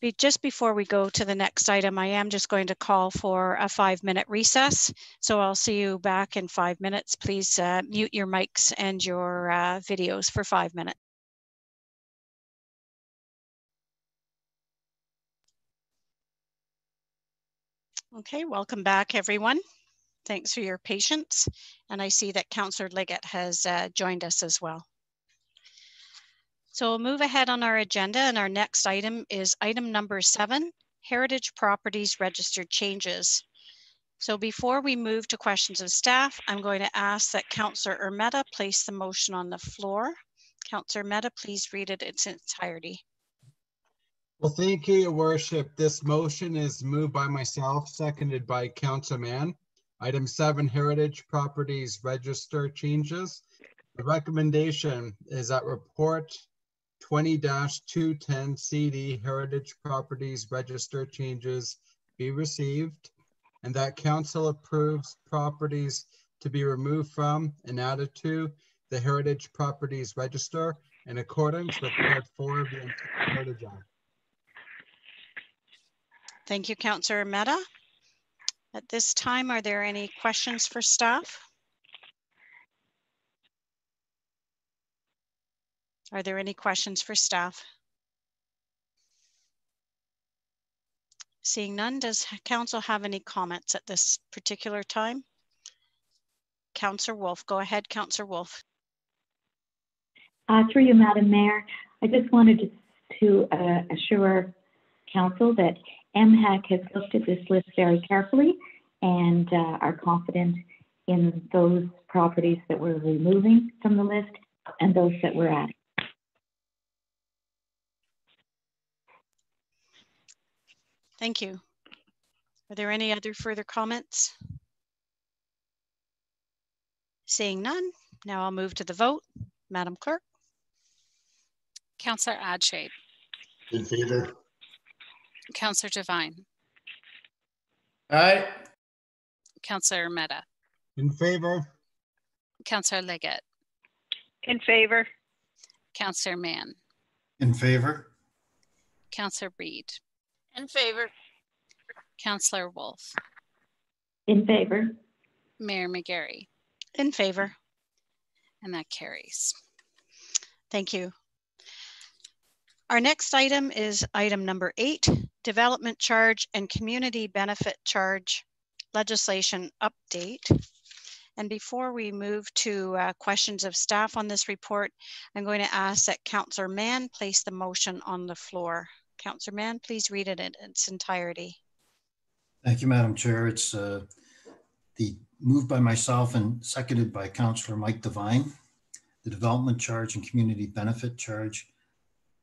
Be, just before we go to the next item, I am just going to call for a five minute recess. So I'll see you back in five minutes. Please uh, mute your mics and your uh, videos for five minutes. Okay, welcome back everyone. Thanks for your patience. And I see that Councillor Liggett has uh, joined us as well. So we'll move ahead on our agenda and our next item is item number seven, Heritage Properties Registered Changes. So before we move to questions of staff, I'm going to ask that Councillor Ermeta place the motion on the floor. Councillor Ermeta, please read it in its entirety. Well, thank you, Your Worship. This motion is moved by myself, seconded by Councilman. Item seven, Heritage Properties Register Changes. The recommendation is that report 20-210 CD Heritage Properties Register changes be received. and that council approves properties to be removed from and added to the Heritage Properties Register in accordance with Part 4 of the Heritage Act. Thank you, Councillor Mehta. At this time, are there any questions for staff? Are there any questions for staff? Seeing none, does council have any comments at this particular time? Councillor Wolf, go ahead, Councillor Wolf. Uh, through you, Madam Mayor, I just wanted to, to uh, assure council that MHAC has looked at this list very carefully and uh, are confident in those properties that we're removing from the list and those that we're adding. Thank you. Are there any other further comments? Seeing none, now I'll move to the vote. Madam Clerk. Councillor Adshade. In favor. Councillor Devine. Aye. Councillor Meta. In favor. Councillor Liggett. In favor. Councillor Mann. In favor. Councillor Reid. In favor. Councillor Wolf. In favor. Mayor McGarry. In favor. And that carries. Thank you. Our next item is item number eight, development charge and community benefit charge legislation update. And before we move to uh, questions of staff on this report, I'm going to ask that Councillor Mann place the motion on the floor. Councillor Mann, please read it in its entirety. Thank you, Madam Chair. It's uh, the moved by myself and seconded by Councillor Mike Devine, the development charge and community benefit charge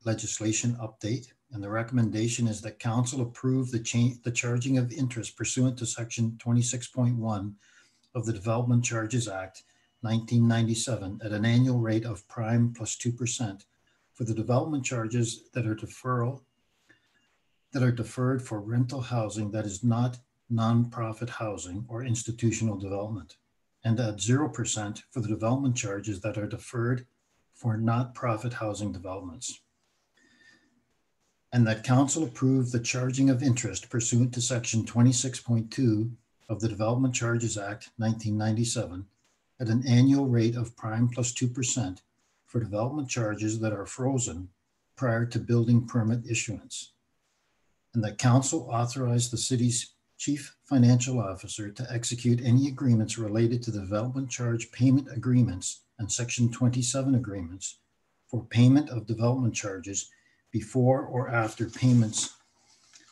legislation update. And the recommendation is that council approve the change, the charging of interest pursuant to section 26.1 of the Development Charges Act 1997 at an annual rate of prime plus 2% for the development charges that are deferral that are deferred for rental housing that is not nonprofit housing or institutional development, and at 0% for the development charges that are deferred for not-profit housing developments. And that council approve the charging of interest pursuant to section 26.2 of the Development Charges Act 1997 at an annual rate of prime plus 2% for development charges that are frozen prior to building permit issuance and the council authorized the city's chief financial officer to execute any agreements related to development charge payment agreements and section 27 agreements for payment of development charges before or after payments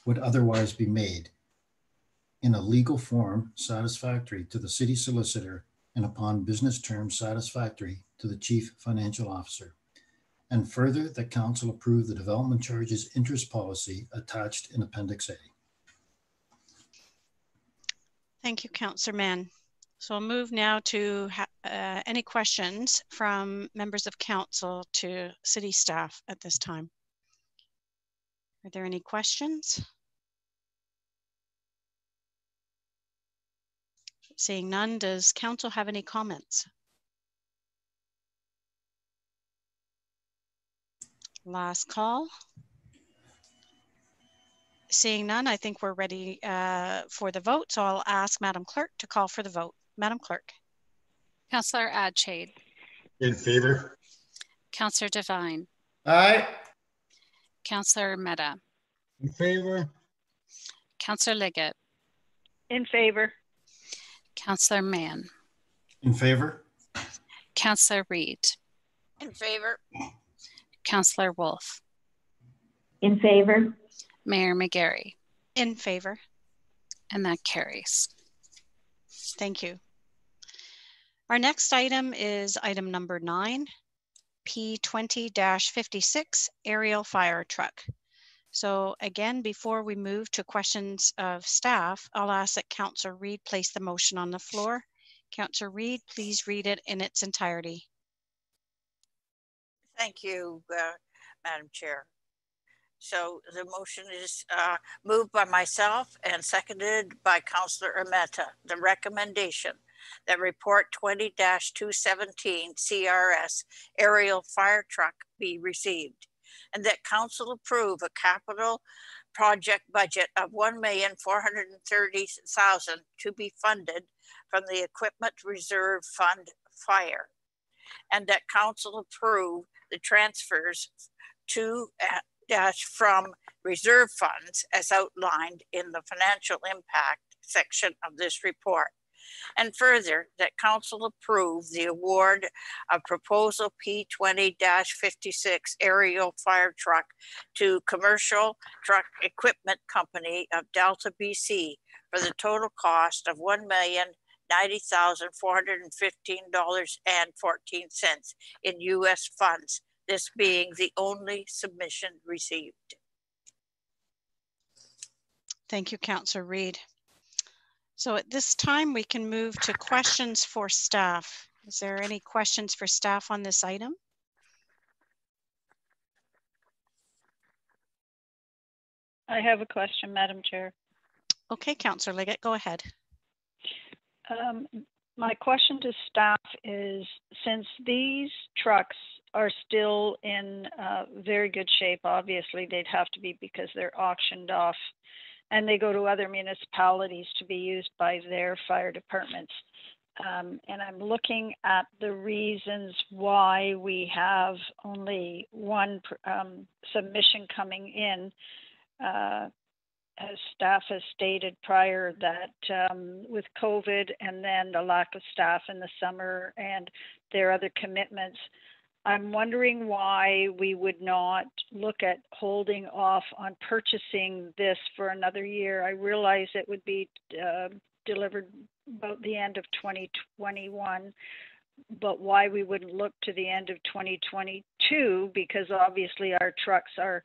would otherwise be made in a legal form satisfactory to the city solicitor and upon business terms satisfactory to the chief financial officer. And further, that council approve the development charges interest policy attached in Appendix A. Thank you, Councillor Mann. So I'll move now to uh, any questions from members of council to city staff at this time. Are there any questions? Seeing none, does council have any comments? Last call. Seeing none, I think we're ready uh, for the vote. So I'll ask Madam Clerk to call for the vote. Madam Clerk. Councillor Adshade. In favor. Councillor Devine. Aye. Councillor Mehta. In favor. Councillor Liggett. In favor. Councillor Mann. In favor. Councillor Reid. In favor. Councillor Wolf. In favor. Mayor McGarry. In favor. And that carries. Thank you. Our next item is item number nine, P20-56 aerial fire truck. So again, before we move to questions of staff, I'll ask that Councillor Reid place the motion on the floor. Councillor Reid, please read it in its entirety. Thank you, uh, Madam Chair. So the motion is uh, moved by myself and seconded by Councillor Ermeta. The recommendation that report 20-217 CRS aerial fire truck be received and that council approve a capital project budget of 1,430,000 to be funded from the Equipment Reserve Fund Fire and that council approve the transfers to uh, dash from reserve funds as outlined in the financial impact section of this report. And further, that council approve the award of proposal P20-56 aerial fire truck to Commercial Truck Equipment Company of Delta, BC for the total cost of one million ninety thousand four hundred and fifteen dollars and fourteen cents in U.S. funds. This being the only submission received. Thank you, Councillor Reid. So at this time, we can move to questions for staff. Is there any questions for staff on this item? I have a question, Madam Chair. Okay, Councillor Liggett, go ahead. Um, my question to staff is, since these trucks are still in uh, very good shape, obviously they'd have to be because they're auctioned off and they go to other municipalities to be used by their fire departments. Um, and I'm looking at the reasons why we have only one um, submission coming in. Uh, as staff has stated prior that um, with COVID and then the lack of staff in the summer and their other commitments, I'm wondering why we would not look at holding off on purchasing this for another year. I realize it would be uh, delivered about the end of 2021, but why we wouldn't look to the end of 2022 because obviously our trucks are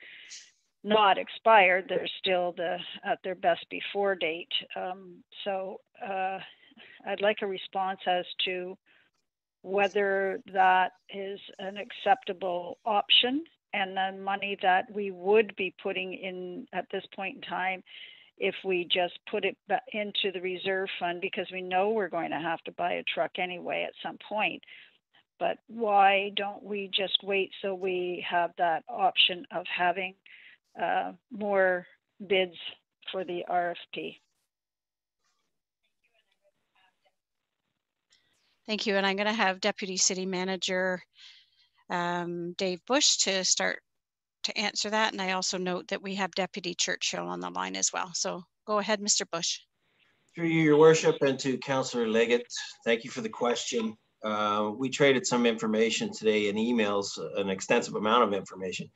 not expired; they're still the at their best before date. Um, so uh, I'd like a response as to whether that is an acceptable option and the money that we would be putting in at this point in time if we just put it into the reserve fund because we know we're going to have to buy a truck anyway at some point but why don't we just wait so we have that option of having uh, more bids for the RFP Thank you. And I'm going to have Deputy City Manager um, Dave Bush to start to answer that. And I also note that we have Deputy Churchill on the line as well. So go ahead, Mr. Bush. Through you, Your Worship, and to Councillor Liggett, thank you for the question. Uh, we traded some information today in emails, an extensive amount of information.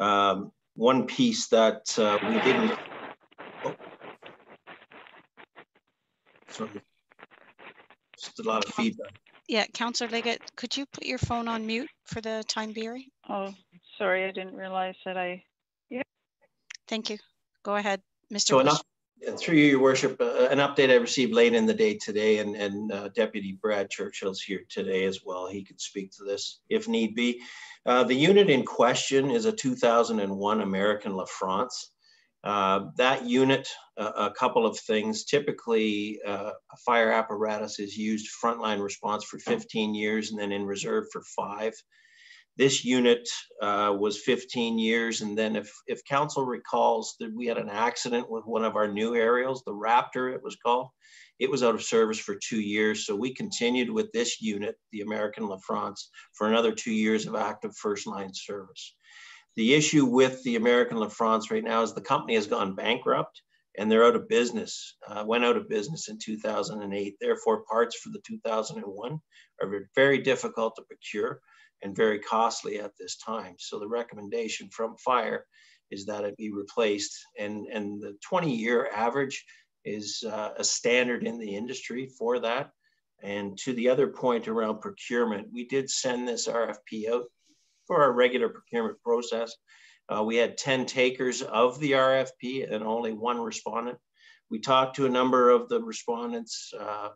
Um, one piece that uh, we didn't. Oh. Sorry. Just a lot of feedback. Yeah, Councillor Liggett, could you put your phone on mute for the time being? Oh, sorry, I didn't realize that I, yeah. Thank you. Go ahead, Mr. So enough, through you, your worship, uh, an update I received late in the day today and, and uh, Deputy Brad Churchill's here today as well. He could speak to this if need be. Uh, the unit in question is a 2001 American LaFrance. Uh, that unit, uh, a couple of things. Typically, uh, a fire apparatus is used frontline response for 15 years and then in reserve for five. This unit uh, was 15 years. And then if, if council recalls that we had an accident with one of our new aerials, the Raptor it was called, it was out of service for two years. So we continued with this unit, the American LaFrance, for another two years of active first line service. The issue with the American LaFrance right now is the company has gone bankrupt and they're out of business, uh, went out of business in 2008. Therefore, parts for the 2001 are very difficult to procure and very costly at this time. So the recommendation from fire is that it be replaced. And, and the 20 year average is uh, a standard in the industry for that. And to the other point around procurement, we did send this RFP out for our regular procurement process. Uh, we had 10 takers of the RFP and only one respondent. We talked to a number of the respondents. Uh,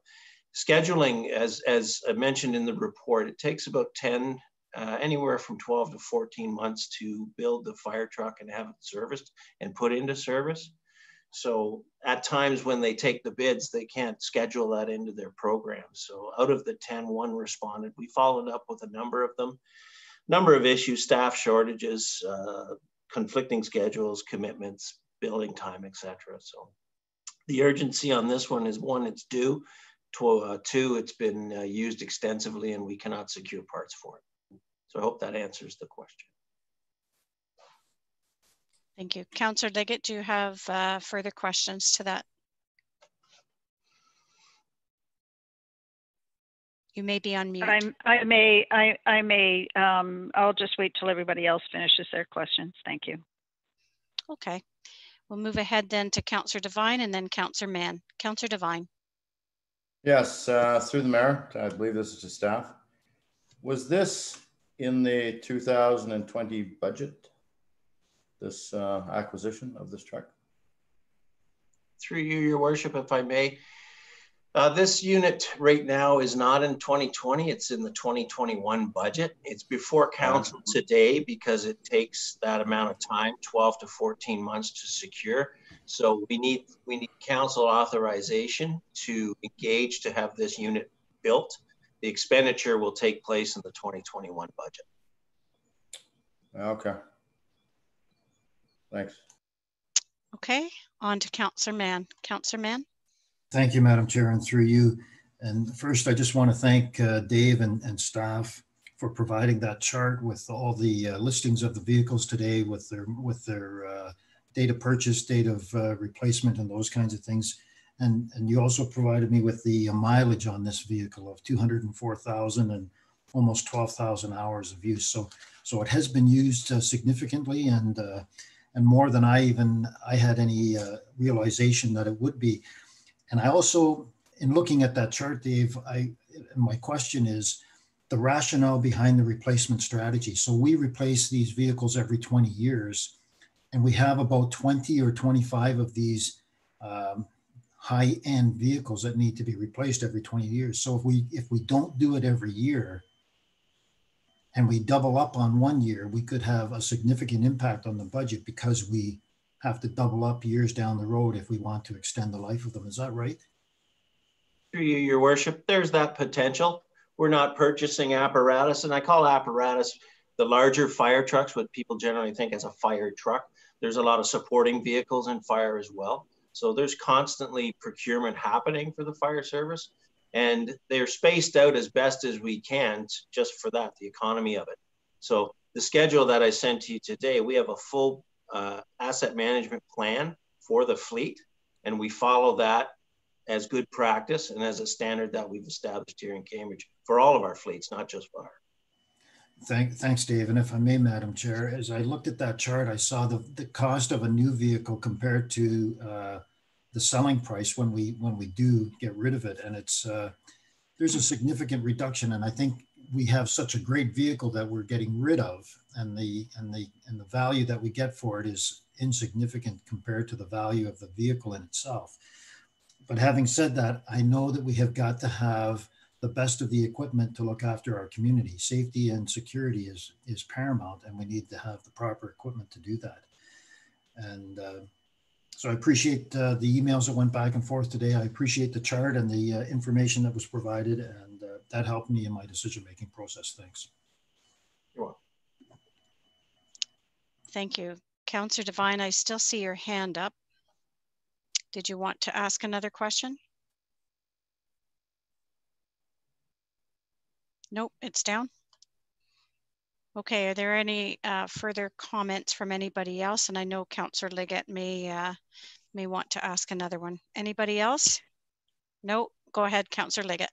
scheduling, as, as mentioned in the report, it takes about 10 uh, anywhere from 12 to 14 months to build the fire truck and have it serviced and put into service. So at times when they take the bids, they can't schedule that into their program. So out of the 10, one responded. We followed up with a number of them, number of issues, staff shortages, uh, conflicting schedules, commitments, building time, etc. So the urgency on this one is one, it's due. Uh, two, it's been uh, used extensively and we cannot secure parts for it. So I hope that answers the question. Thank you. Councillor Liggett, do you have uh, further questions to that? You may be on mute. I'm, I may, I, I may, um, I'll just wait till everybody else finishes their questions. Thank you. Okay. We'll move ahead then to Councillor Devine and then Councillor Mann. Councillor Devine. Yes, uh, through the mayor, I believe this is to staff. Was this in the 2020 budget? this uh, acquisition of this truck? Through you, your worship, if I may. Uh, this unit right now is not in 2020, it's in the 2021 budget. It's before council today because it takes that amount of time, 12 to 14 months to secure. So we need we need council authorization to engage to have this unit built. The expenditure will take place in the 2021 budget. Okay. Thanks. Okay, on to Councillor Mann. Councillor Mann. Thank you, Madam Chair, and through you. And first, I just want to thank uh, Dave and, and staff for providing that chart with all the uh, listings of the vehicles today with their with their uh, date of purchase, date of uh, replacement, and those kinds of things. And, and you also provided me with the mileage on this vehicle of 204,000 and almost 12,000 hours of use. So, so it has been used uh, significantly and uh, and more than I even I had any uh, realization that it would be. And I also, in looking at that chart, Dave, I my question is the rationale behind the replacement strategy. So we replace these vehicles every 20 years, and we have about 20 or 25 of these um, high-end vehicles that need to be replaced every 20 years. So if we if we don't do it every year, and we double up on one year, we could have a significant impact on the budget because we have to double up years down the road if we want to extend the life of them. Is that right? Through you, your worship, there's that potential. We're not purchasing apparatus, and I call apparatus the larger fire trucks, what people generally think as a fire truck. There's a lot of supporting vehicles in fire as well. So there's constantly procurement happening for the fire service and they're spaced out as best as we can just for that, the economy of it. So the schedule that I sent to you today, we have a full uh, asset management plan for the fleet, and we follow that as good practice and as a standard that we've established here in Cambridge for all of our fleets, not just fire. Thank, thanks, Dave. And if I may, Madam Chair, as I looked at that chart, I saw the, the cost of a new vehicle compared to uh, the selling price when we when we do get rid of it. And it's uh, there's a significant reduction. And i think we have such a great vehicle that we're getting rid of and the and the and the value that we get for it is insignificant compared to the value of the vehicle in itself. But having said that i know that we have got to have the best of the equipment to look after our community safety and security is is paramount and we need to have the proper equipment to do that and uh, so I appreciate uh, the emails that went back and forth today. I appreciate the chart and the uh, information that was provided, and uh, that helped me in my decision-making process. Thanks. You're welcome. Thank you. Councillor Devine, I still see your hand up. Did you want to ask another question? Nope, it's down. Okay, are there any uh, further comments from anybody else? And I know Councillor Liggett may uh, may want to ask another one. Anybody else? No, go ahead, Councillor Liggett.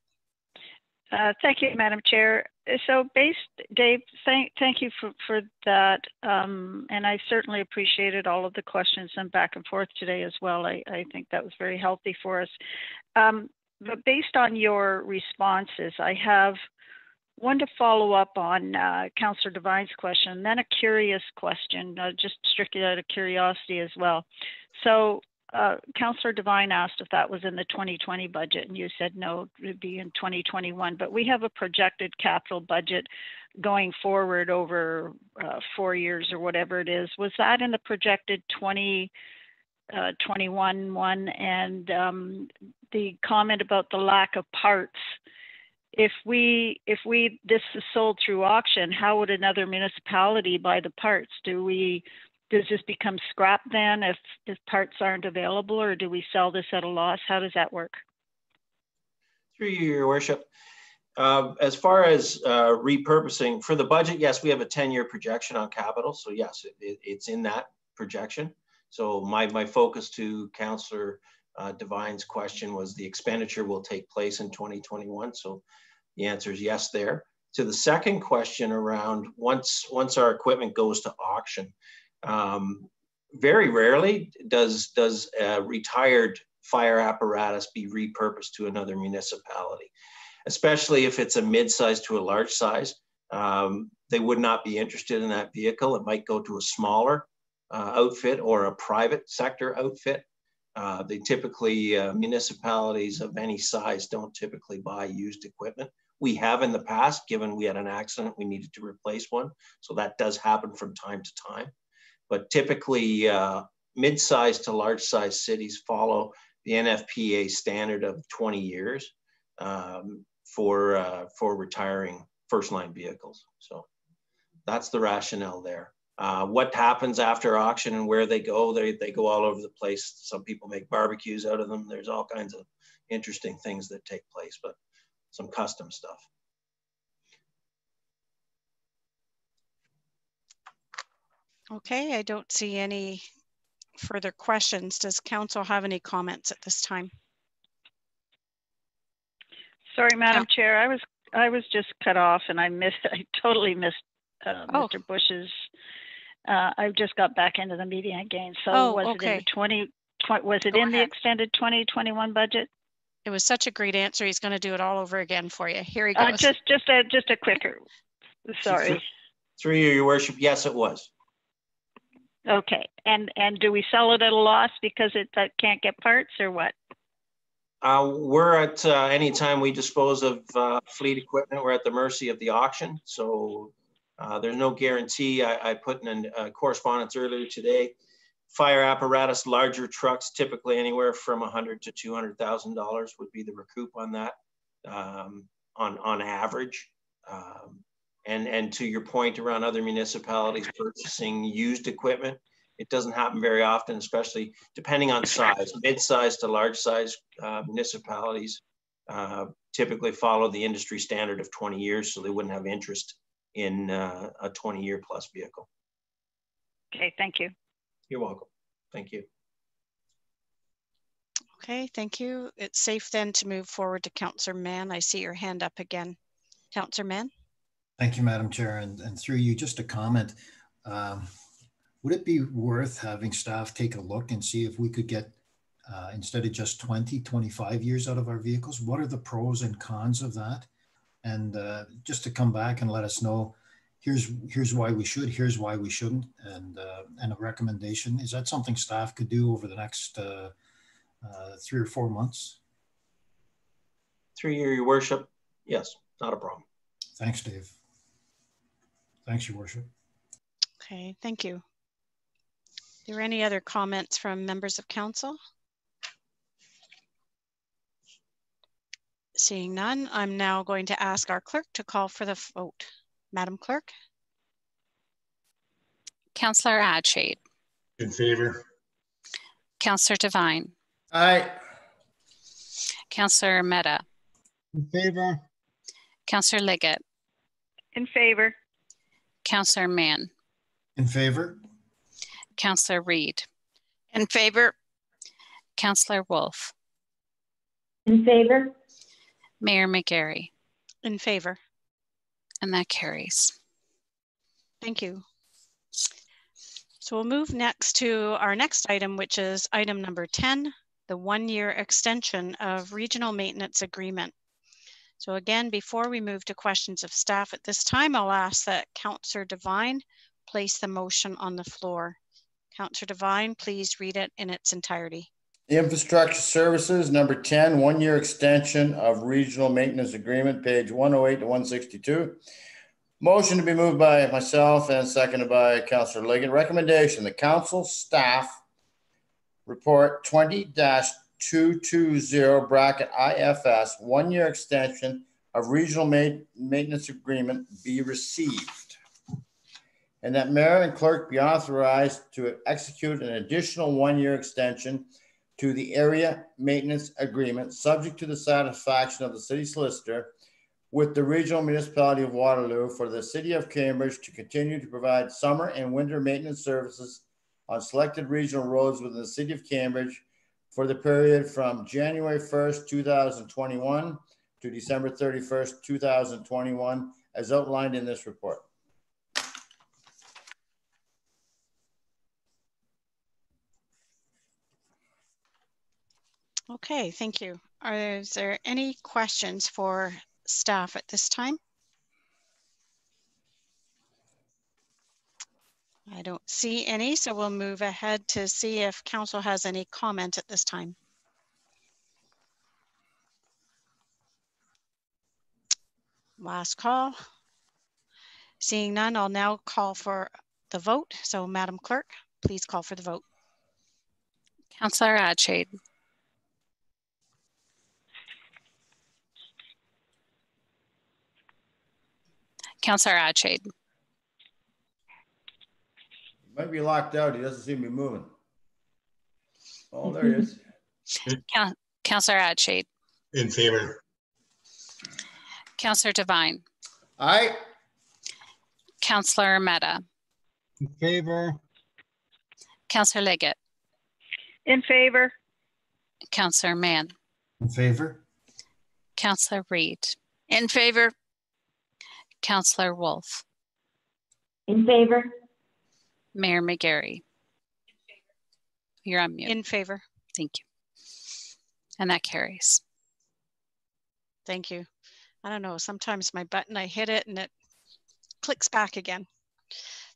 Uh, thank you, Madam Chair. So, based, Dave, thank thank you for for that, um, and I certainly appreciated all of the questions and back and forth today as well. I, I think that was very healthy for us. Um, but based on your responses, I have one to follow up on uh, Councillor Devine's question, and then a curious question, uh, just strictly out of curiosity as well. So uh, Councillor Devine asked if that was in the 2020 budget, and you said no, it would be in 2021. But we have a projected capital budget going forward over uh, four years or whatever it is. Was that in the projected 20? Uh, 21 one and um, the comment about the lack of parts if we if we this is sold through auction how would another municipality buy the parts? Do we does this become scrap then if if parts aren't available or do we sell this at a loss? How does that work? Through you your worship. Uh, as far as uh, repurposing for the budget yes we have a 10 year projection on capital. So yes it, it, it's in that projection. So my my focus to councillor uh, Devine's question was the expenditure will take place in 2021. So the answer is yes there. To the second question around once, once our equipment goes to auction, um, very rarely does, does a retired fire apparatus be repurposed to another municipality, especially if it's a mid-size to a large size. Um, they would not be interested in that vehicle. It might go to a smaller uh, outfit or a private sector outfit. Uh, they typically, uh, municipalities of any size don't typically buy used equipment. We have in the past, given we had an accident, we needed to replace one. So that does happen from time to time. But typically, uh, mid-sized to large-sized cities follow the NFPA standard of 20 years um, for, uh, for retiring first-line vehicles. So that's the rationale there. Uh, what happens after auction and where they go, they, they go all over the place. Some people make barbecues out of them. There's all kinds of interesting things that take place, but some custom stuff. Okay, I don't see any further questions. Does council have any comments at this time? Sorry, Madam Chair, I was I was just cut off and I missed I totally missed uh, oh. Mr. Bush's uh, I just got back into the meeting again. So oh, was okay. it in the 20, 20 was it Go in ahead. the extended 2021 budget? It was such a great answer. He's going to do it all over again for you. Here he uh, goes. Uh, just, just a, just a quicker. Sorry. Through you, Your Worship. Yes, it was. Okay, and and do we sell it at a loss because it uh, can't get parts or what? Uh, we're at uh, any time we dispose of uh, fleet equipment, we're at the mercy of the auction. So uh, there's no guarantee. I, I put in a correspondence earlier today. Fire apparatus, larger trucks, typically anywhere from 100 to 200,000 dollars would be the recoup on that, um, on on average. Um, and and to your point around other municipalities purchasing used equipment, it doesn't happen very often, especially depending on size. Mid-size to large-size uh, municipalities uh, typically follow the industry standard of 20 years, so they wouldn't have interest in uh, a 20 year plus vehicle. Okay, thank you. You're welcome. Thank you. Okay, thank you. It's safe then to move forward to Councillor Mann. I see your hand up again. Councillor Mann. Thank you, Madam Chair. And, and through you, just a comment. Um, would it be worth having staff take a look and see if we could get, uh, instead of just 20, 25 years out of our vehicles, what are the pros and cons of that? And uh, just to come back and let us know here's here's why we should here's why we shouldn't. And uh, and a recommendation is that something staff could do over the next uh, uh three or four months? Through your worship yes not a problem. Thanks dave. Thanks your worship. Okay thank you. Are there any other comments from members of council Seeing none, I'm now going to ask our clerk to call for the vote. Madam Clerk? Councillor Adshade. In favor. Councillor Devine. Aye. Councillor Mehta. In favor. Councillor Liggett. In favor. Councillor Mann. In favor. Councillor Reid. In favor. Councillor Wolf. In favor. Mayor McGarry. In favor. And that carries. Thank you. So we'll move next to our next item, which is item number 10, the one-year extension of regional maintenance agreement. So again, before we move to questions of staff at this time, I'll ask that Councillor Devine place the motion on the floor. Councillor Devine, please read it in its entirety. Infrastructure Services, number 10, one-year extension of regional maintenance agreement, page 108 to 162. Motion to be moved by myself and seconded by Councillor Liggett. Recommendation, the council staff report 20-220 bracket IFS, one-year extension of regional ma maintenance agreement be received. And that mayor and clerk be authorized to execute an additional one-year extension to the area maintenance agreement, subject to the satisfaction of the city solicitor with the regional municipality of Waterloo for the city of Cambridge to continue to provide summer and winter maintenance services on selected regional roads within the city of Cambridge for the period from January 1st, 2021 to December 31st, 2021, as outlined in this report. Okay, thank you. Are, there any questions for staff at this time? I don't see any, so we'll move ahead to see if council has any comment at this time. Last call. Seeing none, I'll now call for the vote. So Madam Clerk, please call for the vote. Councillor Adshade. Councillor Adshade. Might be locked out. He doesn't seem to be moving. Oh, there he is. Coun Councillor Adshade. In favor. Councillor Devine. Aye. Councillor Meta. In favor. Councillor Liggett. In favor. Councillor Mann. In favor. Councillor Reid. In favor. Councillor Wolf. In favor. Mayor McGarry. You're on mute. In favor. Thank you. And that carries. Thank you. I don't know, sometimes my button, I hit it and it clicks back again.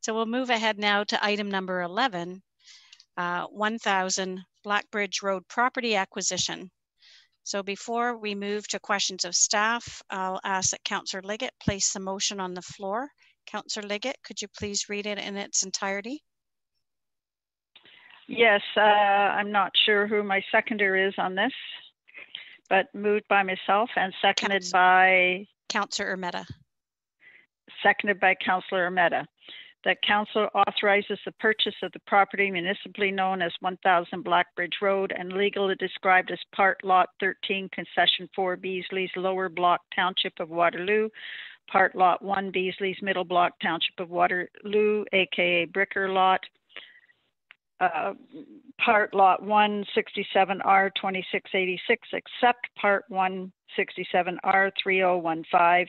So we'll move ahead now to item number 11, uh, 1000 Blackbridge Road property acquisition. So before we move to questions of staff, I'll ask that Councillor Liggett place the motion on the floor. Councillor Liggett, could you please read it in its entirety? Yes, uh, I'm not sure who my seconder is on this, but moved by myself and seconded Council. by Councillor Ermeta. seconded by Councillor Meta. That council authorizes the purchase of the property municipally known as 1000 Blackbridge Road and legally described as Part Lot 13, Concession 4, Beasley's Lower Block Township of Waterloo, Part Lot 1, Beasley's Middle Block Township of Waterloo, aka Bricker Lot, uh, Part Lot 167R 2686, except Part 167R 3015,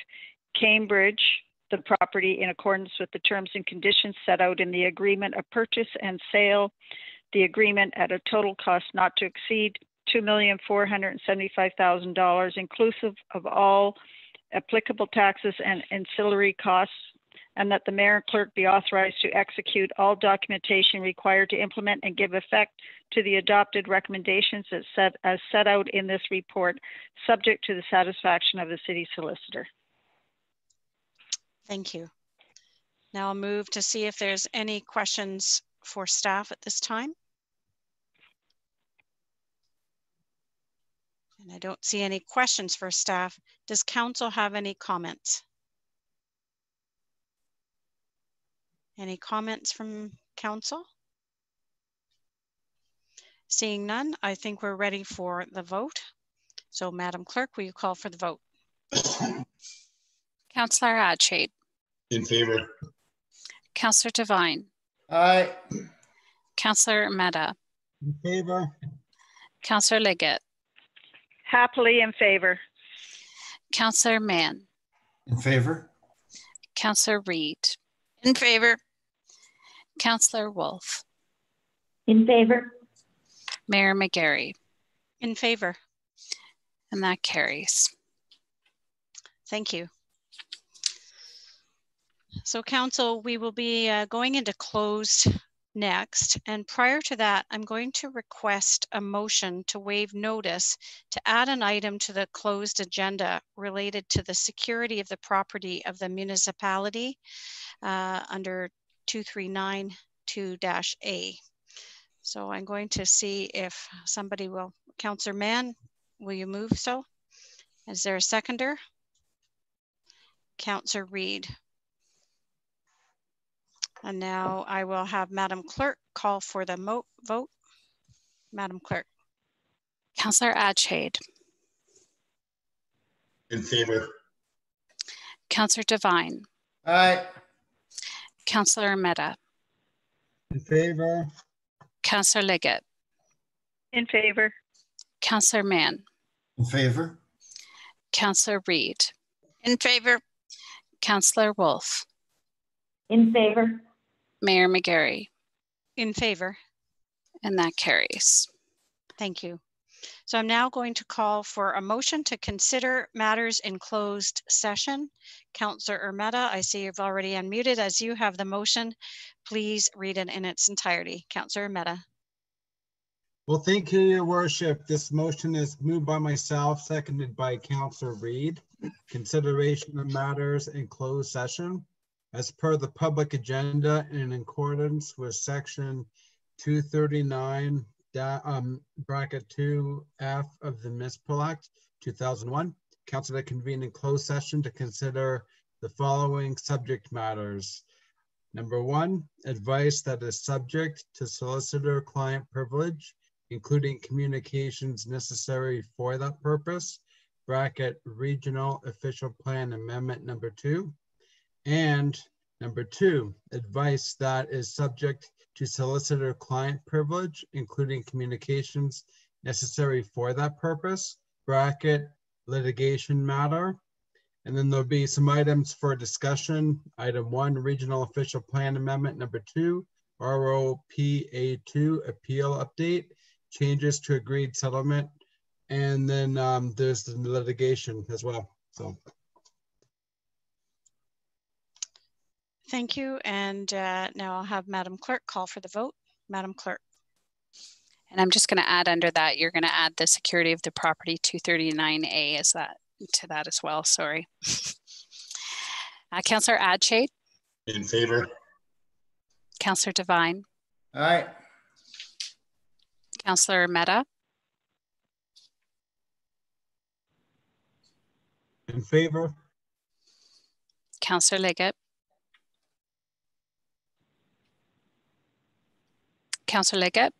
Cambridge, the property in accordance with the terms and conditions set out in the agreement of purchase and sale. The agreement at a total cost not to exceed $2,475,000, inclusive of all applicable taxes and ancillary costs, and that the mayor and clerk be authorized to execute all documentation required to implement and give effect to the adopted recommendations as set, as set out in this report, subject to the satisfaction of the city solicitor. Thank you. Now I'll move to see if there's any questions for staff at this time. And I don't see any questions for staff. Does council have any comments? Any comments from council? Seeing none, I think we're ready for the vote. So Madam Clerk, will you call for the vote? Councillor Adshade. In favor. Councillor Devine. Aye. Councillor Mehta. In favor. Councillor Liggett. Happily in favor. Councillor Mann. In favor. Councillor Reid. In favor. Councillor Wolf. In favor. Mayor McGarry. In favor. And that carries. Thank you. So council, we will be uh, going into closed next. And prior to that, I'm going to request a motion to waive notice to add an item to the closed agenda related to the security of the property of the municipality uh, under 2392-A. So I'm going to see if somebody will, Councillor Mann, will you move so? Is there a seconder? Councillor Reid. And now I will have Madam Clerk call for the mo vote. Madam Clerk. Councillor Adshade. In favor. Councillor Devine. Aye. Councillor Meta. In favor. Councillor Liggett. In favor. Councillor Mann. In favor? Councillor Reid. In favor. Councillor Wolf. In favor? Mayor McGarry. In favor. And that carries. Thank you. So I'm now going to call for a motion to consider matters in closed session. Councillor Ermeta, I see you've already unmuted. As you have the motion, please read it in its entirety. Councillor Ermeta. Well, thank you, your worship. This motion is moved by myself, seconded by Councillor Reid. Consideration of matters in closed session. As per the public agenda in accordance with section 239 um, bracket 2F of the Municipal Act 2001, council to convene in closed session to consider the following subject matters. Number one, advice that is subject to solicitor client privilege, including communications necessary for that purpose, bracket regional official plan amendment number two. And number two, advice that is subject to solicitor client privilege, including communications necessary for that purpose, bracket litigation matter. And then there'll be some items for discussion. Item one, regional official plan amendment number two, ROPA2 appeal update, changes to agreed settlement. And then um, there's the litigation as well. So Thank you. And uh, now I'll have Madam Clerk call for the vote. Madam Clerk. And I'm just going to add under that, you're going to add the security of the property 239A is that to that as well. Sorry. uh, Councillor Adshade. In favor. Councillor Devine. Aye. Councillor Ermeta. in favor, Councillor Liggett. Councillor Liggett.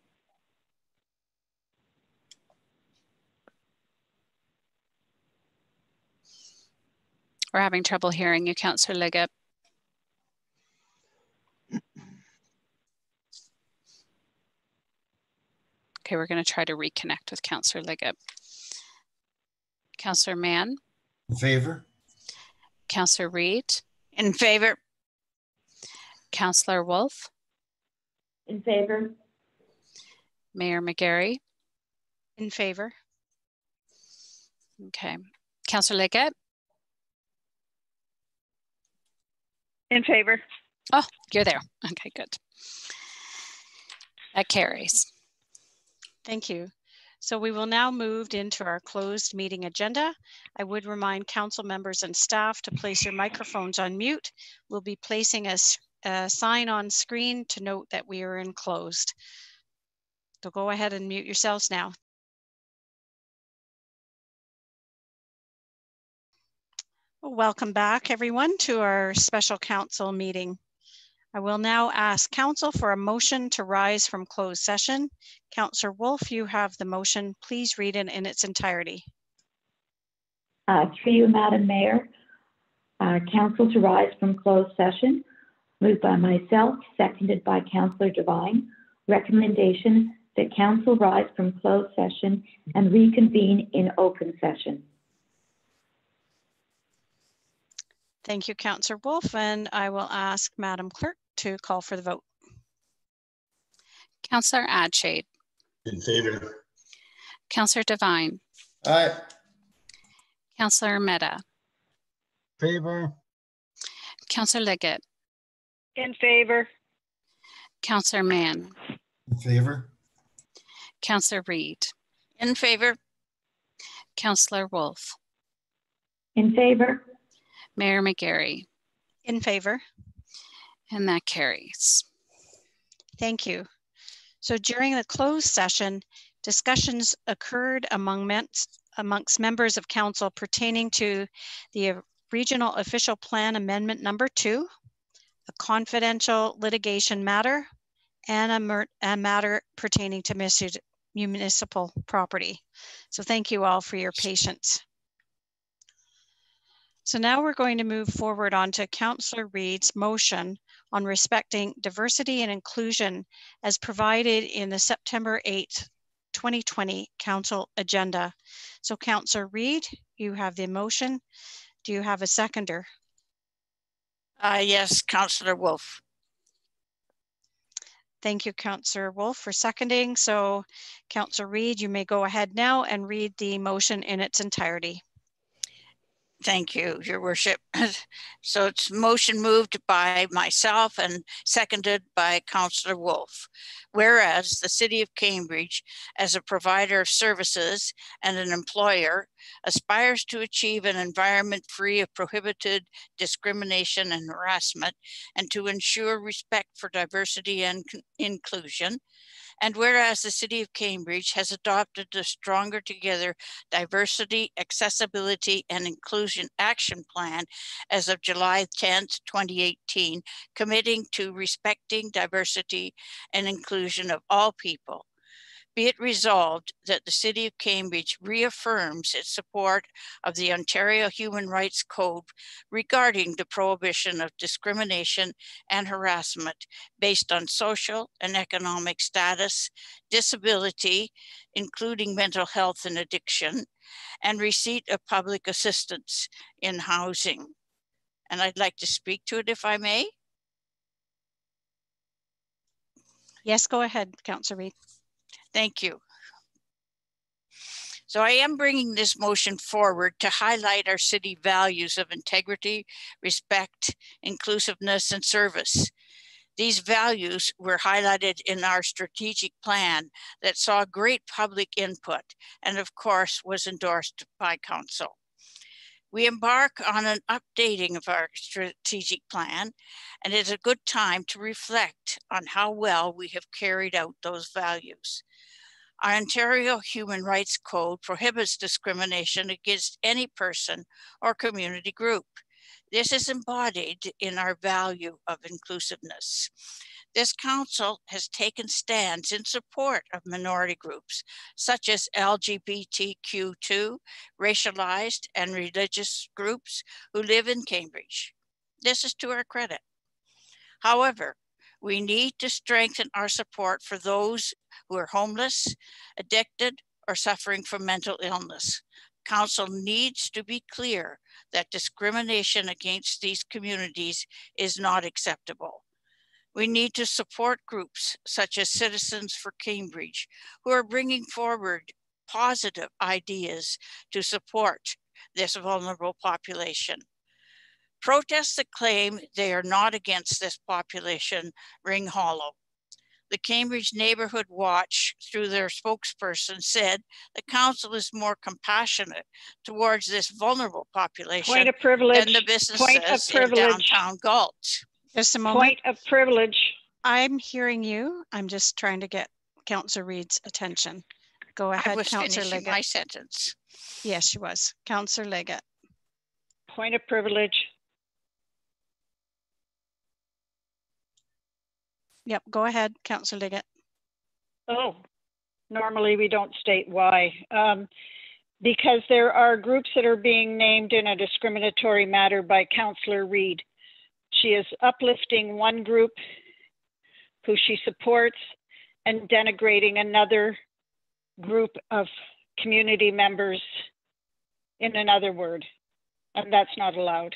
We're having trouble hearing you, Councillor Liggett. Okay, we're going to try to reconnect with Councillor Liggett. Councillor Mann, In favor? Councillor Reid, In favor. Councillor Wolf, In favor? Mayor McGarry. In favor. Okay. Councillor Liggett. In favor. Oh, you're there. Okay, good. That carries. Thank you. So we will now move into our closed meeting agenda. I would remind council members and staff to place your microphones on mute. We'll be placing a, s- a sign on screen to note that we are in closed. So go ahead and mute yourselves now. Welcome back, everyone, to our special council meeting. I will now ask council for a motion to rise from closed session. Councillor Wolf, you have the motion. Please read it in its entirety. Uh, Through you, Madam Mayor, uh, council to rise from closed session, moved by myself, seconded by Councillor Devine. Recommendation that council rise from closed session and reconvene in open session. Thank you, Councillor Wolf, and I will ask Madam Clerk to call for the vote. Councillor Adshade, In favor. Councillor Devine, Aye. Councillor Ermeta, In favor, Councillor Liggett, In favor. Counselor Mann, In favor? Counselor Reid, In favor? Counselor Wolf, In favor? Mayor McGarry, In favor. and that carries. Thank you. So during the closed session, discussions occurred among amongst members of council pertaining to the Regional Official Plan Amendment Number Two, a confidential litigation matter, and a, a matter pertaining to munis- municipal property. So thank you all for your patience. So now we're going to move forward on to Councillor Reid's motion on respecting diversity and inclusion as provided in the September 8th, 2020 council agenda. So Councillor Reid, you have the motion. Do you have a seconder? Uh, yes, Councillor Wolf. Thank you, Councillor Wolf, for seconding. So Councillor Reid, you may go ahead now and read the motion in its entirety. Thank you, Your Worship. So it's motion moved by myself and seconded by Councillor Wolf. Whereas the City of Cambridge, as a provider of services and an employer, aspires to achieve an environment free of prohibited discrimination and harassment and to ensure respect for diversity and inclusion. And whereas the City of Cambridge has adopted the Stronger Together Diversity, Accessibility, and Inclusion Action Plan as of July 10th, 2018, committing to respecting diversity and inclusion of all people. Be it resolved that the City of Cambridge reaffirms its support of the Ontario Human Rights Code regarding the prohibition of discrimination and harassment based on social and economic status, disability, including mental health and addiction, and receipt of public assistance in housing. And I'd like to speak to it if I may. Yes, go ahead, Councillor Reid. Thank you. So I am bringing this motion forward to highlight our city values of integrity, respect, inclusiveness, and service. These values were highlighted in our strategic plan that saw great public input and of course was endorsed by council. We embark on an updating of our strategic plan and it's a good time to reflect on how well we have carried out those values. Our Ontario Human Rights Code prohibits discrimination against any person or community group. This is embodied in our value of inclusiveness. This council has taken stands in support of minority groups, such as LGBTQ2, racialized and religious groups who live in Cambridge. This is to our credit. However, we need to strengthen our support for those who are homeless, addicted, or suffering from mental illness. Council needs to be clear that discrimination against these communities is not acceptable. We need to support groups such as Citizens for Cambridge, who are bringing forward positive ideas to support this vulnerable population. Protests that claim they are not against this population ring hollow. The Cambridge Neighborhood Watch, through their spokesperson, said the council is more compassionate towards this vulnerable population Point of privilege. than the Point of businesses in downtown Galt. Just a moment. Point of privilege. I'm hearing you. I'm just trying to get Councillor Reid's attention. Go I ahead, was Councillor finishing Liggett. my sentence. Yes, she was. Councillor Liggett. Point of privilege. Yep, go ahead, Councillor Liggett. Oh, normally we don't state why. Um, because there are groups that are being named in a discriminatory matter by Councillor Reid. She is uplifting one group who she supports and denigrating another group of community members in another word. And that's not allowed.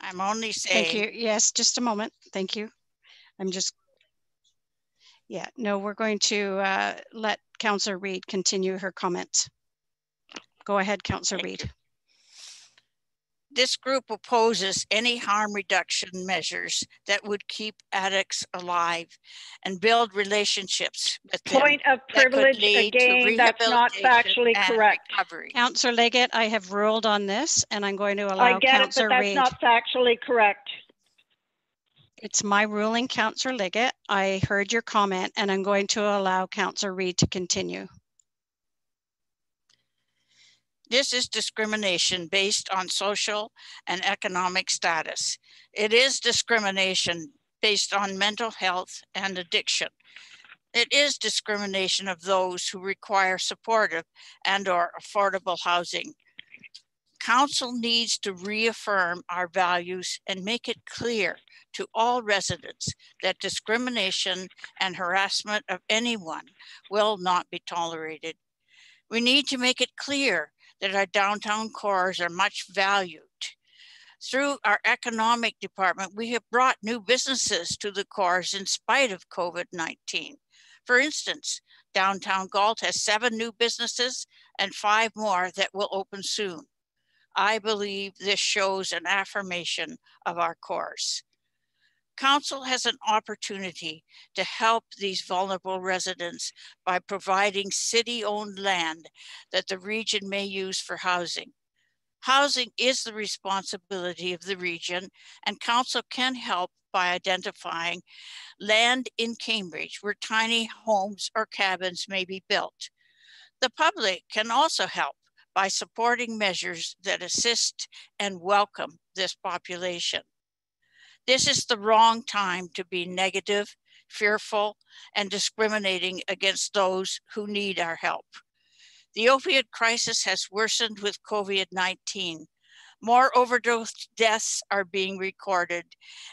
I'm only saying. Thank you. Yes, just a moment. Thank you. I'm just, yeah, no, we're going to uh, let Councillor Reid continue her comments. Go ahead, Councillor Reid. This group opposes any harm reduction measures that would keep addicts alive and build relationships with them Point of that could privilege lead to again, that's not factually and correct. recovery. Councillor Liggett, I have ruled on this and I'm going to I allow get it, but Councillor that's Reid. not factually correct. It's my ruling, Councillor Liggett. I heard your comment and I'm going to allow Councillor Reid to continue. This is discrimination based on social and economic status. It is discrimination based on mental health and addiction. It is discrimination of those who require supportive and or affordable housing. Council needs to reaffirm our values and make it clear to all residents that discrimination and harassment of anyone will not be tolerated. We need to make it clear that our downtown cores are much valued. Through our economic department, we have brought new businesses to the cores in spite of COVID-19. For instance, downtown Galt has seven new businesses and five more that will open soon. I believe this shows an affirmation of our course. Council has an opportunity to help these vulnerable residents by providing city-owned land that the region may use for housing. Housing is the responsibility of the region and council can help by identifying land in Cambridge where tiny homes or cabins may be built. The public can also help by supporting measures that assist and welcome this population. This is the wrong time to be negative, fearful, and discriminating against those who need our help. The opioid crisis has worsened with COVID-19. More overdose deaths are being recorded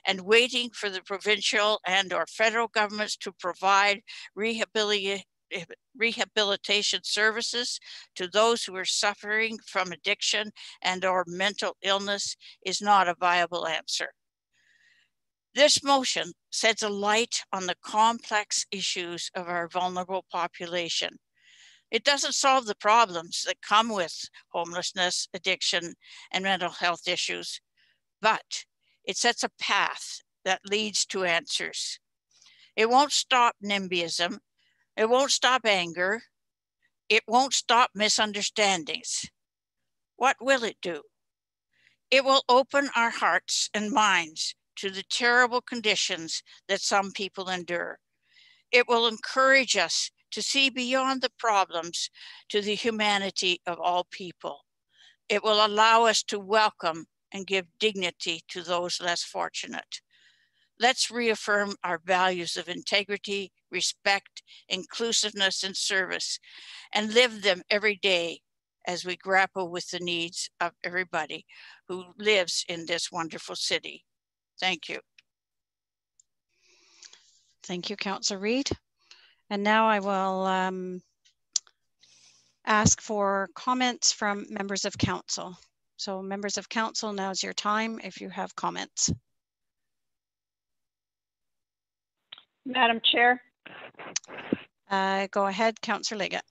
and waiting for the provincial and or federal governments to provide rehabilitation rehabilitation services to those who are suffering from addiction and or mental illness is not a viable answer. This motion sheds a light on the complex issues of our vulnerable population. It doesn't solve the problems that come with homelessness, addiction, and mental health issues, but it sets a path that leads to answers. It won't stop NIMBYism. It won't stop anger. It won't stop misunderstandings. What will it do? It will open our hearts and minds to the terrible conditions that some people endure. It will encourage us to see beyond the problems to the humanity of all people. It will allow us to welcome and give dignity to those less fortunate. Let's reaffirm our values of integrity, respect, inclusiveness, and service, and live them every day as we grapple with the needs of everybody who lives in this wonderful city. Thank you. Thank you, Councillor Reid. And now I will um, ask for comments from members of council. So members of council, now's your time if you have comments. Madam Chair. Uh, go ahead, Councillor Liggett.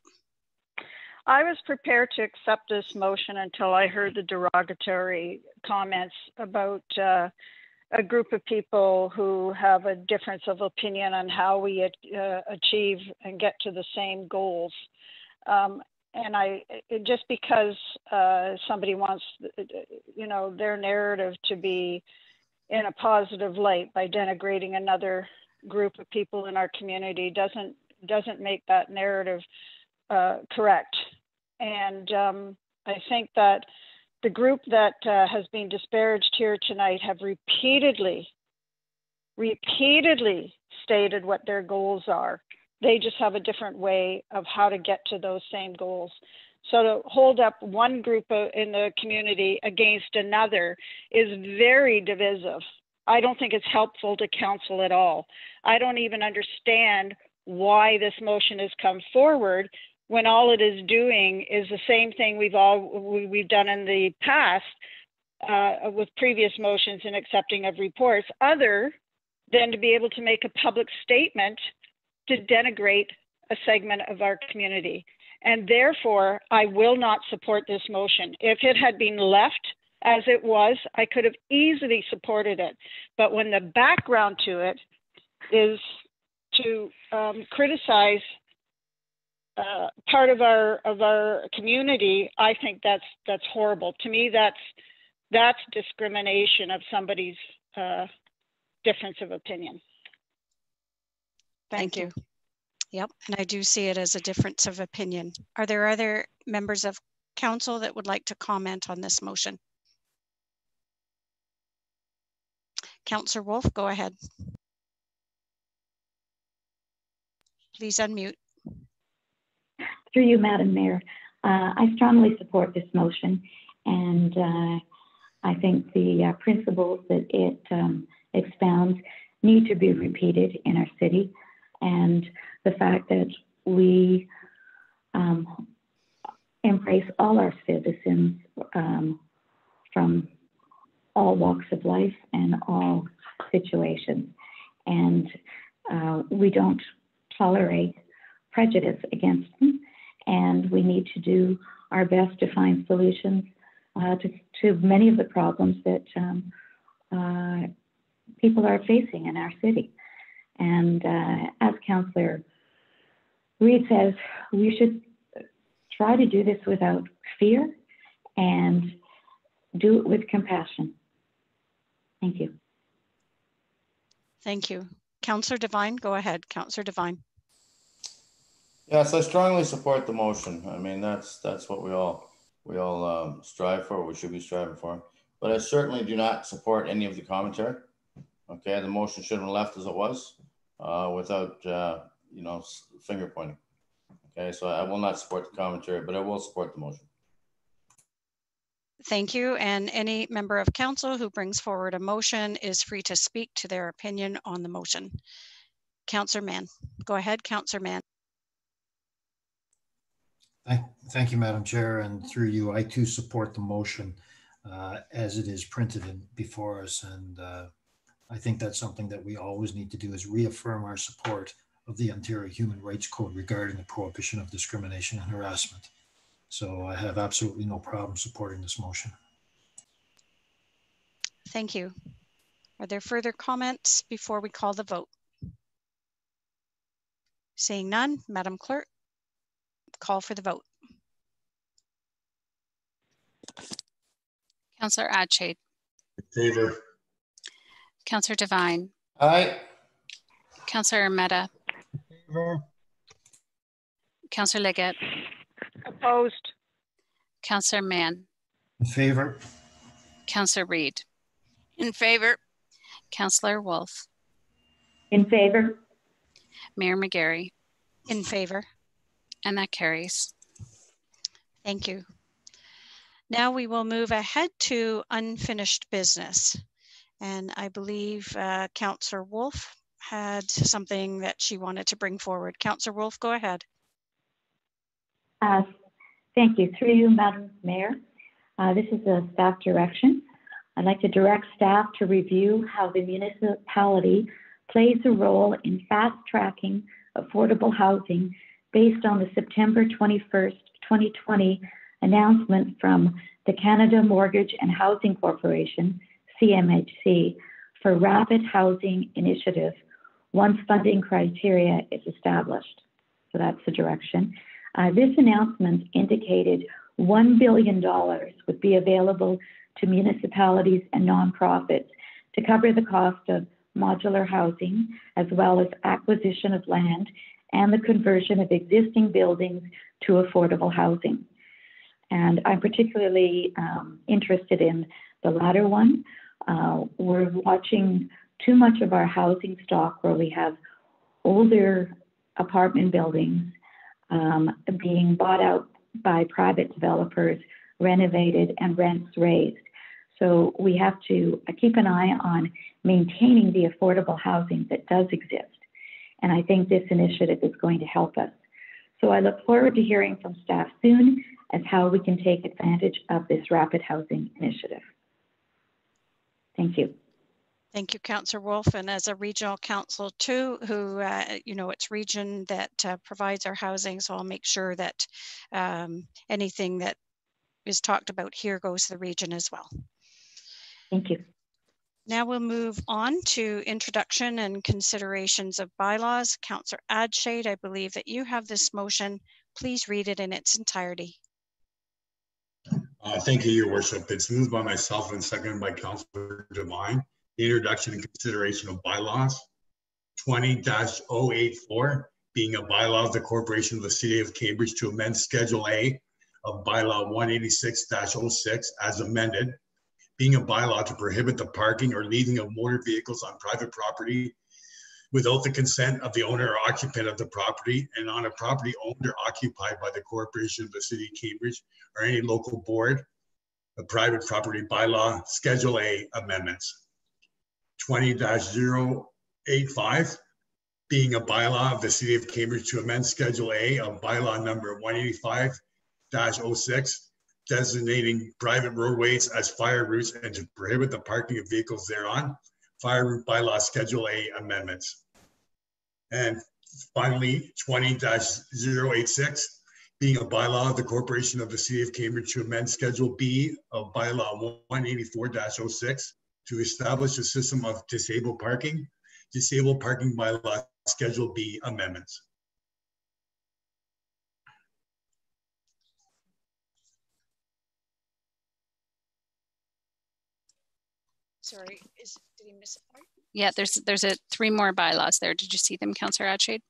I was prepared to accept this motion until I heard the derogatory comments about uh, a group of people who have a difference of opinion on how we uh, achieve and get to the same goals. Um, and I just because uh, somebody wants, you know, their narrative to be in a positive light by denigrating another group of people in our community doesn't doesn't make that narrative uh, correct. And um, I think that the group that uh, has been disparaged here tonight have repeatedly, repeatedly stated what their goals are. They just have a different way of how to get to those same goals. So to hold up one group in the community against another is very divisive. I don't think it's helpful to counsel at all. I don't even understand why this motion has come forward when all it is doing is the same thing we've all we've done in the past uh, with previous motions and accepting of reports, other than to be able to make a public statement to denigrate a segment of our community. And therefore, I will not support this motion. If it had been left as it was, I could have easily supported it. But when the background to it is to um, criticize uh, part of our of our community, I think that's that's horrible. To me, that's that's discrimination of somebody's uh, difference of opinion. Thank, Thank you. you. Yep, and I do see it as a difference of opinion. Are there other members of council that would like to comment on this motion? Councillor Wolf, go ahead. Please unmute. Through you, Madam Mayor, uh, I strongly support this motion and uh, I think the uh, principles that it um, expounds need to be repeated in our city and the fact that we um, embrace all our citizens um, from all walks of life and all situations. And uh, we don't tolerate prejudice against them. And we need to do our best to find solutions uh, to, to many of the problems that um, uh, people are facing in our city. And uh, as Councillor Reid says, we should try to do this without fear and do it with compassion. Thank you. Thank you. Councillor Devine, go ahead. Councillor Devine. Yes, I strongly support the motion. I mean, that's that's what we all we all um, strive for. We should be striving for. But I certainly do not support any of the commentary. Okay, the motion should have left as it was, uh, without uh, you know finger pointing. Okay, so I will not support the commentary, but I will support the motion. Thank you. And any member of council who brings forward a motion is free to speak to their opinion on the motion. Councillor Mann, go ahead, Councillor Mann. Thank, thank you, Madam Chair, and through you, I too support the motion uh, as it is printed in, before us. And uh, I think that's something that we always need to do is reaffirm our support of the Ontario Human Rights Code regarding the prohibition of discrimination and harassment. So I have absolutely no problem supporting this motion. Thank you. Are there further comments before we call the vote? Seeing none, Madam Clerk, call for the vote. Councillor Adshade. In favor. Councillor Devine. Aye. Councillor Ermeta. Favor. Councillor Liggett. Opposed. Councillor Mann. In favor. Councillor Reid. In favor. Councillor Wolf. In favor. Mayor McGarry. In favor. And that carries. Thank you. Now we will move ahead to unfinished business. And I believe uh, Councillor Wolf had something that she wanted to bring forward. Councillor Wolf, go ahead. Uh, thank you. Through you, Madam Mayor. Uh, this is a staff direction. I'd like to direct staff to review how the municipality plays a role in fast tracking affordable housing based on the September 21st, 2020 announcement from the Canada Mortgage and Housing Corporation, CMHC, for Rapid Housing Initiative once funding criteria is established. So that's the direction. Uh, this announcement indicated $1 billion would be available to municipalities and nonprofits to cover the cost of modular housing, as well as acquisition of land and the conversion of existing buildings to affordable housing. And I'm particularly um, interested in the latter one. Uh, we're watching too much of our housing stock where we have older apartment buildings um, being bought out by private developers, renovated, and rents raised. So we have to keep an eye on maintaining the affordable housing that does exist. And I think this initiative is going to help us. So I look forward to hearing from staff soon as how we can take advantage of this rapid housing initiative. Thank you. Thank you, Councillor Wolf. And as a regional council too, who, uh, you know, it's region that uh, provides our housing. So I'll make sure that um, anything that is talked about here goes to the region as well. Thank you. Now we'll move on to introduction and considerations of bylaws. Councillor Adshade, I believe that you have this motion. Please read it in its entirety. Uh, thank you, Your Worship. It's moved by myself and seconded by Councillor Devine the introduction and consideration of bylaws. 20-084, being a bylaw of the Corporation of the City of Cambridge to amend Schedule A of bylaw 186-06 as amended, being a bylaw to prohibit the parking or leaving of motor vehicles on private property without the consent of the owner or occupant of the property and on a property owned or occupied by the Corporation of the City of Cambridge or any local board, a private property bylaw, Schedule A amendments. 20-085, being a bylaw of the City of Cambridge to amend Schedule A of bylaw number 185-06, designating private roadways as fire routes and to prohibit the parking of vehicles thereon, fire route bylaw Schedule A amendments. And finally, 20-086, being a bylaw of the Corporation of the City of Cambridge to amend Schedule B of bylaw 184-06, to establish a system of disabled parking, disabled parking bylaw Schedule B amendments. Sorry, is, did he miss a part? Yeah, there's there's a three more bylaws there. Did you see them, Councillor Adshade?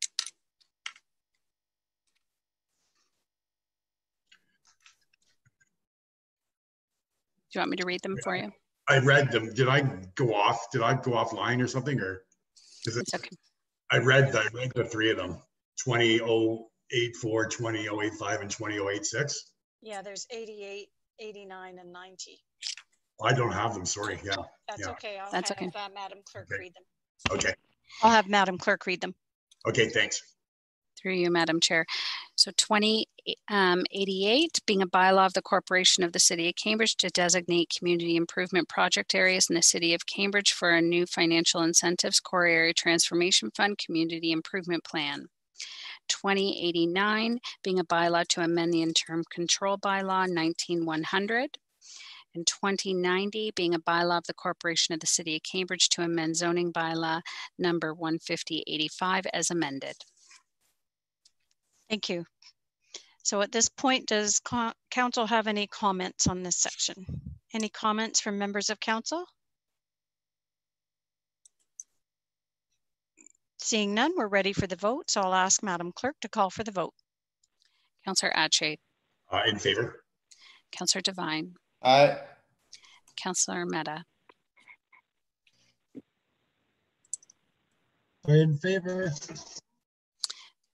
Do you want me to read them for you? I read them. Did I go off? Did I go offline or something? Or is it? It's okay. I read. I read the three of them. 20084, 20085, and 20086. Yeah, there's 88, 89, and 90. I don't have them. Sorry. Yeah. That's yeah. okay. I'll That's have okay. Uh, Madam Clerk Okay. read them. Okay. I'll have Madam Clerk read them. Okay. Thanks. Through you, Madam Chair. So 2088, um, being a bylaw of the Corporation of the City of Cambridge to designate community improvement project areas in the City of Cambridge for a new financial incentives core area transformation fund community improvement plan. 2089, being a bylaw to amend the interim control bylaw 19100. And 2090, being a bylaw of the Corporation of the City of Cambridge to amend zoning bylaw number 15085 as amended. Thank you. So at this point, does council have any comments on this section? Any comments from members of council? Seeing none, we're ready for the vote. So I'll ask Madam Clerk to call for the vote. Councillor Adshade, Uh, in favor. Councillor Devine, Aye. Councillor Ermeta, In favor.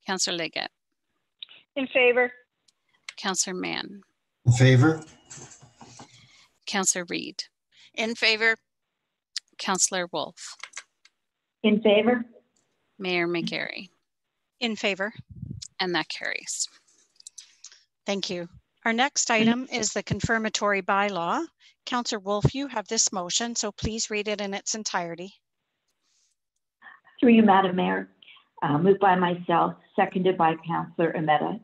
Councillor Liggett, In favor. Councillor Mann, In favor? Councillor Reid, In favor? Councillor Wolf, In favor? Mayor McGarry, In favor. and that carries. Thank you. Our next item is the confirmatory bylaw. Councillor Wolf, you have this motion, so please read it in its entirety. Through you, Madam Mayor. Uh, moved by myself, seconded by Councillor Ermeta.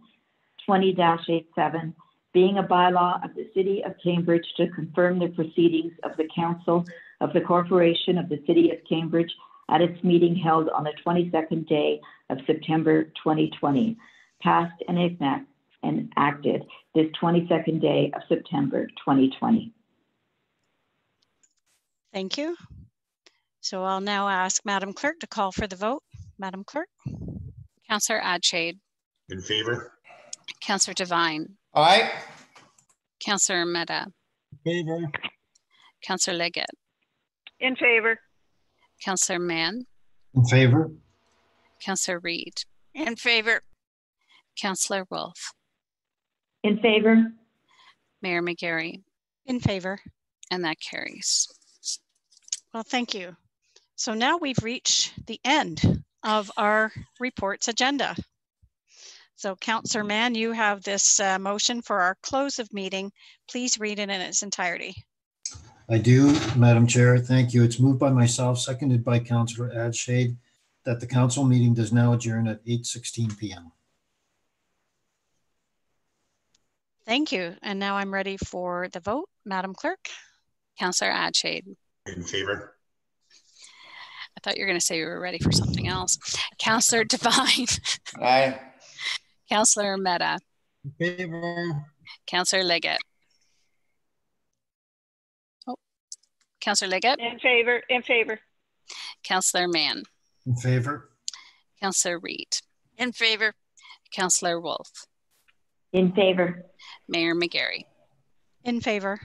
20-87, being a bylaw of the City of Cambridge to confirm the proceedings of the Council of the Corporation of the City of Cambridge at its meeting held on the 22nd day of September 2020, passed and enact- enacted this 22nd day of September 2020. Thank you. So I'll now ask Madam Clerk to call for the vote. Madam Clerk? Councillor Adshade, In favor. Councillor Devine, Aye. Councillor Ermeta, In Favor. Councillor Liggett, In favor. Councillor Mann, In favor? Councillor Reid, In favor? Councillor Wolf, In favor? Mayor McGarry, In favor. and that carries. Well, thank you. So now we've reached the end of our reports agenda. So Councillor Mann, you have this uh, motion for our close of meeting. Please read it in its entirety. I do, Madam Chair. Thank you. It's moved by myself, seconded by Councillor Adshade, that the council meeting does now adjourn at 8:16 PM. Thank you. And now I'm ready for the vote. Madam Clerk? Councillor Adshade. In favor. I thought you were going to say you were ready for something else. Councillor Devine. Aye. Councillor Ermeta. In favor. Councillor Liggett. Oh, Councillor Liggett. In favor, in favor. Councillor Mann. In favor? Councillor Reid. In favor. Councillor Wolf. In favor. Mayor McGarry. In favor.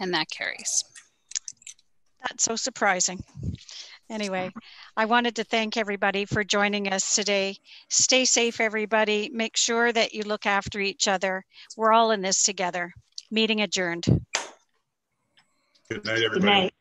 And that carries. That's so surprising. Anyway, I wanted to thank everybody for joining us today. Stay safe, everybody. Make sure that you look after each other. We're all in this together. Meeting adjourned. Good night, everybody. Good night.